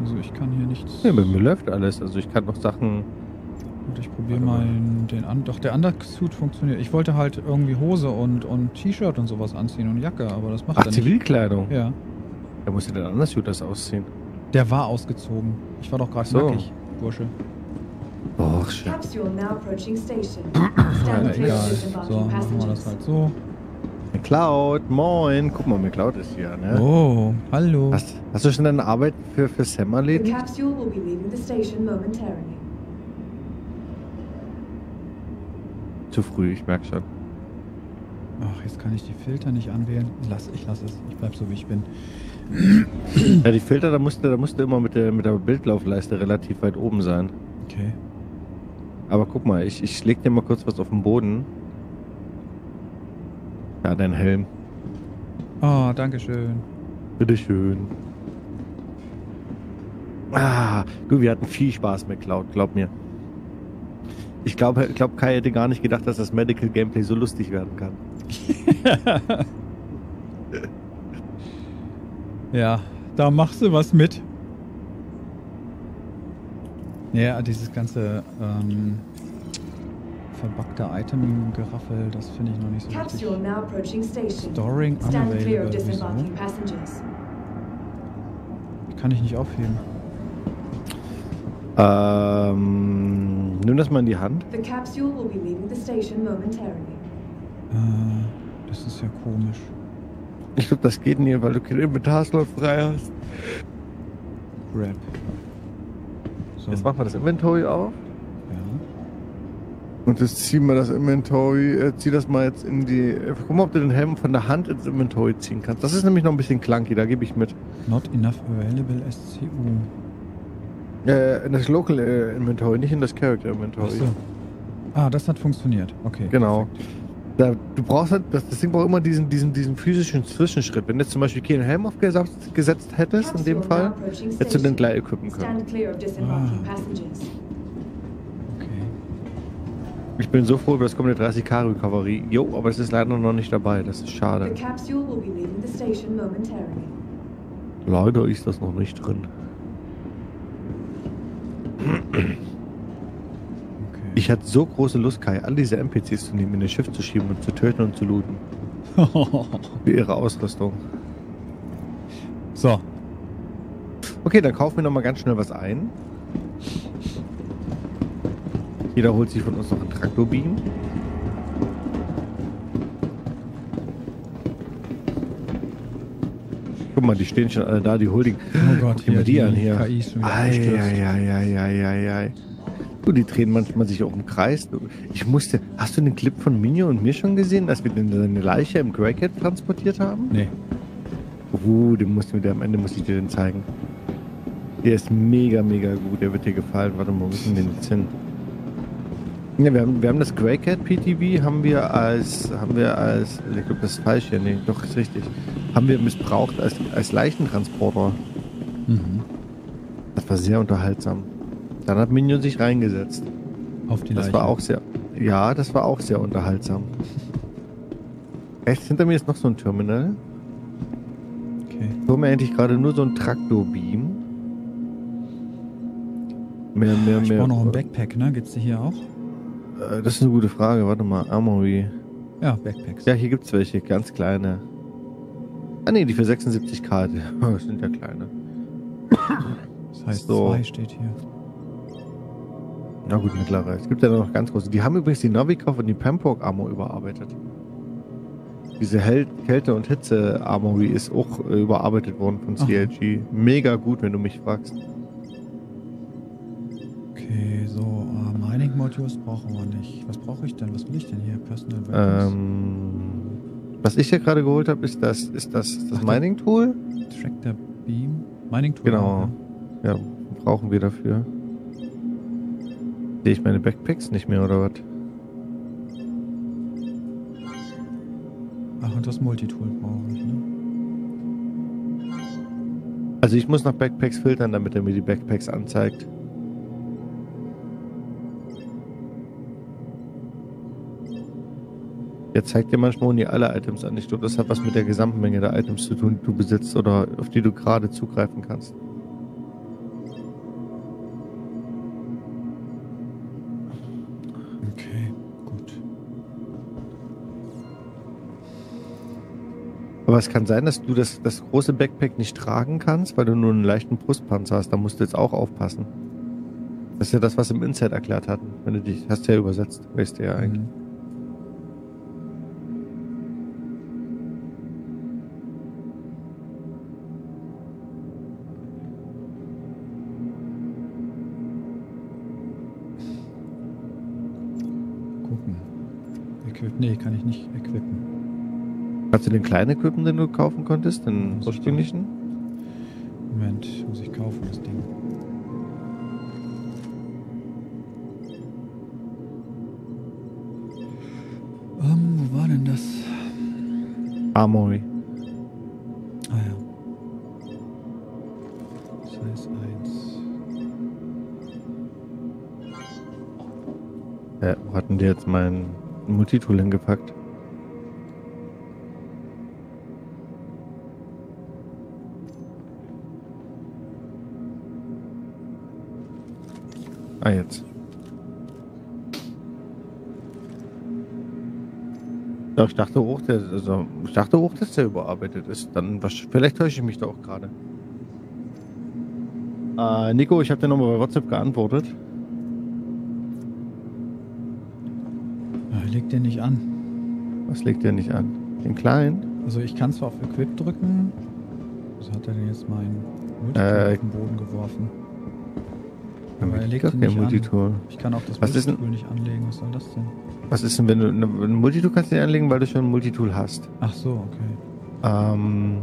Also ich kann hier nichts. Ja, bei mir läuft alles. Also ich kann noch Sachen. Und ich probiere mal den an. Doch der Undersuit funktioniert. Ich wollte halt irgendwie Hose und, und T-Shirt und sowas anziehen und Jacke, aber das macht Ach, er nicht. Zivilkleidung? Ja. Da muss ja der Undersuit das ausziehen. Der war ausgezogen. Ich war doch gerade so. nackig, Bursche. Och, shit. ja, egal. So, machen wir das halt so. McCloud, moin. Guck mal, McCloud ist hier, ne? Oh, hallo. Hast, hast du schon deine Arbeit für, für Sam erledigt? Zu früh, ich merke schon. Ach, jetzt kann ich die Filter nicht anwählen. Lass, ich lasse es. Ich bleib so, wie ich bin. Ja, die Filter, da musste, da musste immer mit der, mit der Bildlaufleiste relativ weit oben sein. Okay. Aber guck mal, ich, ich leg dir mal kurz was auf den Boden. Ja, dein Helm. Oh, danke schön. Bitteschön. Ah, du, wir hatten viel Spaß mit Cloud, glaub mir. Ich glaube, glaub, Kai hätte gar nicht gedacht, dass das Medical Gameplay so lustig werden kann. ja, da machst du was mit. Ja, dieses ganze ähm, verbuggte Item-Geraffel, das finde ich noch nicht so Capsule now approaching station. Storing Stand clear of disembarking passengers. Kann ich nicht aufheben. Ähm, nimm das mal in die Hand. The capsule will be leaving the station momentarily. Äh, das ist ja komisch. Ich glaube, das geht nie, weil du keinen Inventarslot frei hast. Grab. So. Jetzt machen wir das Inventory auf. Und jetzt ziehen wir das Inventory, äh, zieh das mal jetzt in die. Äh, guck mal, ob du den Helm von der Hand ins Inventory ziehen kannst. Das ist nämlich noch ein bisschen clunky, da gebe ich mit. Not enough available SCU. Äh, in das Local äh, Inventory, nicht in das Character Inventory. So. Ah, das hat funktioniert. Okay. Genau. Da, du brauchst halt, das, das Ding braucht immer diesen, diesen, diesen physischen Zwischenschritt. Wenn du jetzt zum Beispiel keinen Helm aufgesetzt hättest, in dem Fall, hättest du den gleich equippen können. Ah. Ich bin so froh über das kommende 30k Recovery. Jo, aber es ist leider noch nicht dabei. Das ist schade. Leider ist das noch nicht drin. Okay. Ich hatte so große Lust, Kai, all diese NPCs zu nehmen, in das Schiff zu schieben und zu töten und zu looten. Für ihre Ausrüstung. So. Okay, dann kaufen wir noch mal ganz schnell was ein. Jeder holt sich von uns noch einen Traktorbeam. Guck mal, die stehen schon alle da, die Holding. Oh Gott, hier, die, die an hier. Eieieiei. Du, die drehen manchmal sich auch im Kreis. Ich musste. Hast du den Clip von Minio und mir schon gesehen, als wir deine Leiche im Crackhead transportiert haben? Nee. Uh, den musst du mir, am Ende muss ich dir den zeigen. Der ist mega, mega gut. Der wird dir gefallen. Warte mal, wo ist denn den hin? Ja, wir haben, wir haben das Greycat PTV haben wir als, haben wir als, ich glaube, das ist falsch hier, nee, doch, ist richtig. Haben wir missbraucht als, als Leichentransporter. Mhm. Das war sehr unterhaltsam. Dann hat Minion sich reingesetzt. Auf die Leiche. Das war auch sehr, ja, das war auch sehr unterhaltsam. Rechts hinter mir ist noch so ein Terminal. Okay. Ich hole mir endlich gerade nur so ein Traktorbeam. Mehr, mehr, mehr. Ich brauche noch ein Backpack, ne? Geht's dir hier auch? Äh, das ist eine gute Frage. Warte mal. Armory. Ja, Backpacks. Ja, hier gibt es welche. Ganz kleine. Ah, ne, die für 76k. Das sind ja kleine. Das heißt, so. zwei steht hier. Na gut, mittlere. Es gibt ja noch ganz große. Die haben übrigens die Novikov und die Pembroke Armor überarbeitet. Diese Hel Kälte- und Hitze-Armory ist auch äh, überarbeitet worden von CLG. Ach. Mega gut, wenn du mich fragst. Okay, so, uh, Mining Modules brauchen wir nicht. Was brauche ich denn? Was will ich denn hier? Personal ähm, Was ich hier gerade geholt habe, ist das, ist das, das Mining Tool. Tractor Beam. Mining Tool. Genau. Ja, brauchen wir dafür. Sehe ich meine Backpacks nicht mehr oder was? Ach, und das Multitool brauche ich, ne? Also ich muss nach Backpacks filtern, damit er mir die Backpacks anzeigt. Er zeigt dir manchmal nie alle Items an. Ich glaube, das hat was mit der Gesamtmenge der Items zu tun, die du besitzt oder auf die du gerade zugreifen kannst. Aber es kann sein, dass du das, das große Backpack nicht tragen kannst, weil du nur einen leichten Brustpanzer hast. Da musst du jetzt auch aufpassen. Das ist ja das, was im Inset erklärt hatten. Wenn du dich, hast du ja übersetzt, weißt du ja eigentlich. Mhm. Nee, kann ich nicht equippen. Kannst du den kleinen equippen, den du kaufen konntest, den ursprünglichen? Moment, muss ich kaufen, das Ding. Um, ähm, wo war denn das? Armory. Ah ja. Size 1. Ja, wo hatten die jetzt mein Multitool hingepackt? Ah, jetzt. Ja, ich dachte hoch, der, also, ich dachte hoch, dass der überarbeitet ist. Dann, vielleicht täusche ich mich da auch gerade. Äh, Nico, ich habe dir nochmal bei WhatsApp geantwortet. Ja, legt der nicht an. Was legt der nicht an? Den kleinen? Also ich kann zwar auf Equip drücken. Was hat er denn jetzt meinen Multiple äh, auf den Boden geworfen? Aber er legt gar kein Multitool. Ich kann auch das was Multitool nicht anlegen. Was soll das denn? Was ist denn, wenn du ein Multitool kannst du nicht anlegen, weil du schon ein Multitool hast? Ach so, okay. Ähm,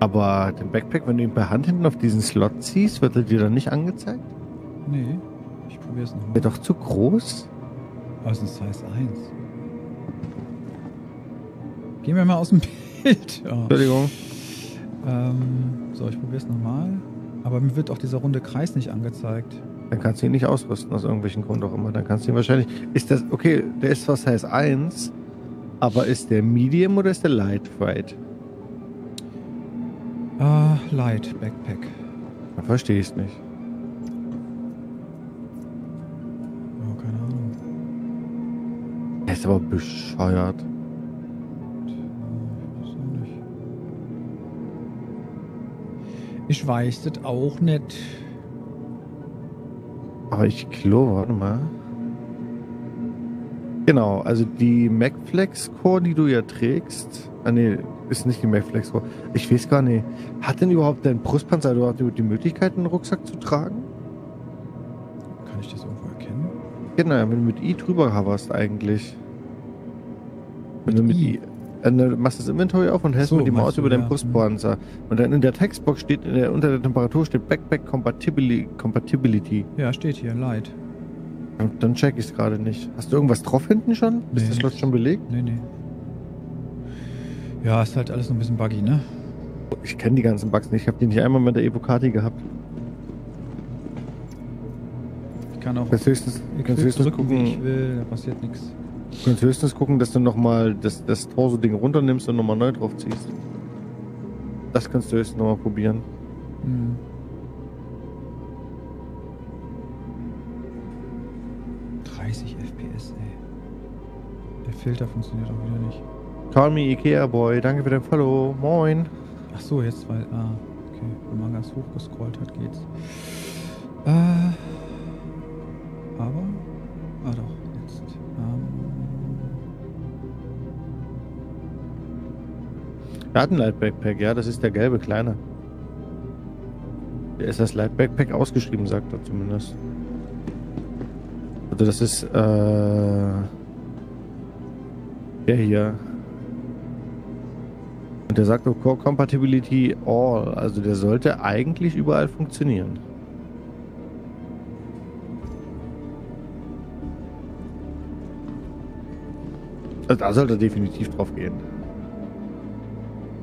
aber den Backpack, wenn du ihn per Hand hinten auf diesen Slot ziehst, wird er dir dann nicht angezeigt? Nee, ich probier's nochmal. Wäre doch zu groß? Aber es ist ein Size 1. Gehen wir mal aus dem Bild. Oh. Entschuldigung. Ähm, so, ich probier's nochmal. Aber mir wird auch dieser runde Kreis nicht angezeigt. Dann kannst du ihn nicht ausrüsten, aus irgendwelchen Grund auch immer. Dann kannst du ihn wahrscheinlich. Ist das. Okay, der ist was heißt 1, aber ist der Medium oder ist der Lightweight? Ah, uh, Light Backpack. Dann verstehe ich es nicht. Oh, keine Ahnung. Er ist aber bescheuert. Ich weiß das auch nicht. Aber ich glaube, warte mal. Genau, also die MacFlex Core, die du ja trägst. Ah nee, ist nicht die MacFlex Core. Ich weiß gar nicht. Hat denn überhaupt dein Brustpanzer überhaupt die Möglichkeit, einen Rucksack zu tragen? Kann ich das irgendwo erkennen? Genau, wenn du mit I drüber hoverst eigentlich. Wenn mit du mit I. I du machst das Inventory auf und hältst so, mit die Maus über ja. deinen Brustpanzer. Und dann in der Textbox steht, der, unter der Temperatur steht Backpack Compatibility. Ja, steht hier, Light. Und dann check ich es gerade nicht. Hast du irgendwas drauf hinten schon? Nee, ist das Slot schon belegt? Nee, nee. Ja, ist halt alles noch ein bisschen buggy, ne? Ich kenne die ganzen Bugs nicht. Ich habe die nicht einmal mit der Evocati gehabt. Ich kann auch höchstens, höchstens gucken, wie ich will, da passiert nichts. Du kannst höchstens gucken, dass du nochmal das, das Torso-Ding runternimmst und nochmal neu drauf ziehst. Das kannst du höchstens nochmal probieren. Hm. FPS, ey. Der Filter funktioniert auch wieder nicht. Call me Ikea Boy, danke für dein Follow. Moin. Ach so, jetzt weil. Ah, okay. Wenn man ganz hoch gescrollt hat, geht's. Äh. Ah, Der hat einen Light Backpack, ja, das ist der gelbe kleine. Der ist das Light Backpack ausgeschrieben, sagt er zumindest. Also das ist äh, der hier. Und der sagt auch Core Compatibility All. Also der sollte eigentlich überall funktionieren. Also da sollte definitiv drauf gehen.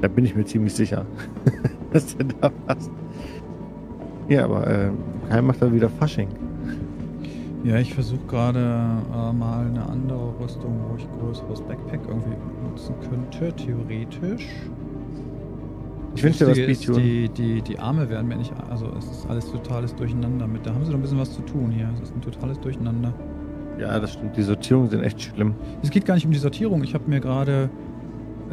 Da bin ich mir ziemlich sicher, dass der da passt. Ja, aber äh, Kai macht da wieder Fasching. Ja, ich versuche gerade äh, mal eine andere Rüstung, wo ich größeres Backpack irgendwie nutzen könnte, theoretisch. Ich wünsche dir was Speedtune. Die, die, die Arme werden mir nicht, also es ist alles totales Durcheinander mit. Da haben sie noch ein bisschen was zu tun hier. Es ist ein totales Durcheinander. Ja, das stimmt. Die Sortierungen sind echt schlimm. Es geht gar nicht um die Sortierung. Ich habe mir gerade,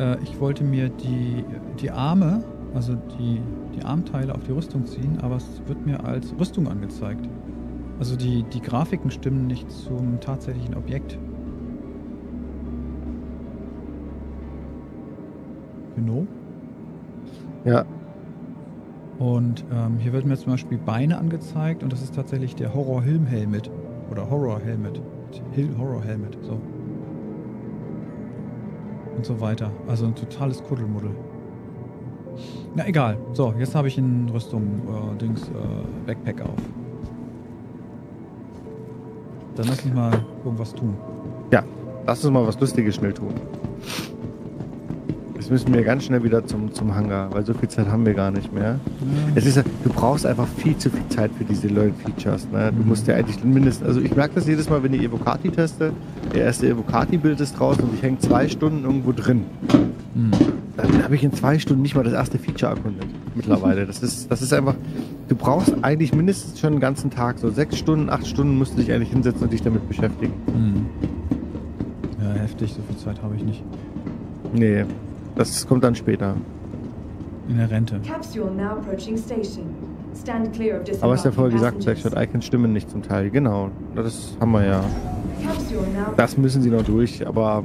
äh, ich wollte mir die, die Arme, also die, die Armteile auf die Rüstung ziehen, aber es wird mir als Rüstung angezeigt. Also die, die Grafiken stimmen nicht zum tatsächlichen Objekt. Genau. Ja. Und ähm, hier wird mir zum Beispiel Beine angezeigt und das ist tatsächlich der Horror Helm Helmet. Oder Horror Helmet. Hill Horror Helmet, so. Und so weiter. Also ein totales Kuddelmuddel. Na egal. So, jetzt habe ich in Rüstung, äh, Dings, äh, Backpack auf. Dann lass uns mal irgendwas tun. Ja, lass uns mal was Lustiges schnell tun. Jetzt müssen wir ganz schnell wieder zum, zum Hangar, weil so viel Zeit haben wir gar nicht mehr. Ja. Es ist, du brauchst einfach viel zu viel Zeit für diese neuen Features. Ne? Du musst ja eigentlich mindestens, also ich merke das jedes Mal, wenn ich Evocati teste. Der erste Evocati-Bild ist draußen und ich hänge zwei Stunden irgendwo drin. Mhm. Dann habe ich in zwei Stunden nicht mal das erste Feature erkundet. Mittlerweile. Das ist, das ist einfach, du brauchst eigentlich mindestens schon einen ganzen Tag. So sechs Stunden, acht Stunden musst du dich eigentlich hinsetzen und dich damit beschäftigen. Mhm. Ja, heftig, so viel Zeit habe ich nicht. Nee, das kommt dann später. In der Rente. Aber hast ja vorher gesagt, Blackshot Icons stimmen nicht zum Teil. Genau, das haben wir ja. Das müssen sie noch durch, aber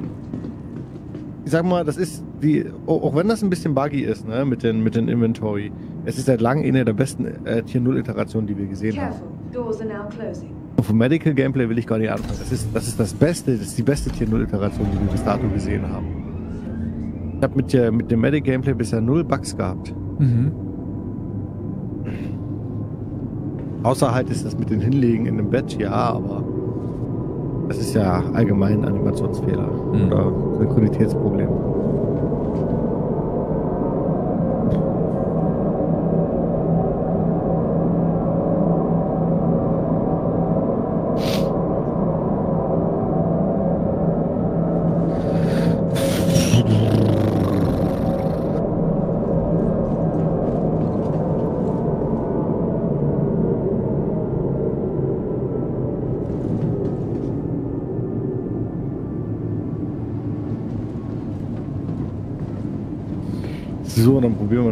ich sag mal, das ist die, auch wenn das ein bisschen buggy ist, ne, mit den, mit den Inventory, es ist seit langem eine der besten äh, Tier 0 Iterationen, die wir gesehen haben. Und vom Medical Gameplay will ich gar nicht anfangen. Das ist, das ist das Beste, das ist die beste Tier 0 Iteration, die wir bis dato gesehen haben. Ich habe mit, der, mit dem Medic Gameplay bisher null Bugs gehabt. Mhm. Außer halt ist das mit den Hinlegen in dem Bett, ja, aber das ist ja allgemein ein Animationsfehler mhm. oder Synchronitätsproblem.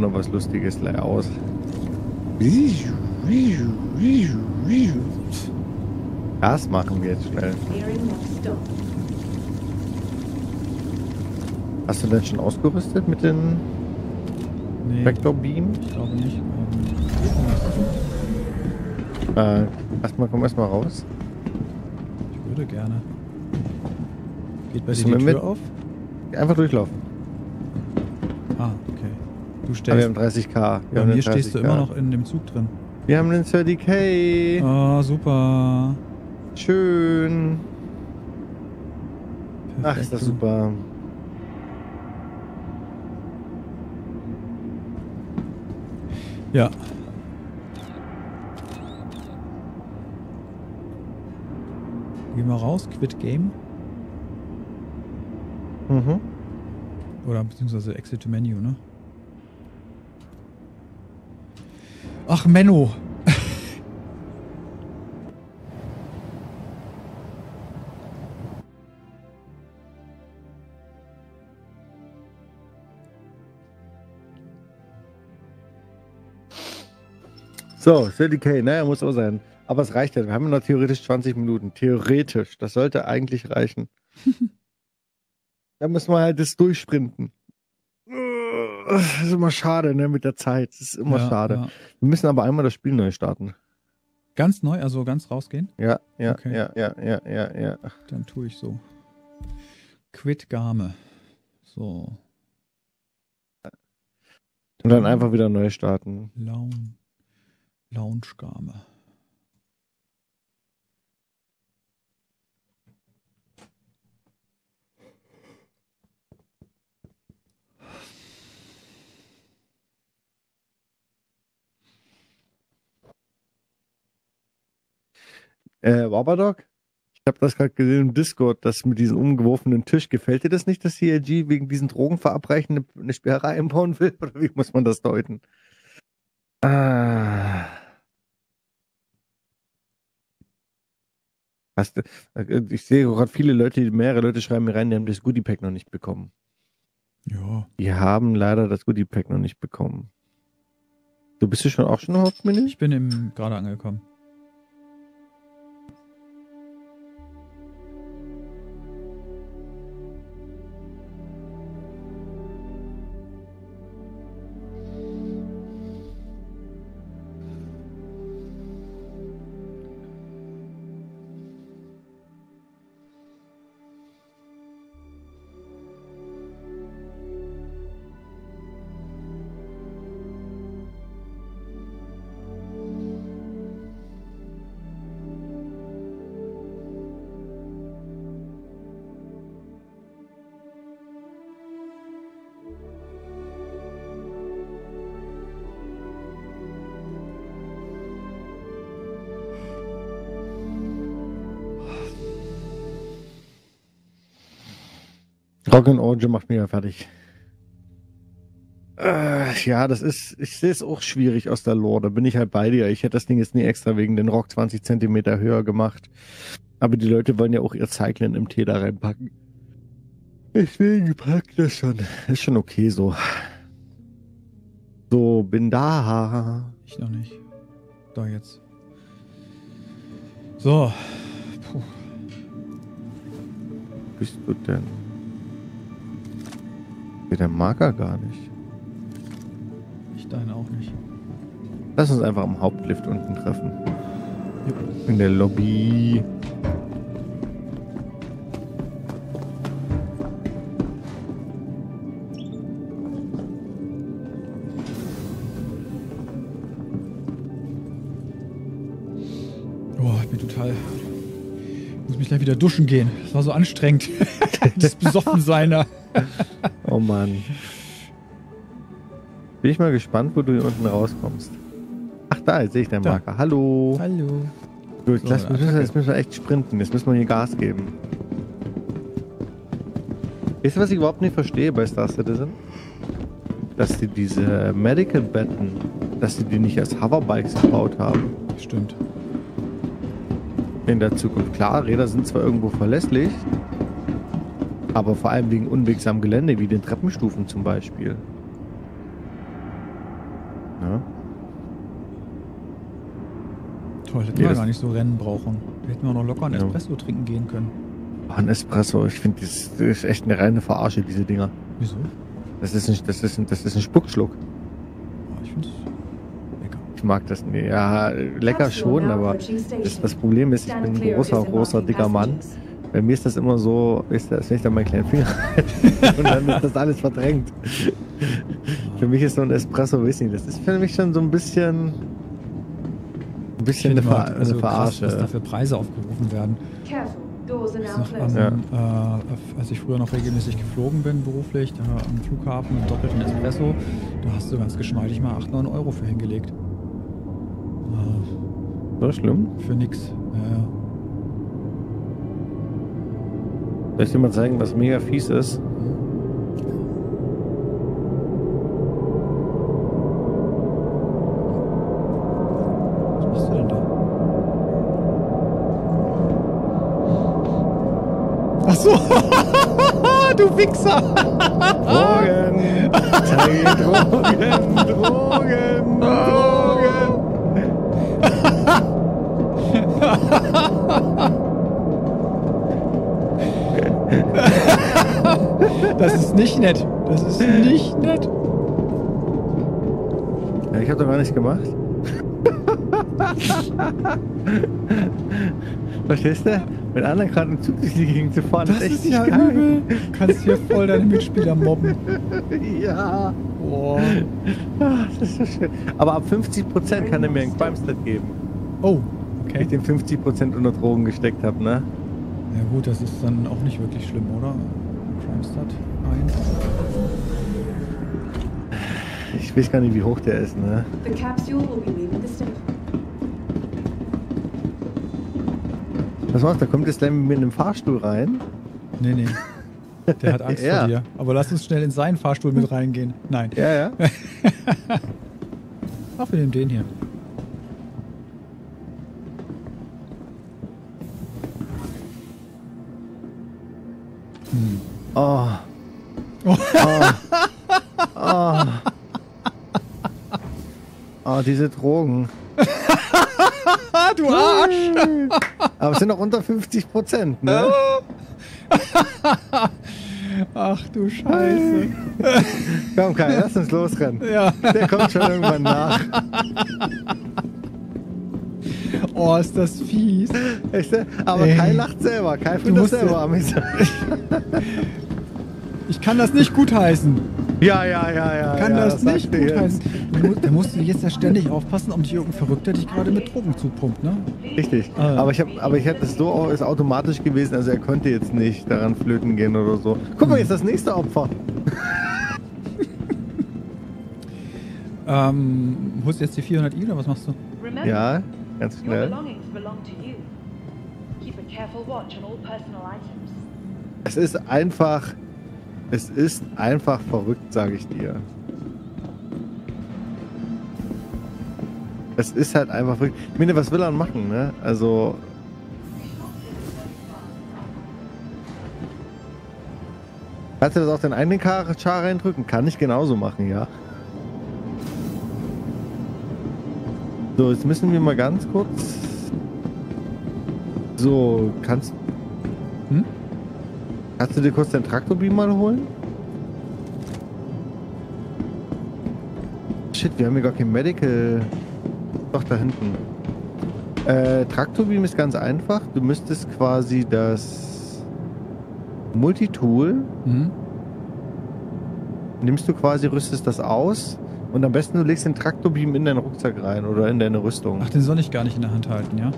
Noch was Lustiges gleich aus. Das machen wir jetzt schnell. Hast du denn schon ausgerüstet mit den nee, Vector Beam? Ich glaube nicht. Äh, erstmal komm erstmal raus. Ich würde gerne. Geht bei dir die Tür mit? auf? Einfach durchlaufen. Du stellst. wir haben 30k. Wir Bei mir stehst du immer noch in dem Zug drin. Wir haben den 30k. Oh, super. Schön. Perfekt. Ach, ist das super. Ja. Gehen wir raus, Quit Game. Mhm. Oder beziehungsweise Exit to Menu, ne? Ach, Menno. So, 30k, naja, muss auch sein. Aber es reicht ja. Wir haben noch theoretisch 20 Minuten. Theoretisch. Das sollte eigentlich reichen. da müssen wir halt das durchsprinten. Das ist immer schade, ne, mit der Zeit. Das ist immer ja, schade. Ja. Wir müssen aber einmal das Spiel neu starten. Ganz neu, also ganz rausgehen? Ja, ja, okay. ja, ja, ja, ja, ja. Dann tue ich so. Quit Game. So. Und dann einfach wieder neu starten. Lounge, Lounge Game. Äh, Wabadog? Ich habe das gerade gesehen im Discord, das mit diesem umgeworfenen Tisch. Gefällt dir das nicht, dass CLG wegen diesen Drogenverabreichen eine, eine Sperrerei einbauen will? Oder wie muss man das deuten? Ah. Hast, äh, ich sehe gerade viele Leute, mehrere Leute schreiben mir rein, die haben das Goodie Pack noch nicht bekommen. Ja. Die haben leider das Goodie Pack noch nicht bekommen. Du bist ja schon auch schon Hauptmenü? Ich bin gerade angekommen. Rock'n Orange macht mich ja fertig. Äh, ja, das ist, ich sehe es auch schwierig aus der Lore. Da bin ich halt bei dir. Ich hätte das Ding jetzt nie extra wegen den Rock 20 Zentimeter höher gemacht. Aber die Leute wollen ja auch ihr Cycling im Tee da reinpacken. Deswegen packt das schon. Ist schon okay so. So, bin da. Ich noch nicht. Da jetzt. So. Puh. Bist du denn? Geht der Marker gar nicht. Ich deine auch nicht. Lass uns einfach am Hauptlift unten treffen. In der Lobby. Boah, ich bin total. Ich muss mich gleich wieder duschen gehen. Das war so anstrengend. das Besoffensein da. oh Mann. Bin ich mal gespannt, wo du hier unten rauskommst. Ach, da, jetzt sehe ich deinen da. Marker. Hallo. Hallo. Gut, so, jetzt, müssen wir, jetzt müssen wir echt sprinten. Jetzt müssen wir hier Gas geben. Weißt du, was ich überhaupt nicht verstehe bei Star Citizen? Dass die diese Medical Betten, dass die die nicht als Hoverbikes gebaut haben. Stimmt. In der Zukunft. Klar, Räder sind zwar irgendwo verlässlich, aber vor allem wegen unwegsamem Gelände, wie den Treppenstufen zum Beispiel. Ja. Toll, hätten wir gar nicht so Rennen brauchen. Hätten wir noch locker einen Espresso ja. trinken gehen können. Oh, ein Espresso, ich finde, das, das, ist echt eine reine Verarsche, diese Dinger. Wieso? Das ist ein, das ist ein, das ist ein Spuckschluck. Oh, ich finde es lecker. Ich mag das nicht. Ja, lecker schon, aber das, das Problem ist, ich bin ein großer, großer, dicker Mann. Bei mir ist das immer so, ist das, wenn ich dann meinen kleinen Finger und dann ist das alles verdrängt. für mich ist so ein Espresso, weiß nicht, das ist für mich schon so ein bisschen, ein bisschen eine, Ver also eine Verarsche. Krass, dass dafür Preise aufgerufen werden. Noch, ähm, ja. äh, als ich früher noch regelmäßig geflogen bin, beruflich, da am Flughafen mit doppelten Espresso, da hast du ganz geschmeidig mal 8, 9 Euro für hingelegt. Äh, so schlimm? Für nix. Ja, ja. Soll ich dir mal zeigen, was mega fies ist? Was machst du denn da? Ach so! du Wichser! Drogen! Drogen! Drogen! Drogen! Das ist nicht nett. Das ist nicht nett. ich habe doch gar nichts gemacht. Verstehst du? Mit anderen gerade im Zug durch die Gegend zu fahren, das, das ist, echt ist ja geil. übel. Du kannst hier voll deine Mitspieler mobben. ja. Boah. Ach, das ist so schön. Aber ab 50% kann er mir einen Crime-Stat geben. Oh, okay. Ich den 50% unter Drogen gesteckt habe, ne? Ja gut, das ist dann auch nicht wirklich schlimm, oder? Crime-Stat 1. Ich weiß gar nicht, wie hoch der ist, ne? The capsule will be leaving the station. Was machst du? Da kommt jetzt gleich mit den Fahrstuhl rein? Nee, nee. Der hat Angst ja. vor dir. Aber lass uns schnell in seinen Fahrstuhl mit reingehen. Nein. Ja, ja. Ach, wir nehmen den hier. Hm. Oh. Oh. oh. oh. diese Drogen. du Arsch! Aber es sind noch unter 50 Prozent, ne? Ach du Scheiße. Komm, Kai, lass uns losrennen. Ja. Der kommt schon irgendwann nach. Oh, ist das fies. Echt? Aber Ey. Kai lacht selber. Kai findet das selber amüsant. Ich kann das nicht gutheißen. Ja, ja, ja, ja. Kann ja, das, das nicht gutheißen. Da musst du jetzt ja ständig aufpassen, ob nicht irgendein Verrückter dich gerade mit Drogen zupumpt, ne? Richtig. Ah. Aber ich habe, aber ich hätte es so ist automatisch gewesen, also er konnte jetzt nicht daran flöten gehen oder so. Guck mal, jetzt das nächste Opfer. ähm, holst du jetzt die 400 I oder was machst du? Ja, ganz schnell. Es ist einfach es ist einfach verrückt, sage ich dir. Es ist halt einfach verrückt. Ich meine, was will er machen, ne? Also. Kannst du das auf den eigenen Char reindrücken? Kann ich genauso machen, ja. So, jetzt müssen wir mal ganz kurz. So, kannst. Hm? Kannst du dir kurz den Traktorbeam mal holen? Shit, wir haben hier gar kein Medical. Doch, da hinten. Äh, Traktorbeam ist ganz einfach. Du müsstest quasi das Multitool. Mhm. Nimmst du quasi, rüstest das aus und am besten du legst den Traktorbeam in deinen Rucksack rein oder in deine Rüstung. Ach, den soll ich gar nicht in der Hand halten, ja?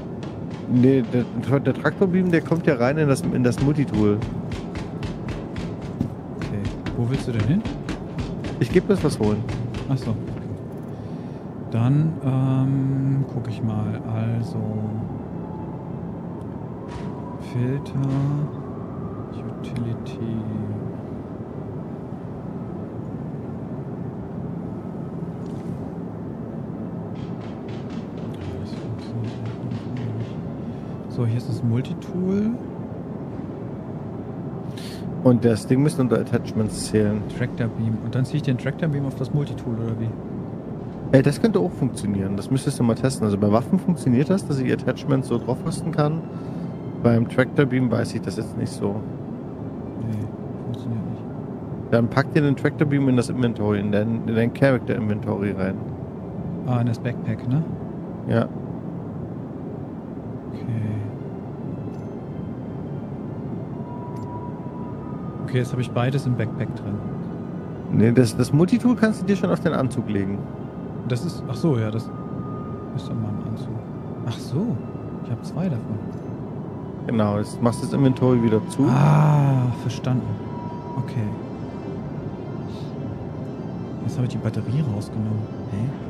Nee, der, der Traktorbeam, der kommt ja rein in das, in das Multitool. Wo willst du denn hin? Ich gebe das was holen. Achso. Dann ähm, gucke ich mal. Also Filter, Utility. So, hier ist das Multitool. Und das Ding müsste unter Attachments zählen. Tractor Beam. Und dann ziehe ich den Tractor Beam auf das Multitool oder wie? Ey, das könnte auch funktionieren. Das müsstest du mal testen. Also bei Waffen funktioniert das, dass ich Attachments so drauf rüsten kann. Beim Tractor Beam weiß ich das jetzt nicht so. Nee, funktioniert nicht. Dann pack dir den Tractor Beam in das Inventory, in dein, in dein Character Inventory rein. Ah, in das Backpack, ne? Ja. Okay, jetzt habe ich beides im Backpack drin. Nee, das, das Multitool kannst du dir schon auf den Anzug legen. Das ist. Ach so, ja, das ist an meinem Anzug. Ach so, ich habe zwei davon. Genau, jetzt machst du das Inventory wieder zu. Ah, verstanden. Okay. Jetzt habe ich die Batterie rausgenommen. Hä?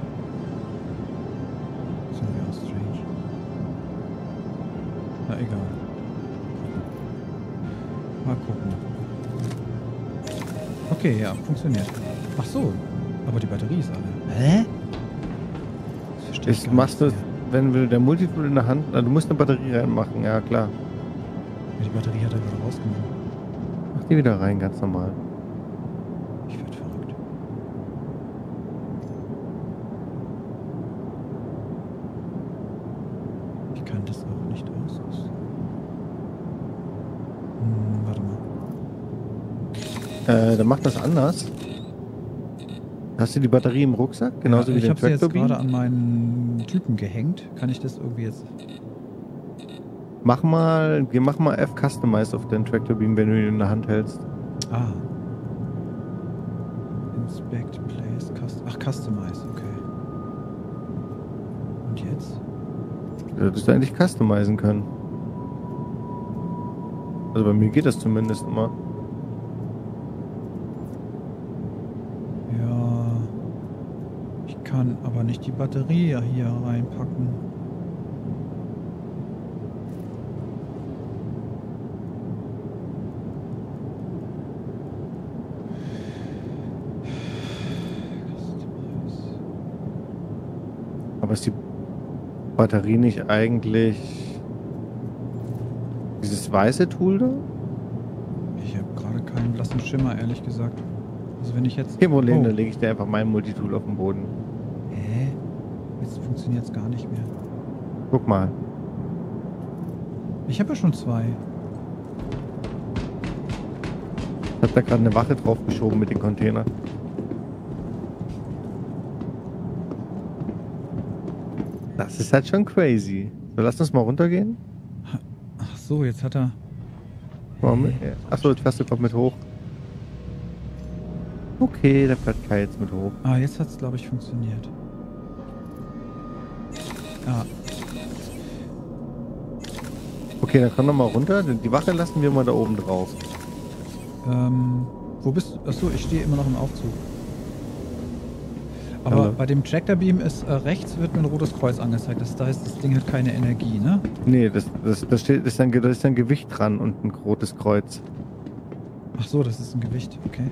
Okay, ja, funktioniert. Ach so, aber die Batterie ist alle. Hä? Ich machst du, wenn wir der Multitool in der Hand, na, du musst eine Batterie reinmachen, ja klar. Ja, die Batterie hat er gerade rausgenommen. Mach die wieder rein, ganz normal. Ich werde verrückt. Ich kann das auch nicht aus. Äh, dann macht das anders. Hast du die Batterie im Rucksack? Genauso ja, wie ich habe sie jetzt gerade an meinen Typen gehängt. Kann ich das irgendwie jetzt... Mach mal, wir machen mal F Customize auf den Tractor Beam, wenn du ihn in der Hand hältst. Ah. Inspect, Place, Cust Ach, Customize, okay. Und jetzt? Solltest du eigentlich customizen können. Also bei mir geht das zumindest immer. Ja. Ich kann aber nicht die Batterie hier reinpacken. Aber ist die Batterie nicht eigentlich dieses weiße Tool da? Ich habe gerade keinen blassen Schimmer, ehrlich gesagt. Also wenn ich jetzt... Kein Problem, oh. dann lege ich dir einfach mein Multitool auf den Boden. Funktioniert es gar nicht mehr. Guck mal. Ich habe ja schon zwei. Ich habe da gerade eine Wache draufgeschoben mit den Containern. Das ist halt schon crazy. So, lass uns mal runtergehen. Ach so, jetzt hat er. Achso, jetzt fährst du kommt mit hoch. Okay, der fährt Kai jetzt mit hoch. Ah, jetzt hat es, glaube ich, funktioniert. Ah. Okay, dann komm noch mal runter. Die Wache lassen wir mal da oben drauf. Ähm, wo bist du? Achso, ich stehe immer noch im Aufzug. Aber Hallo. bei dem Tractor Beam ist äh, rechts wird mir ein rotes Kreuz angezeigt. Das heißt, das Ding hat keine Energie, ne? Nee, das, das, das, steht, ist ein, da ist ein Gewicht dran und ein rotes Kreuz. Ach so, das ist ein Gewicht, okay.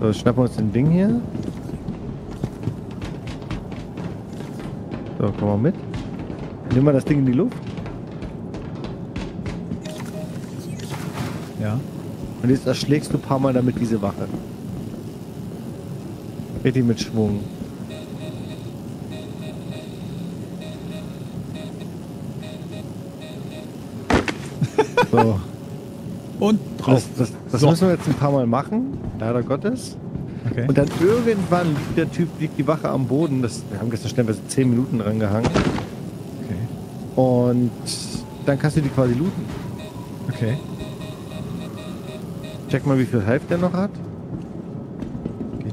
So, schnappen wir uns den Ding hier. So, komm mal mit. Nimm mal das Ding in die Luft. Ja. Und jetzt erschlägst du ein paar Mal damit diese Wache. Richtig mit Schwung. So. Und drauf. Das, das, das so. müssen wir jetzt ein paar Mal machen, leider Gottes. Okay. Und dann irgendwann liegt der Typ, liegt die Wache am Boden. Das, wir haben gestern stellenweise 10 Minuten dran gehangen. Okay. Und dann kannst du die quasi looten. Okay. Check mal, wie viel Health der noch hat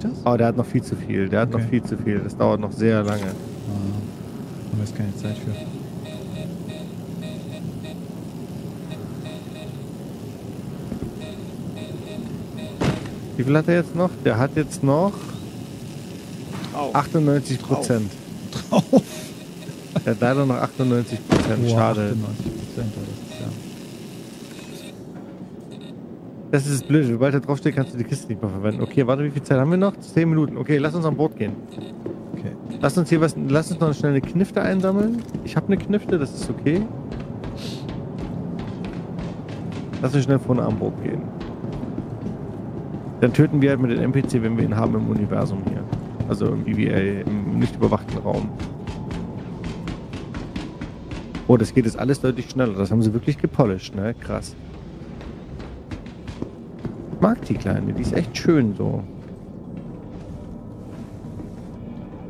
das? Oh, der hat noch viel zu viel. Der hat okay. noch viel zu viel. Das dauert noch sehr lange. Ah, haben wir jetzt keine Zeit für. Wie viel hat er jetzt noch? Der hat jetzt noch Drauf. 98 Prozent. Drauf. Drauf. Er hat leider noch 98 Prozent. Schade. 98 Prozent, Das ist blöd. Sobald da draufsteht, kannst du die Kiste nicht mehr verwenden. Okay, warte, wie viel Zeit haben wir noch? Zehn Minuten. Okay, lass uns an Bord gehen. Okay. Lass uns hier was. Lass uns noch schnell eine Knifte einsammeln. Ich habe eine Knifte, das ist okay. Lass uns schnell vorne an Bord gehen. Dann töten wir halt mit dem NPC, wenn wir ihn haben im Universum hier. Also im EVA, im nicht überwachten Raum. Oh, das geht jetzt alles deutlich schneller. Das haben sie wirklich gepolished, ne? Krass mag die Kleine. Die ist echt schön so.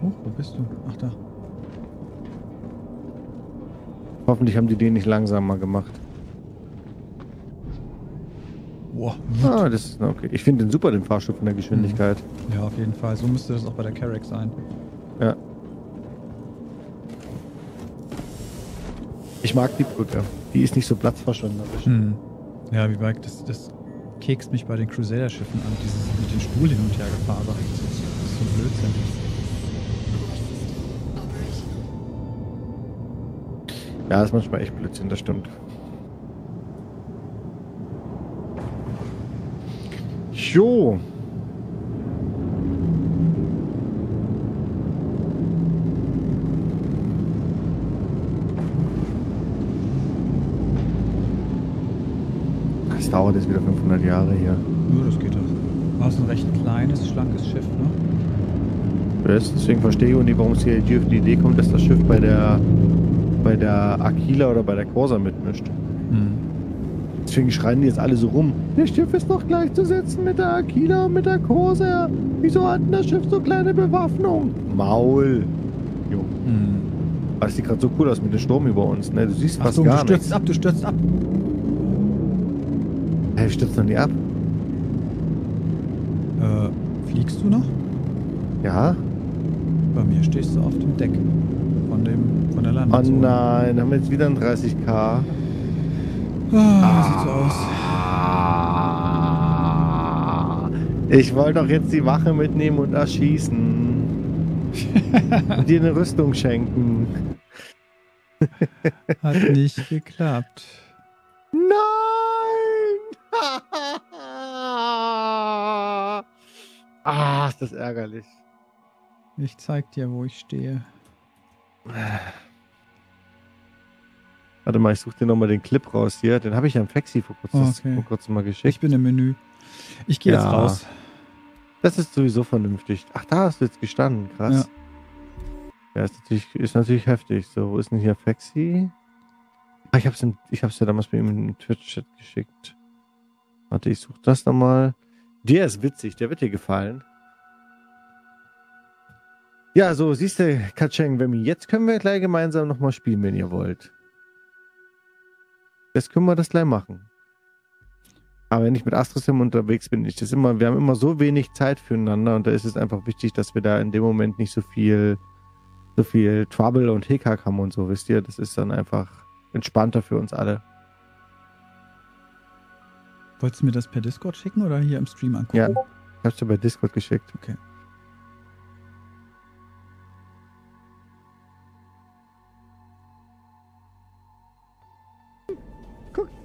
Oh, wo bist du? Ach da. Hoffentlich haben die den nicht langsamer gemacht. Boah. Ah, das ist okay. Ich finde den super, den Fahrstuhl von der Geschwindigkeit. Ja, auf jeden Fall. So müsste das auch bei der Carrack sein. Ja. Ich mag die Brücke. Die ist nicht so platzverschwenderisch. Hm. Ja, wie weit das, das kekst mich bei den Crusader-Schiffen an, dieses mit den Stuhl hin und her gefahren. Das ist so ein Blödsinn. Ja, das ist manchmal echt Blödsinn, das stimmt. Jo. dauert jetzt wieder 500 Jahre hier. Ja, das geht doch. War es ein recht kleines, schlankes Schiff, ne? deswegen verstehe ich auch nicht, warum es hier auf die Idee kommt, dass das Schiff bei der bei der Aquila oder bei der Corsa mitmischt. Hm. Deswegen schreien die jetzt alle so rum. Das Schiff ist doch gleichzusetzen mit der Aquila und mit der Corsair. Wieso hat denn das Schiff so kleine Bewaffnung? Maul. Jo. Hm. Das sieht gerade so cool aus mit dem Sturm über uns, ne? Du siehst fast Achtung, gar du stürzt nichts. ab, du stürzt ab. Hä, hey, stürzt noch nie ab? Äh, fliegst du noch? Ja. Bei mir stehst du auf dem Deck von dem von der Landezone. Oh nein, haben wir jetzt wieder ein 30k. Ah, ah. sieht so aus. Ich wollte doch jetzt die Wache mitnehmen und erschießen. und dir eine Rüstung schenken. Hat nicht geklappt. Nein! ah, ist das ärgerlich. Ich zeig dir, wo ich stehe. Warte mal, ich suche dir nochmal den Clip raus hier. Den habe ich ja im Flexi vor kurzem, okay. vor kurzem mal geschickt. Ich bin im Menü. Ich gehe ja. jetzt raus. Das ist sowieso vernünftig. Ach, da hast du jetzt gestanden. Krass. Ja, ja ist, natürlich, ist natürlich heftig. So, wo ist denn hier Flexi? Ah, ich hab's, ich hab's ja damals bei ihm im Twitch-Chat geschickt. Warte, ich suche das nochmal. Der ist witzig, der wird dir gefallen. Ja, so, siehst du, Katscheng, Wemmi, jetzt können wir gleich gemeinsam nochmal spielen, wenn ihr wollt. Jetzt können wir das gleich machen. Aber wenn ich mit Astrosim unterwegs bin, ich das immer, wir haben immer so wenig Zeit füreinander und da ist es einfach wichtig, dass wir da in dem Moment nicht so viel, so viel Trouble und Hickhack haben und so, wisst ihr? Das ist dann einfach entspannter für uns alle. Wolltest du mir das per Discord schicken oder hier im Stream angucken? Ja, ich hab's dir bei Discord geschickt. Okay.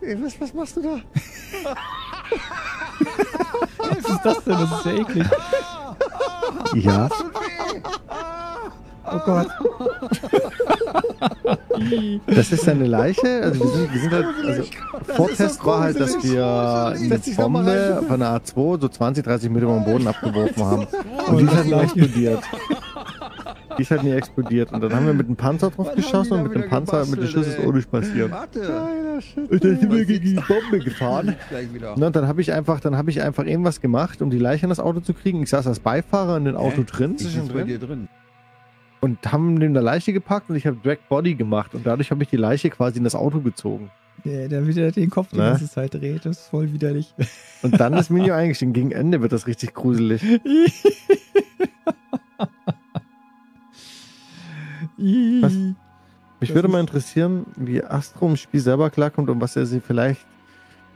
Ey, was, was machst du da? was ist das denn? Das ist ja eklig. Ja. Oh Gott. Das ist eine Leiche. Also wir sind, wir sind halt, also Vortest war halt, dass wir eine Bombe von der A2 so 20, 30 Meter vom Boden abgeworfen haben. Und die ist halt nicht explodiert. Die ist halt nie explodiert. Und dann haben wir mit dem Panzer drauf geschossen und mit dem Panzer, mit dem Schuss ist ohne passiert. Warte. Und dann sind wir gegen die Bombe gefahren. Und dann habe ich einfach, dann habe ich einfach irgendwas gemacht, um die Leiche in das Auto zu kriegen. Ich saß als Beifahrer in dem Auto drin. drin. Und haben neben der Leiche gepackt und ich habe Drag Body gemacht und dadurch habe ich die Leiche quasi in das Auto gezogen. Der, der wieder den Kopf die ne? ganze Zeit dreht, das ist voll widerlich. Und dann ist Minio eingestiegen. Gegen Ende wird das richtig gruselig. Was? Mich das würde mal interessieren, wie Astro im Spiel selber klarkommt und was er sich vielleicht,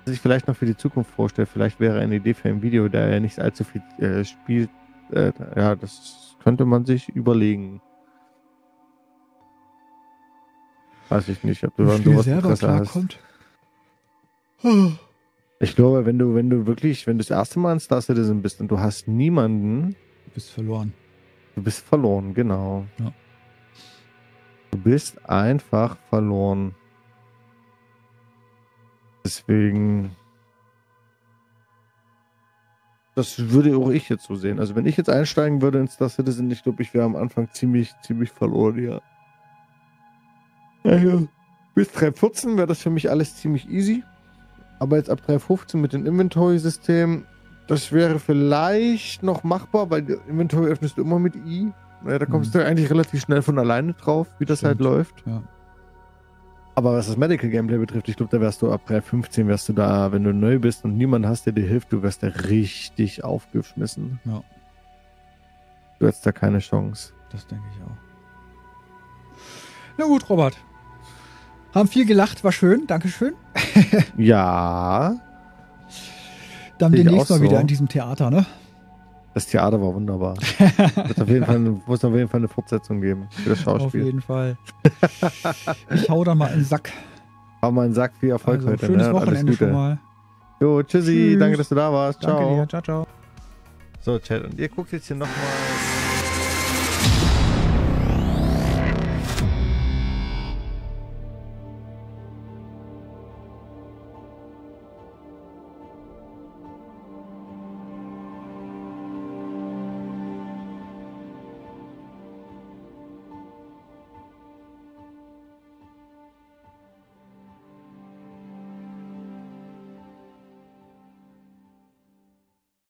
sich vielleicht noch für die Zukunft vorstellt. Vielleicht wäre eine Idee für ein Video, da er nicht allzu viel äh, spielt. Äh, ja, das könnte man sich überlegen. Weiß ich nicht, ob du dann sowas selber klarkommt. Hast. Ich glaube, wenn du, wenn du wirklich, wenn du das erste Mal ein Star Citizen bist und du hast niemanden. Du bist verloren. Du bist verloren, genau. Ja. Du bist einfach verloren. Deswegen. Das würde auch ich jetzt so sehen. Also wenn ich jetzt einsteigen würde ins Star Citizen, ich glaube, ich wäre am Anfang ziemlich, ziemlich verloren, ja. ja. Bis 3.14 wäre das für mich alles ziemlich easy. Aber jetzt ab 3.15 mit dem Inventory-System, das wäre vielleicht noch machbar, weil Inventory öffnest du immer mit I. Ja, da kommst mhm. du eigentlich relativ schnell von alleine drauf, wie das halt Stimmt. halt läuft. Ja. Aber was das Medical Gameplay betrifft, ich glaube, da wärst du ab 3.15 wärst du da, wenn du neu bist und niemand hast, der dir hilft, du wärst da richtig aufgeschmissen. Ja. Du hättest da keine Chance. Das denke ich auch. Na gut, Robert. Haben viel gelacht, war schön, Dankeschön. ja. Dann demnächst mal so. wieder in diesem Theater, ne? Das Theater war wunderbar. Wird auf jeden Fall, muss auf jeden Fall eine Fortsetzung geben für das Schauspiel. Auf jeden Fall. Ich hau da mal einen Sack. Hau mal einen Sack, viel Erfolg also, heute. Schönes ne? Wochenende schon mal. Jo, tschüssi, Tschüss. danke, dass du da warst. Danke ciao. Dir. Ciao, ciao. So, Chat, und ihr guckt jetzt hier nochmal.